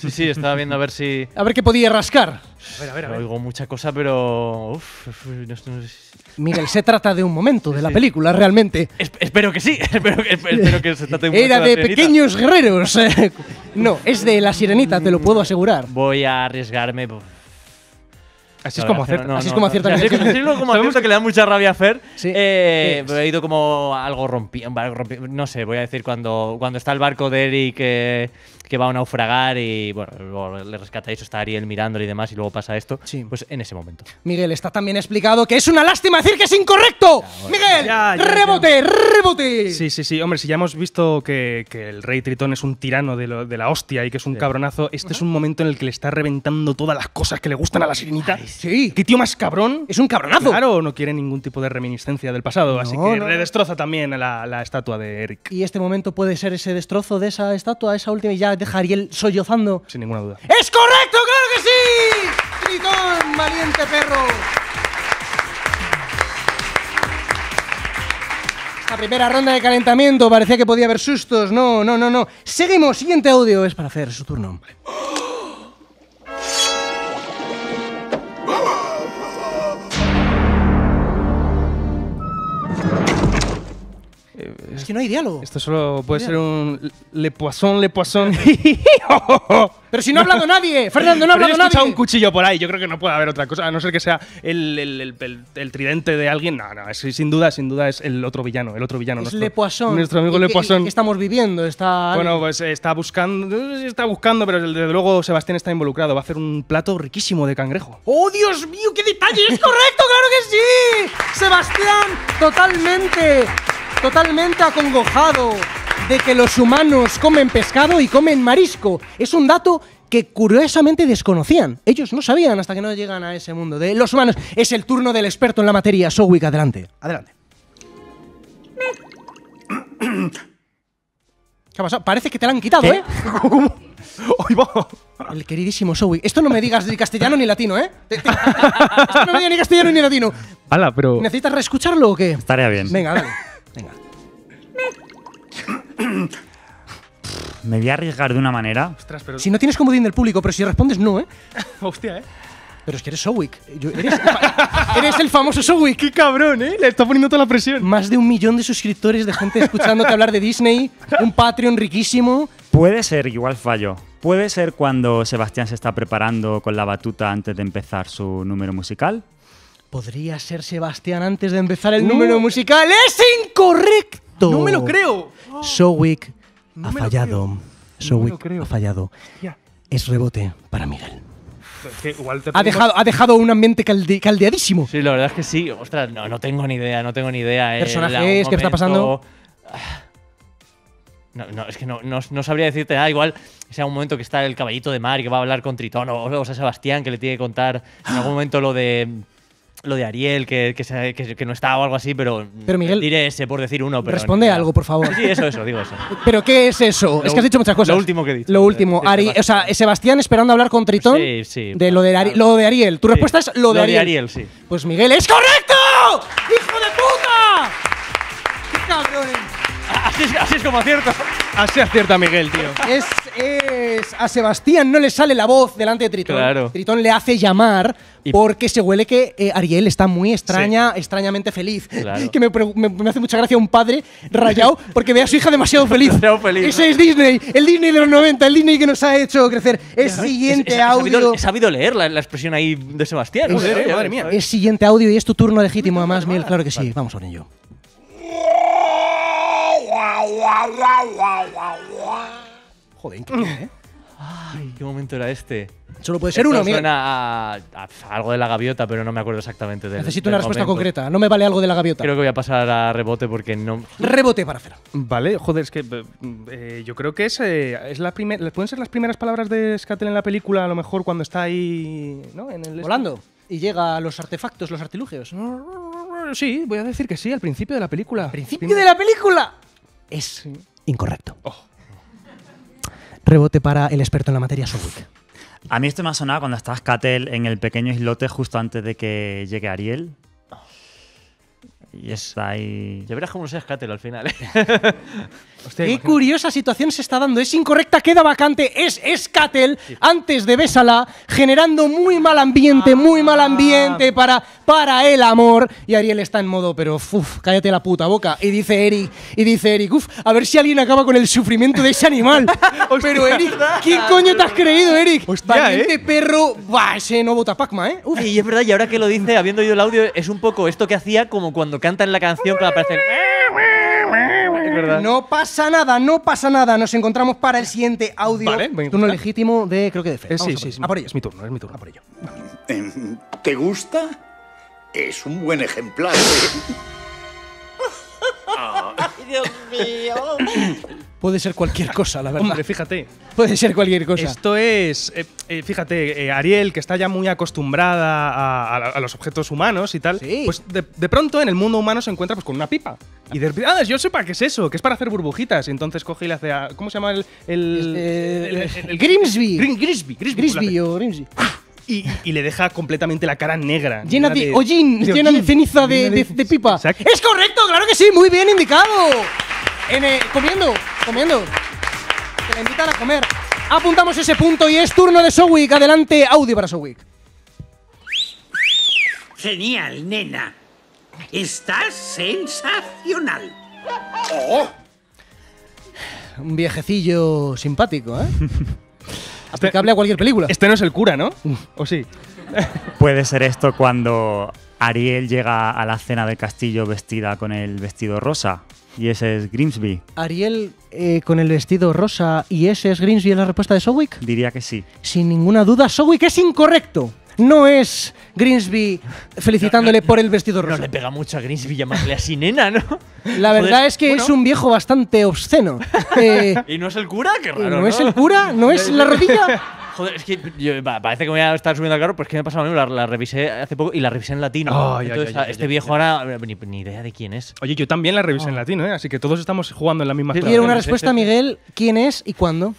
Sí, sí, estaba viendo a ver si. A ver qué podía rascar. A ver, a ver, a ver. Oigo mucha cosa, pero. Uf, uf, no, no. Miguel, se trata de un momento de la película, realmente. Es- espero que sí. espero, que, espero que se trate un momento Era la de sirenita. pequeños guerreros. No, es de la sirenita, te lo puedo asegurar. Voy a arriesgarme. pues, Así es como que no, Así es no, como no. acierta Sí, Así, es como Sabemos acierta que le da mucha rabia a Fer. Sí. Eh, Sí. He ido como algo rompido. No sé, voy a decir cuando, cuando está el barco de Eric eh, que va a naufragar y bueno, luego le rescata y eso, está Ariel mirándole y demás y luego pasa esto. Sí. Pues en ese momento. Miguel, está también explicado que es una lástima decir que es incorrecto. Miguel, Ya, ya, rebote, rebote. Sí, sí, sí. Hombre, si ya hemos visto que, que el rey Tritón es un tirano de, lo- de la hostia y que es un cabronazo, este es un momento en el que le está reventando todas las cosas que le gustan a la sirenita. Sí. ¿Qué tío más cabrón? Es un cabronazo. Claro, no quiere ningún tipo de reminiscencia del pasado, así que no. le destroza también la, la estatua de Eric. Y este momento puede ser ese destrozo de esa estatua, esa última, y ya deja a Ariel sollozando. Sin ninguna duda. ¡Es correcto! ¡Claro que sí! Tritón, valiente perro. La primera ronda de calentamiento parecía que podía haber sustos. No, no, no, no. Seguimos. Siguiente audio es para hacer su turno. Es que no hay diálogo. Esto solo puede ser un Le Poisson, Le Poisson. Pero si no ha hablado nadie. Fernando, no ha Pero yo he hablado escuchado un nadie. cuchillo por ahí. Yo creo que no puede haber otra cosa, a no ser que sea el, el- el- el- el tridente de alguien. No, no, es- sin duda, sin duda es el otro villano, el otro villano. Es nuestro, Le Poisson. Nuestro amigo ¿Y Le Poisson. qué estamos viviendo? Está. Bueno, pues eh, está buscando, está buscando, pero desde luego Sebastián está involucrado. Va a hacer un plato riquísimo de cangrejo. ¡Oh, Dios mío, qué detalle! ¡Es correcto, claro que sí! Sebastián, totalmente, totalmente acongojado de que los humanos comen pescado y comen marisco. Es un dato que curiosamente desconocían. Ellos no sabían hasta que no llegan a ese mundo de los humanos. Es el turno del experto en la materia, Sowick. Adelante. Adelante. ¿Qué ha pasado? Parece que te la han quitado, ¿Qué? ¿eh? ¡Ay, va! El queridísimo Sowick. Esto no me digas ni castellano ni latino, ¿eh? Esto no me digas ni castellano ni latino. ¡Hala, pero. ¿Necesitas reescucharlo o qué? Estaría bien. Venga, dale. Venga. Me voy a arriesgar de una manera. Ostras, pero. Si no tienes comodín del público, pero si respondes no, ¿eh? Hostia, ¿eh? Pero es que eres Sowick. Eres, eres el famoso Sowick. ¡Qué cabrón, eh! Le está poniendo toda la presión. Más de un millón de suscriptores de gente escuchándote hablar de Disney. Un Patreon riquísimo. Puede ser, igual fallo. Puede ser cuando Sebastián se está preparando con la batuta antes de empezar su número musical. ¿Podría ser Sebastián antes de empezar el número musical? ¡Es incorrecto! ¡No me lo creo! Sowick No ha fallado. Sowick creo. ha fallado. Es rebote para Miguel. Es que igual te Ha dejado, ha dejado un ambiente calde- caldeadísimo. Sí, la verdad es que sí. Ostras, no, no tengo ni idea, no tengo ni idea. eh. Personajes, algún ¿qué está pasando? Ah. No, no, es que no, no, no sabría decirte nada. Igual sea un momento que está el caballito de mar y que va a hablar con Tritón o, o sea Sebastián que le tiene que contar en algún momento lo de lo de Ariel, que, que, se- que- que no está o algo así, pero. Pero, Miguel, Diré ese por decir uno. Pero responde algo, por favor. Sí, eso, eso, digo eso. ¿Pero qué es eso? Es que has dicho muchas cosas. lo último que he dicho. Lo último. De- de Ari- o sea, Sebastián esperando hablar con Tritón. Sí, sí. De lo de, Ari- lo de Ariel. Tu respuesta es lo de Ariel. sí. Pues Miguel, ¡es correcto! ¡Hijo de puta! ¡Qué cabrones! Así es, así es como acierto. Así acierta Miguel, tío. Es, es- a Sebastián no le sale la voz delante de Tritón. Claro. Tritón le hace llamar Y- porque se huele que eh, Ariel está muy extraña, extrañamente feliz. Claro. Que me, me- me hace mucha gracia un padre rayado porque ve a su hija demasiado feliz. Demasiado feliz, Ese es Disney, el Disney de los 90, el Disney que nos ha hecho crecer. Es siguiente Es- es- he audio. sabido, he sabido leer la, la expresión ahí de Sebastián. Es- Joder, madre madre mía. mía. Es siguiente audio y es tu turno legítimo, además, Miguel. Claro que sí. Vamos con ello. Joder, increíble, ¿eh? Ay, ¿Qué momento era este? Solo puede ser Esto uno, Miguel. suena a, a- a algo de la gaviota, pero no me acuerdo exactamente del Necesito del una respuesta momento. concreta. No me vale algo de la gaviota. Creo que voy a pasar a rebote porque no. Rebote para hacer. Vale, joder, es que eh, yo creo que es, eh, es la primera. Pueden ser las primeras palabras de Scatel en la película, a lo mejor cuando está ahí. ¿No? En el Volando. Y llega a los artefactos, los artilugios. Sí, voy a decir que sí, al principio de la película. principio de la película es incorrecto. Oh. Rebote para el experto en la materia Sowick. A mí esto me ha sonado cuando está Skatel en el pequeño islote justo antes de que llegue Ariel. Y está ahí. Ya verás cómo sea Scatel al final. ¿eh? Hostia, Qué curiosa situación se está dando. Es incorrecta, queda vacante. Es Skatel antes de Bésala, generando muy mal ambiente, muy mal ambiente para, para el amor. Y Ariel está en modo, pero uf, cállate la puta boca. Y dice Eric, y dice Eric, uf, a ver si alguien acaba con el sufrimiento de ese animal. pero Eric, ¿quién coño te has creído, Eric? Hostia, Valiente perro. Buah, ese no vota Pacma, ¿eh? Uf. y es verdad, y ahora que lo dice, habiendo oído el audio, es un poco esto que hacía como cuando cantan la canción que aparece. Es verdad. No pasa nada, no pasa nada. Nos encontramos para el siguiente audio. Vale, venga. Turno legítimo de, creo que de Fer. Eh, sí, a sí, por- sí. A por ello. Es mi turno, es mi turno. A por ello. Em, ¿Te gusta? Es un buen ejemplar. ¿eh? Puede ser cualquier cosa, la verdad. Hombre, fíjate. Puede ser cualquier cosa. Esto es, eh, eh, fíjate, eh, Ariel, que está ya muy acostumbrada a, a- a los objetos humanos y tal, Sí. pues de, de pronto en el mundo humano se encuentra pues, con una pipa. Y de repente, ah, yo sepa qué es eso, que es para hacer burbujitas. Y entonces coge y le hace a, ¿Cómo se llama el. el, el- el- el- Grimsby. Grim- Grisby. Grisby. Grisby o Grimsby. Y, y le deja completamente la cara negra. Llena de hollín, llena de hollín, ceniza de, de- de pipa. Exacto. ¡Es correcto! ¡Claro que sí! ¡Muy bien indicado! En, eh, comiendo, comiendo. Te la invitan a comer. Apuntamos ese punto y es turno de Sowick. Adelante, audio para Sowick. Genial, nena. Estás sensacional. Un viejecillo simpático, ¿eh? Aplicable a cualquier película. Este no es el cura, ¿no? ¿O sí? Puede ser esto cuando Ariel llega a la cena del castillo vestida con el vestido rosa. Y ese es Grimsby. Ariel eh, con el vestido rosa y ese es Grimsby en la respuesta de Sowick. Diría que sí. Sin ninguna duda, Sowick es incorrecto. No es Grimsby felicitándole por el vestido No rosa. le pega mucho a Grimsby llamarle así nena, ¿no? La verdad Joder, es que bueno. es un viejo bastante obsceno. Eh, ¿Y no es el cura? Qué ¿No, raro. es el cura? ¿No es la rodilla? Joder, es que yo- parece que me voy a estar subiendo al carro, pues que me pasa lo mismo. La, la revisé hace poco y la revisé en latino. Ay, ay, Entonces, este viejo ahora, ni, ni idea de quién es. Oye, yo también la revisé en latino, ¿eh? Así que todos estamos jugando en la misma Quiero una respuesta. Miguel. ¿Quién es y cuándo?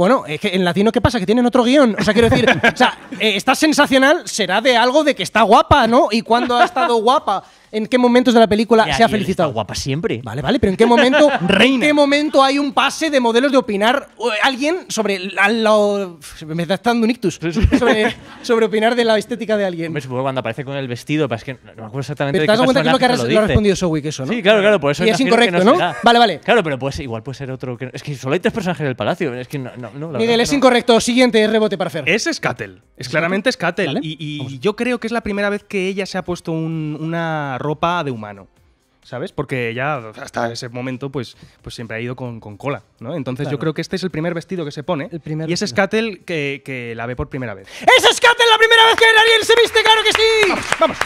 Bueno, es que en latino, ¿qué pasa? Que tienen otro guion. O sea, quiero decir, o sea, eh, está sensacional, será de algo de que está guapa, ¿no? ¿Y cuándo ha estado guapa? ¿En qué momentos de la película Ya, se ha y él felicitado? está guapa siempre. Vale, vale, pero ¿en qué momento, ¿en Reina. qué momento hay un pase de modelos de opinar eh, alguien sobre la, la- me está dando un ictus sobre, sobre opinar de la estética de alguien? Hombre, supongo que cuando aparece con el vestido, pero es que no, me acuerdo exactamente Pero de te qué das cuenta que es lo que lo ha respondido Sowick eso, ¿no? Sí, claro, claro, por eso Y es que incorrecto, ¿no? Vale, vale. Claro, pero pues igual puede ser otro. que- Es que solo hay tres personajes del palacio. Es que no, no, no, la Miguel, verdad es incorrecto. Siguiente rebote para Fer. Es Skatel. Es claramente Skatel. Vale. Y, y yo creo que es la primera vez que ella se ha puesto un- una ropa de humano. ¿Sabes? Porque ella hasta ese momento pues, pues siempre ha ido con, con cola, ¿no? Entonces Claro. yo creo que este es el primer vestido que se pone. El primer y es vestido. Que, que la ve por primera vez. ¡Es Skatel la primera vez que Ariel se viste! ¡Claro que sí! Vamos,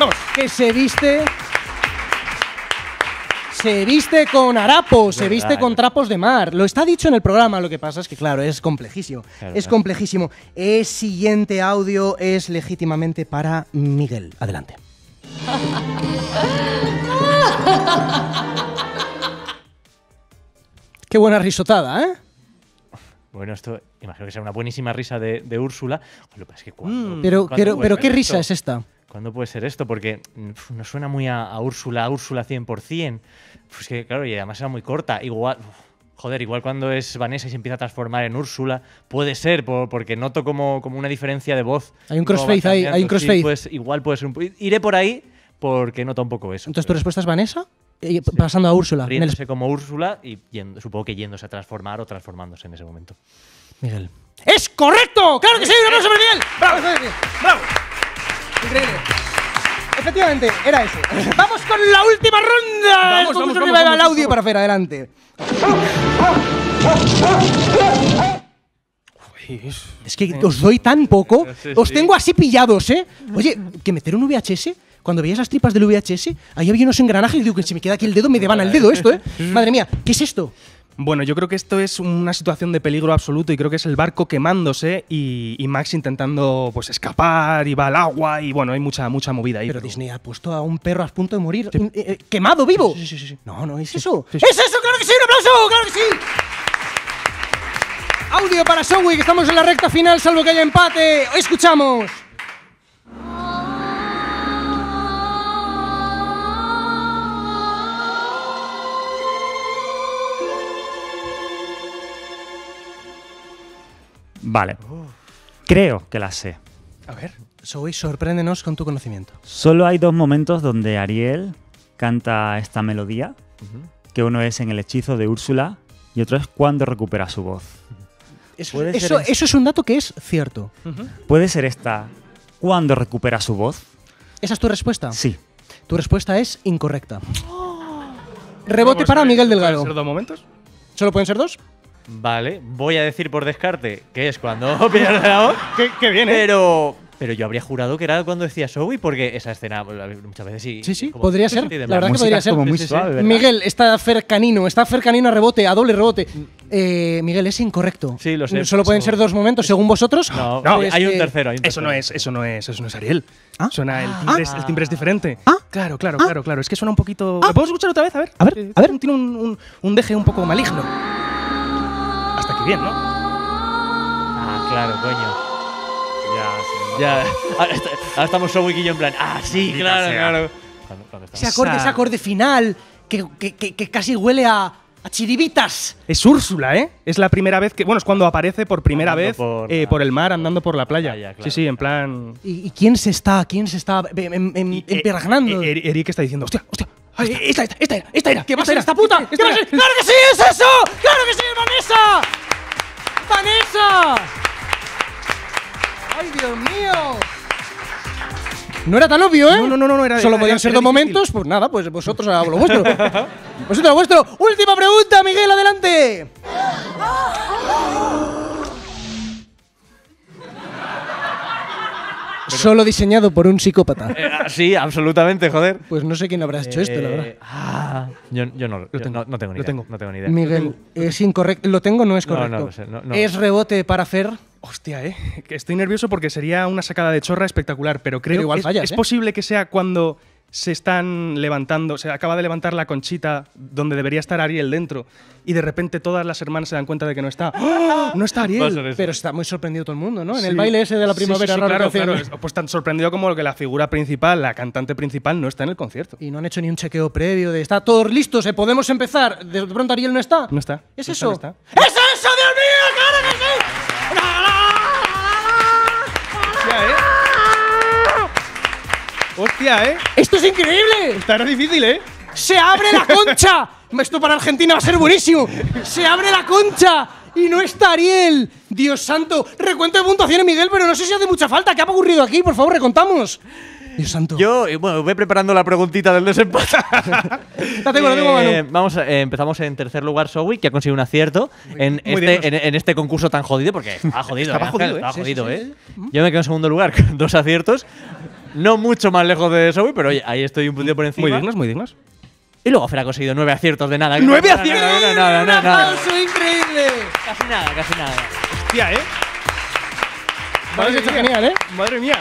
vamos. Que se viste. Se viste con harapos, se viste con verdad. trapos de mar. Lo está dicho en el programa, lo que pasa es que, claro, es complejísimo. Claro, es complejísimo. El siguiente audio es legítimamente para Miguel. Adelante. Qué buena risotada, ¿eh? Bueno, esto imagino que será una buenísima risa de, de Úrsula. Joder, lo que pasa es que cuando, Mm. Pero, ¿cuándo pero, ¿qué risa es esta? ¿Cuándo puede ser esto? Porque no suena muy a, a Úrsula, a Úrsula 100%. Pues que, claro, y además era muy corta. Igual, joder, igual cuando es Vanessa y se empieza a transformar en Úrsula, puede ser, por- porque noto como, como una diferencia de voz. Hay un crossfade ahí, hay un cambiando. Sí, crossfade. pues igual puede ser un Iré por ahí porque noto un poco eso. Entonces, ¿tu respuesta es Vanessa? Eh, Pasando a Úrsula. en el- Riéndose como Úrsula y yendo- supongo que yéndose a transformar o transformándose en ese momento. Miguel. ¡Es correcto! ¡Claro que sí! ¡Un aplauso para Miguel! ¡Bravo! ¡Bravo! Increíble. Efectivamente, era ese. Vamos con la última ronda. Vamos, El vamos, vamos, vamos, audio para Fer, adelante. Es que os doy tan poco. Os tengo así pillados, ¿eh? Oye, que meter un VHS. Cuando veías las tripas del VHS, ahí había unos engranajes y digo que si me queda aquí el dedo, me devana el dedo esto, ¿eh? Madre mía, ¿qué es esto? Bueno, yo creo que esto es una situación de peligro absoluto y creo que es el barco quemándose y, y Max intentando pues escapar y va al agua y bueno, hay mucha mucha movida ahí. Pero Disney ha puesto a un perro a punto de morir, eh, eh, quemado vivo. Sí, sí, sí, sí. No, no es eso. sí. ¡Es eso! ¡Claro que sí! ¡Un aplauso! ¡Claro que sí! Audio para Zoe, que estamos en la recta final, salvo que haya empate. Escuchamos. Vale. Creo que la sé. A ver. Zoe, sorpréndenos con tu conocimiento. Solo hay dos momentos donde Ariel canta esta melodía, que uno es en el hechizo de Úrsula y otro es cuando recupera su voz. Eso, Puede ser eso, en- eso es un dato que es cierto. ¿Puede ser esta cuando recupera su voz? ¿Esa es tu respuesta? Sí. Tu respuesta es incorrecta. Rebote para Miguel ¿Pueden Delgado. ser dos momentos? ¿Solo pueden ser dos? Vale, voy a decir por descarte que es cuando pierde la voz. Qué, qué bien, ¿eh? Pero, pero yo habría jurado que era cuando decía Zoe, porque esa escena pues, muchas veces sí. Sí, sí, como- podría ser. La verdad que podría es ser. como muy Sí, sí, sí. suave. Miguel, está Fer Canino, está Fer Canino a rebote, a doble rebote. Eh, Miguel, es incorrecto. Sí, lo sé. Solo pueden ser dos momentos, según vosotros. No, No, Pues, hay un tercero. Hay un Eso no tercero. es, eso no es, eso no es Ariel. ¿Ah? Suena el timbre, es, el timbre es diferente. ¿Ah? Claro, claro, ¿Ah? claro, claro. Es que suena un poquito. ¿Lo podemos escuchar otra vez? A ver. A ver, a ver. Tiene un, un, un deje un poco maligno. Bien, ¿no? Ah, claro, coño. Ya, sí. Ya. Ahora, estamos Zoe y yo en plan. Ah, sí, Maldita claro, sea. claro. Cuando- cuando Ese acorde, ese acorde final que, que- que- que casi huele a, a chiribitas. Es Úrsula, ¿eh? Es la primera vez que. Bueno, es cuando aparece por primera Andando vez por eh, la- por el mar andando por la playa. playa, claro, sí, sí, en plan. ¿Y, y quién se está, quién se está em- em- em- Y, eh, eh, Eric está diciendo, hostia, hostia. Ay, esta, esta, esta era, esta era. ¿Qué va a esta ser era, esta puta? ¿Qué va a ser? ¡Claro que sí, es eso! ¡Claro que sí, es Vanessa! ¡Vanessa! ¡Ay, Dios mío! No era tan obvio, ¿eh? No, no, no, no, era- Solo era- podían era- ser era dos difícil. momentos, pues nada, pues vosotros a lo vuestro. vosotros a lo vuestro. Última pregunta, Miguel, adelante. Solo diseñado por un psicópata. Eh, ah, sí, absolutamente, joder. Pues no sé quién habrá hecho esto, la verdad. Eh, ah, yo, yo no, yo no, no tengo ni lo idea. tengo. No tengo ni idea. Miguel, es incorrecto. Lo tengo, no es No, no correcto. lo sé, no, no. Es rebote para Fer. Hostia, eh. Estoy nervioso porque sería una sacada de chorra espectacular, pero creo que es, fallas, es ¿eh? posible que sea cuando se están levantando, se acaba de levantar la conchita donde debería estar Ariel dentro y de repente todas las hermanas se dan cuenta de que no está. ¡Ah! No está Ariel. eso. Pero está muy sorprendido todo el mundo, ¿no? En el Sí. baile ese de la Sí, sí, primavera sí, raro claro, claro. Pues tan sorprendido como que la figura principal, la cantante principal, no está en el concierto. Y no han hecho ni un chequeo previo de está todos listos, ¿eh? podemos empezar. De pronto Ariel no está. No está. ¿Es No está, eso? no está. ¡Es eso, Dios mío! ¡Claro Hostia, ¿eh? ¡Esto es increíble! Esta era difícil, ¿eh? ¡Se abre la concha! Esto para Argentina va a ser buenísimo. ¡Se abre la concha! Y no está Ariel. Dios santo. Recuento de puntuaciones, Miguel, pero no sé si hace mucha falta. ¿Qué ha ocurrido aquí? Por favor, recontamos. Dios santo. Yo, eh, bueno, voy preparando la preguntita del desempate. La tengo, la tengo. Eh, vamos, a- eh, empezamos en tercer lugar, Zoe, que ha conseguido un acierto en, este, bien. en, en este concurso tan jodido, porque estaba jodido, Estaba ¿eh, jodido, Ángel? ¿eh? Estaba Sí, jodido, sí, ¿eh? Yo me quedo en segundo lugar con dos aciertos. No mucho más lejos de Zoe, pero oye, ahí estoy un puntito por encima. Muy dignos, muy dignos. Y luego Fer ha conseguido nueve aciertos de nada. ¡Nueve aciertos! nada, nada, ¡Un nada, nada. aplauso increíble! Casi nada, casi nada. Hostia, ¿eh? Genial, ¿eh? Madre mía.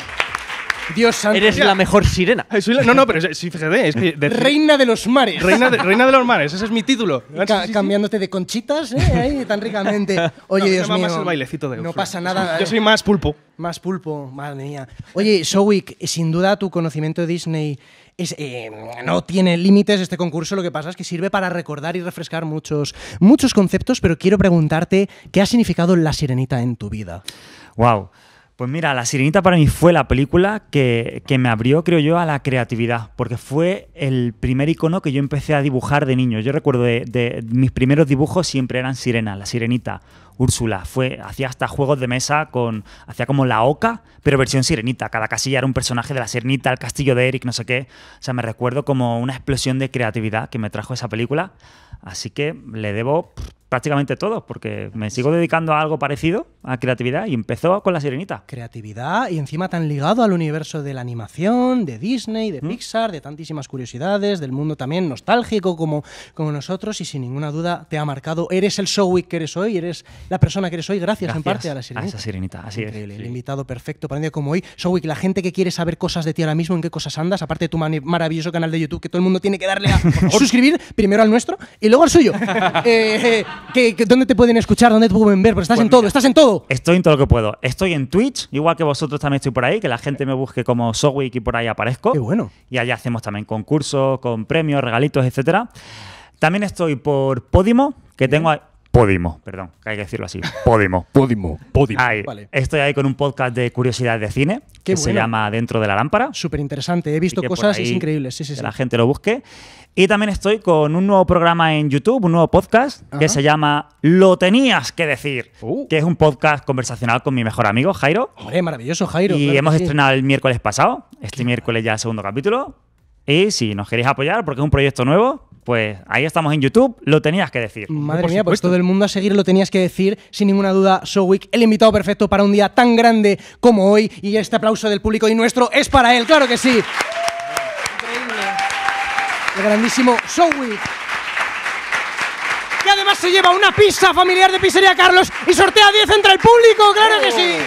Dios santo. Eres la mejor sirena. Ay, soy la- no, no, pero sí, fíjate, es que de- Reina de los mares. reina, de, reina de los mares, ese es mi título. Ca- cambiándote de conchitas, ¿eh? Ahí, tan ricamente. Oye, No, me Dios mío. más el bailecito de No pasa nada. Yo eh. soy más pulpo. Más pulpo, madre mía. Oye, Showik, sin duda tu conocimiento de Disney es, eh, no tiene límites este concurso, lo que pasa es que sirve para recordar y refrescar muchos, muchos conceptos, pero quiero preguntarte qué ha significado La Sirenita en tu vida. Wow. Pues mira, La Sirenita para mí fue la película que, que me abrió, creo yo, a la creatividad, porque fue el primer icono que yo empecé a dibujar de niño. Yo recuerdo de, mis primeros dibujos siempre eran sirenas, La Sirenita, Úrsula. Fue, hacía hasta juegos de mesa con, hacía como la oca, pero versión sirenita. Cada casilla era un personaje de la sirenita, el castillo de Eric, no sé qué. O sea, me recuerdo como una explosión de creatividad que me trajo esa película. Así que le debo prácticamente todo, porque me sigo dedicando a algo parecido, a creatividad, y empezó con la sirenita. Creatividad y encima tan ligado al universo de la animación, de Disney, de Pixar, de tantísimas curiosidades, del mundo también nostálgico como, como nosotros y sin ninguna duda te ha marcado. Eres el Showwick que eres hoy, eres la persona que eres hoy gracias, en parte a la Sirenita. esa sirenita, así Increíble, es. el sí. invitado perfecto para un día como hoy. Showwick, la gente que quiere saber cosas de ti ahora mismo, en qué cosas andas, aparte de tu maravilloso canal de YouTube que todo el mundo tiene que darle a suscribir, primero al nuestro y luego al suyo. Eh, eh, que- que- ¿Dónde te pueden escuchar? ¿Dónde te pueden ver? Porque estás Pues en todo, estás en todo. Estoy en todo lo que puedo. Estoy en Twitch, igual que vosotros también estoy por ahí, que la gente me busque como Sowik y por ahí aparezco. Qué bueno. Y allá hacemos también concursos con premios, regalitos, etcétera. También estoy por Podimo, que tengo ahí- Podimo, perdón, que hay que decirlo así. Podimo. Podimo. Ahí. Vale. Estoy ahí con un podcast de curiosidades de cine Qué que se llama Dentro de la Lámpara. Súper interesante. He visto cosas y es ahí increíble. Sí, sí, que sí. la gente lo busque. Y también estoy con un nuevo programa en YouTube, un nuevo podcast que se llama Lo tenías que decir, Uh. que es un podcast conversacional con mi mejor amigo Jairo. Hombre, maravilloso, Jairo. y claro hemos sí. estrenado el miércoles pasado, este miércoles ya el segundo capítulo. Y si nos queréis apoyar porque es un proyecto nuevo, pues ahí estamos en YouTube, lo tenías que decir. Madre mía, pues todo el mundo a seguir lo tenías que decir, sin ninguna duda, Showwick, el invitado perfecto para un día tan grande como hoy. Y este aplauso del público y nuestro es para él, claro que sí. Increíble. El grandísimo Showwick. Y además se lleva una pizza familiar de Pizzería Carlos y sortea 10 entre el público, claro que sí.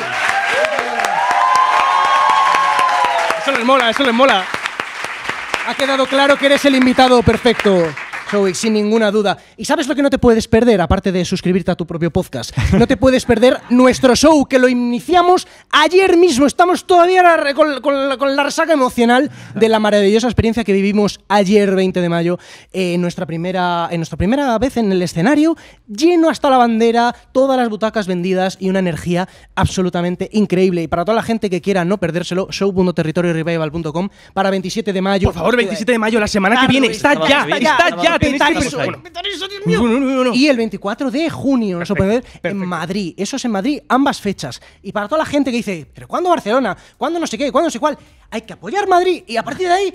Eso les mola, eso les mola. Ha quedado claro que eres el invitado perfecto. Zoe, sin ninguna duda. ¿Y sabes lo que no te puedes perder, aparte de suscribirte a tu propio podcast? No te puedes perder nuestro show, que lo iniciamos ayer mismo. Estamos todavía con, con la- con la resaca emocional de la maravillosa experiencia que vivimos ayer, 20 de mayo, eh, en, nuestra primera, en nuestra primera vez en el escenario, lleno hasta la bandera, todas las butacas vendidas y una energía absolutamente increíble. Y para toda la gente que quiera no perdérselo, show.territoriorevival.com para 27 de mayo. Por favor, 27 de mayo, la semana que viene. Está ya, está ya. Tenéis que- Dios mío. No, no, no, no. Y el 24 de junio ver en perfecto. Madrid. Eso es en Madrid, ambas fechas. Y para toda la gente que dice, ¿pero cuándo Barcelona? ¿Cuándo no sé qué? ¿Cuándo no sé cuál? Hay que apoyar Madrid y a partir de ahí.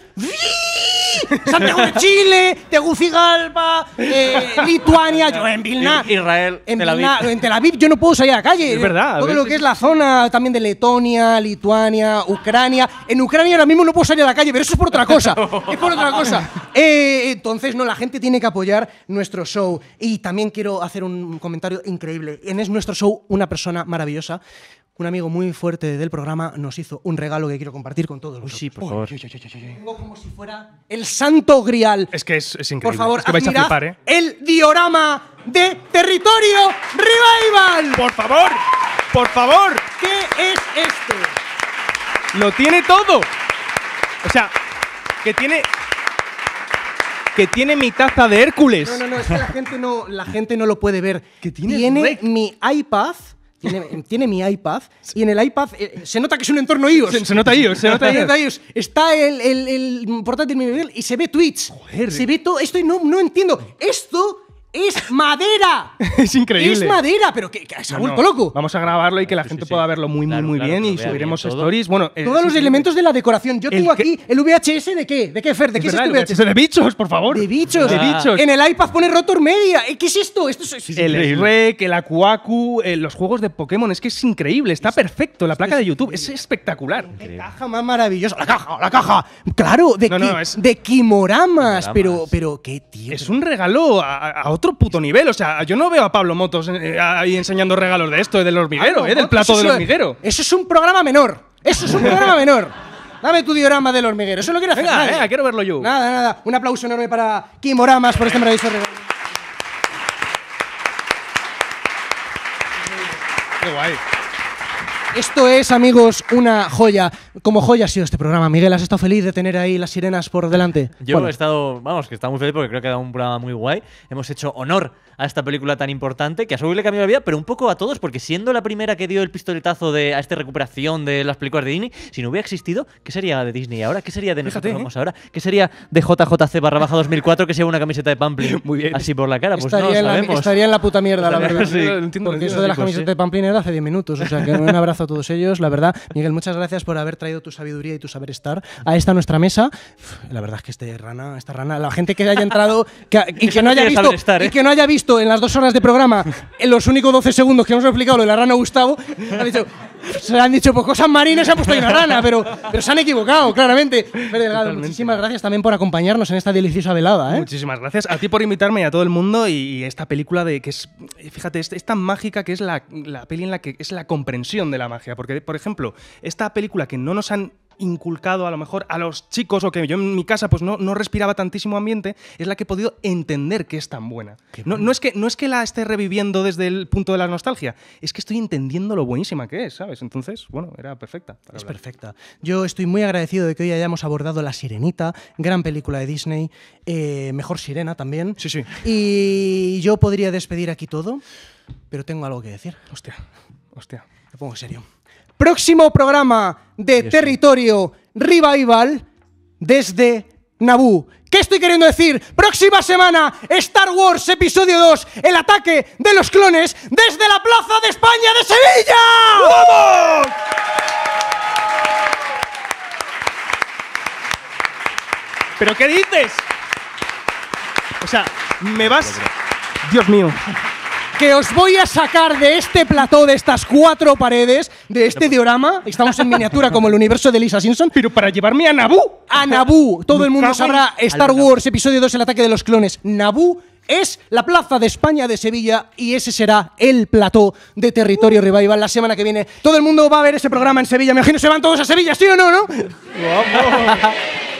Santiago de Chile, Tegucigalpa, eh, Lituania, yo en Vilna. Israel, en, Tel Aviv. Vilna- en Tel Aviv yo no puedo salir a la calle. Es verdad, Todo lo que es la zona también de Letonia, Lituania, Ucrania. En Ucrania ahora mismo no puedo salir a la calle, pero eso es por otra cosa. es por otra cosa. Eh, entonces, no, la gente tiene que apoyar nuestro show. Y también quiero hacer un comentario increíble. En es nuestro show una persona maravillosa. Un amigo muy fuerte del programa nos hizo un regalo que quiero compartir con todos. Uy, sí, por Uy, favor. Tengo como si fuera el santo grial. Es que es, es Por increíble. favor, es que vais a flipar, ¿eh? el diorama de Territorio Revival. Por favor, por favor. ¿Qué es esto? Lo tiene todo. O sea, que tiene. Que tiene mi taza de Hércules. No, no, no, es que la gente no, la gente no lo puede ver. Que tiene rec. mi iPad. Tiene, tiene mi iPad y en el iPad eh, se nota que es un entorno iOS. Se- se nota iOS, se nota iOS. Está el, el, el portátil y se ve Twitch. Joder. Se ve todo. Esto y no, no entiendo. Esto es madera. Es increíble. Es madera, pero que, que No, vuelto no. loco. Vamos a grabarlo y que la Sí, gente sí, pueda verlo muy, Claro, muy, muy claro, bien y subiremos bien stories. Bueno, es Todos los elementos de la decoración. Yo El tengo que- aquí el VHS de qué? ¿De qué, Fer? ¿De qué es este el VHS? de bichos, por favor. De bichos. De bichos. En el iPad pone Rotor Media. Eh, ¿Qué es esto? Esto es, es El. Rec, el Akuaku, eh, los juegos de Pokémon, es que es increíble, está perfecto. La placa de YouTube es espectacular. Qué caja más maravillosa. La caja, la caja. Claro, de, No, ki- es- de Kimoramas. Pero, pero, qué tío. Es un regalo a, a otro puto nivel. O sea, yo no veo a Pablo Motos eh, ahí enseñando regalos de esto, del hormiguero, Ah, eh, del plato del hormiguero. Eso es un programa menor. Eso es un programa menor. Dame tu diorama del hormiguero. Eso lo quiero hacer. Venga, quiero verlo yo. Nada, nada. Un aplauso enorme para Kimoramas por este maravilloso regalo. Qué guay. Esto es, amigos, una joya. Como joya ha sido este programa. Miguel, ¿has estado feliz de tener ahí las sirenas por delante? Yo Bueno, he estado, vamos, que está muy feliz porque creo que ha dado un programa muy guay. Hemos hecho honor a esta película tan importante que a Soul le cambió la vida, pero un poco a todos, porque siendo la primera que dio el pistoletazo de, a esta recuperación de las películas de Disney, si no hubiera existido, ¿qué sería de Disney ahora? ¿Qué sería de nosotros Fíjate, ¿eh? vamos ahora? ¿Qué sería de JJC barra baja 2004 que sea una camiseta de Pamplin? Muy bien. Así por la cara, pues estaría, no en la, estaría en la puta mierda, la verdad. sí. Porque eso de las pues camisetas sí. de Pamplin era hace 10 minutos. O sea, que un abrazo a todos ellos, la verdad. Miguel, muchas gracias por haber traído tu sabiduría y tu saber estar a esta nuestra mesa. La verdad es que este rana, esta rana, la gente que haya entrado que- y, que no haya visto, estar, ¿eh? y que no haya visto en las dos horas de programa, en los únicos 12 segundos que hemos explicado lo de la rana Gustavo, han dicho, se han dicho pues cosas marinas, se ha puesto ahí una rana, pero, pero se han equivocado, claramente. Fer Delgado, muchísimas gracias también por acompañarnos en esta deliciosa velada. ¿eh? Muchísimas gracias a ti por invitarme y a todo el mundo y, y esta película de que es, fíjate, es, es tan mágica que es la, la peli en la que es la comprensión de la magia. Porque, por ejemplo, esta película que no nos han inculcado a lo mejor a los chicos o que yo en mi casa pues no, no respiraba tantísimo ambiente, es la que he podido entender que es tan buena. No, no es que, no es que la esté reviviendo desde el punto de la nostalgia, es que estoy entendiendo lo buenísima que es, ¿sabes? Entonces, bueno, era perfecta. Es hablar. perfecta. Yo estoy muy agradecido de que hoy hayamos abordado La Sirenita, gran película de Disney, eh, mejor sirena también. Sí, sí. Y yo podría despedir aquí todo, pero tengo algo que decir. Hostia, hostia. Me pongo serio. Próximo programa de Territorio Revival desde Naboo. ¿Qué estoy queriendo decir? Próxima semana, Star Wars Episodio 2, el ataque de los clones desde la Plaza de España de Sevilla. ¡Vamos! ¿Pero qué dices? O sea, me vas... Dios mío. Que os voy a sacar de este plató, de estas cuatro paredes, de este diorama. Estamos en miniatura como el universo de Lisa Simpson. Pero para llevarme a Naboo. A Naboo. Todo el mundo sabrá Star Wars Episodio 2, el ataque de los clones. Naboo es la plaza de España de Sevilla y ese será el plató de Territorio Revival la semana que viene. Todo el mundo va a ver ese programa en Sevilla. Me imagino se van todos a Sevilla, ¿sí o no, no?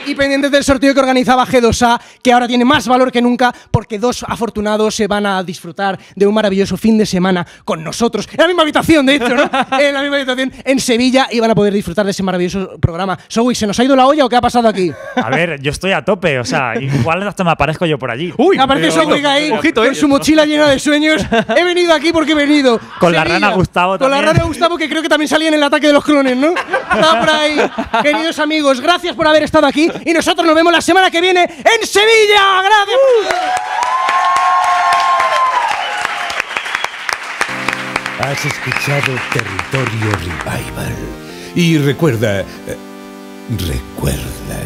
Y pendientes del sorteo que organizaba G2A, que ahora tiene más valor que nunca porque dos afortunados se van a disfrutar de un maravilloso fin de semana con nosotros, en la misma habitación, de hecho, ¿no? en la misma habitación, en Sevilla, y van a poder disfrutar de ese maravilloso programa. Zoe, ¿se nos ha ido la olla o qué ha pasado aquí? A ver, yo estoy a tope, o sea, igual hasta me aparezco yo por allí. Uy, Aparece Zoe ahí, ojito, con eh. su mochila llena de sueños. He venido aquí porque he venido. Con la rana Gustavo Con la también. rana Gustavo, que creo que también salía en el ataque de los clones, ¿no? Estaba por ahí. Queridos amigos, gracias por haber estado aquí y nosotros nos vemos la semana que viene en Sevilla. Gracias. Has escuchado Territorio Revival. Y recuerda, eh, recuerda,